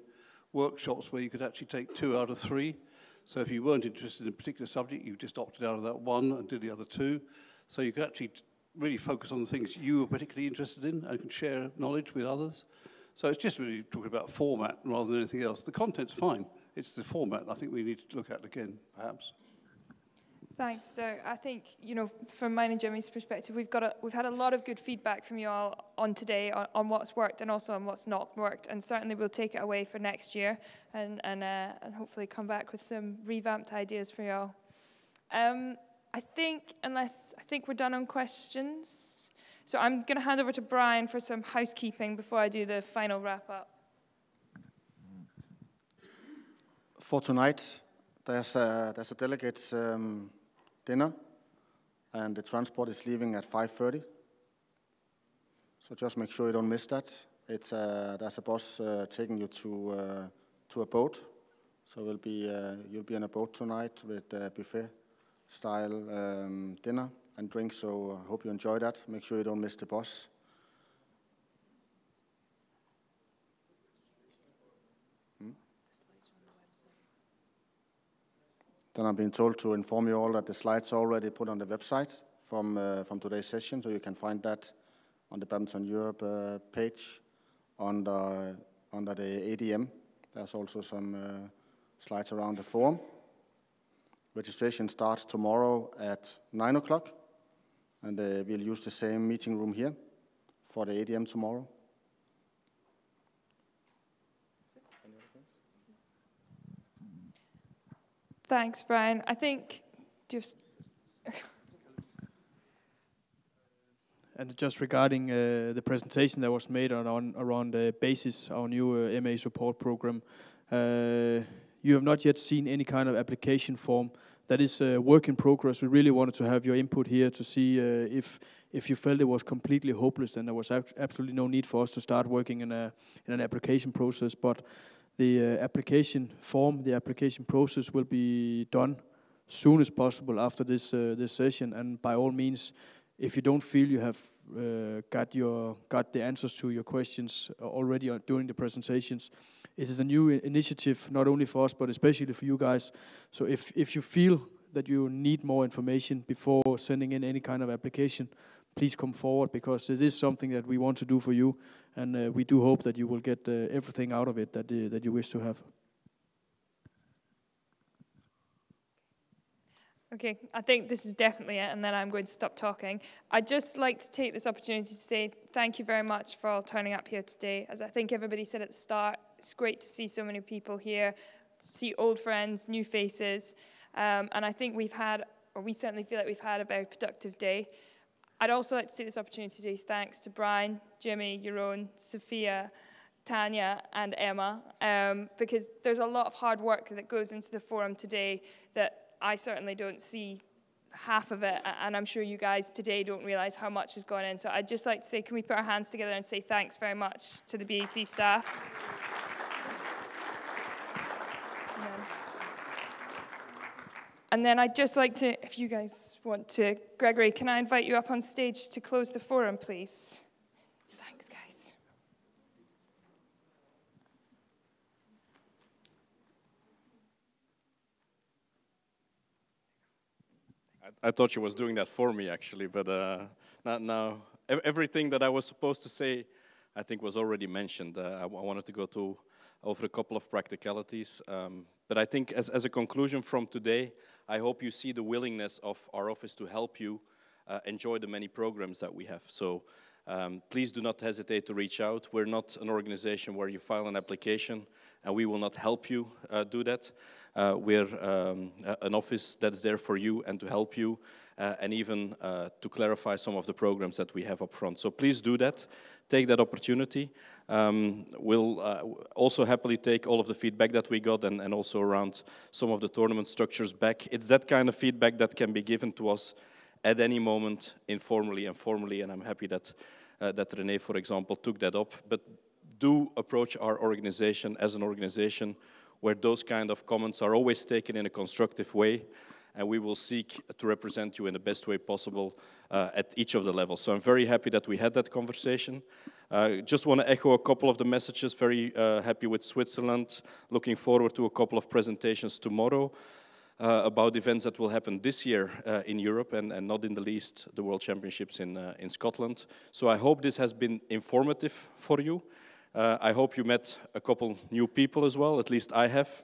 workshops where you could actually take two out of three. So if you weren't interested in a particular subject, you just opted out of that one and did the other two. So you can actually really focus on the things you were particularly interested in and can share knowledge with others. So it's just really talking about format rather than anything else. The content's fine. It's the format I think we need to look at again, perhaps. Thanks. So I think you know, from mine and Jimmy's perspective, we've got a, we've had a lot of good feedback from you all on today on, on, what's worked and also on what's not worked, and certainly we'll take it away for next year and and uh, and hopefully come back with some revamped ideas for you all. Um, I think unless I think we're done on questions. So I'm going to hand over to Brian for some housekeeping before I do the final wrap up. For tonight, there's a, there's a delegates um, dinner, and the transport is leaving at 5.30. So just make sure you don't miss that. It's, uh, there's a bus uh, taking you to, uh, to a boat. So we'll be, uh, you'll be on a boat tonight with a buffet-style um, dinner and drink, so I uh, hope you enjoy that. Make sure you don't miss the bus. Hmm? Then I've been told to inform you all that the slides are already put on the website from, uh, from today's session, so you can find that on the Badminton Europe uh, page under, under the AGM. There's also some uh, slides around the forum. Registration starts tomorrow at 9 o'clock. And uh, we'll use the same meeting room here for the AGM tomorrow. Thanks, Brian. I think just. and just regarding uh, the presentation that was made on, on around the basis, our new uh, MA support program, uh, you have not yet seen any kind of application form that is a work in progress. We really wanted to have your input here to see uh, if if you felt it was completely hopeless, then there was absolutely no need for us to start working in a in an application process. But the uh, application form, the application process will be done soon as possible after this uh, this session. And by all means, if you don't feel you have uh, got your got the answers to your questions already during the presentations, it is a new initiative, not only for us, but especially for you guys. So if, if you feel that you need more information before sending in any kind of application, please come forward because it is something that we want to do for you, and uh, we do hope that you will get uh, everything out of it that, uh, that you wish to have. Okay, I think this is definitely it, and then I'm going to stop talking. I'd just like to take this opportunity to say thank you very much for all turning up here today. As I think everybody said at the start, it's great to see so many people here, see old friends, new faces, um, and I think we've had, or we certainly feel like we've had a very productive day. I'd also like to take this opportunity to say thanks to Brian, Jimmy, Jeroen, Sophia, Tanya, and Emma, um, because there's a lot of hard work that goes into the forum today that I certainly don't see half of it, and I'm sure you guys today don't realize how much has gone in. So I'd just like to say, can we put our hands together and say thanks very much to the BEC staff? And then I'd just like to, if you guys want to, Gregory, can I invite you up on stage to close the forum, please? Thanks, guys. I, I thought she was doing that for me, actually, but uh, not now. Everything that I was supposed to say, I think, was already mentioned. Uh, I, wanted to go to over a couple of practicalities. Um, but I think as, as a conclusion from today, I hope you see the willingness of our office to help you uh, enjoy the many programs that we have. So um, please do not hesitate to reach out. We're not an organization where you file an application and we will not help you uh, do that. Uh, we're um, an office that's there for you and to help you uh, and even uh, to clarify some of the programs that we have up front. So please do that. Take that opportunity. Um, we'll uh, also happily take all of the feedback that we got and, and also around some of the tournament structures back. It's that kind of feedback that can be given to us at any moment, informally and formally, and I'm happy that, uh, that René, for example, took that up. But do approach our organization as an organization where those kind of comments are always taken in a constructive way, and we will seek to represent you in the best way possible uh, at each of the levels. So I'm very happy that we had that conversation. Uh, just want to echo a couple of the messages. Very uh, happy with Switzerland. Looking forward to a couple of presentations tomorrow. Uh, about events that will happen this year uh, in Europe and, and, not in the least the World Championships in, uh, in Scotland. So I hope this has been informative for you. Uh, I hope you met a couple new people as well, at least I have.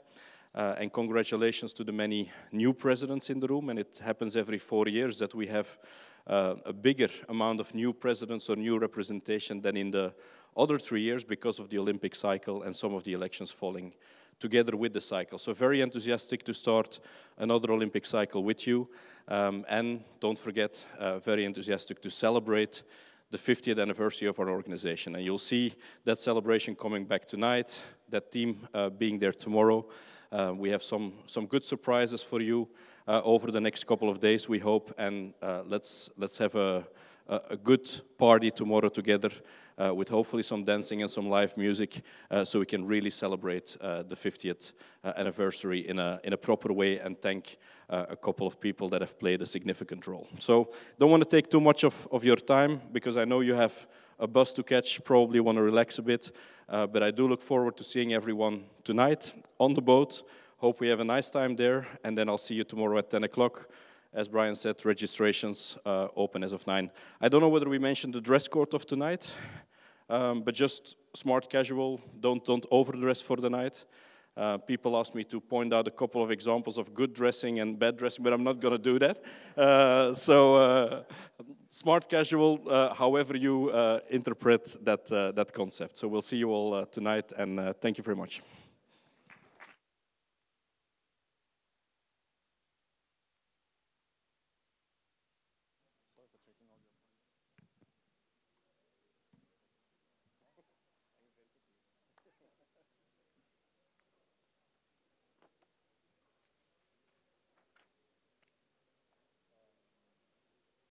Uh, and congratulations to the many new presidents in the room. And it happens every four years that we have uh, a bigger amount of new presidents or new representation than in the other three years because of the Olympic cycle and some of the elections falling together with the cycle. So very enthusiastic to start another Olympic cycle with you. Um, and don't forget, uh, very enthusiastic to celebrate the 50th anniversary of our organization. And you'll see that celebration coming back tonight, that team uh, being there tomorrow. Uh, we have some, some good surprises for you uh, over the next couple of days, we hope. And uh, let's, let's have a, a, good party tomorrow together uh, with hopefully some dancing and some live music uh, so we can really celebrate uh, the 50th uh, anniversary in a, in a proper way and thank uh, a couple of people that have played a significant role. So don't want to take too much of, of your time because I know you have a bus to catch, probably want to relax a bit, but I do look forward to seeing everyone tonight on the boat. Hope we have a nice time there, and then I'll see you tomorrow at 10 o'clock as Brian said, registrations uh, open as of 9. I don't know whether we mentioned the dress code of tonight, um, but just smart casual, don't, don't overdress for the night. Uh, people ask me to point out a couple of examples of good dressing and bad dressing, but I'm not going to do that. Uh, so, uh, smart casual, uh, however you uh, interpret that, uh, that concept. So, we'll see you all tonight, and thank you very much.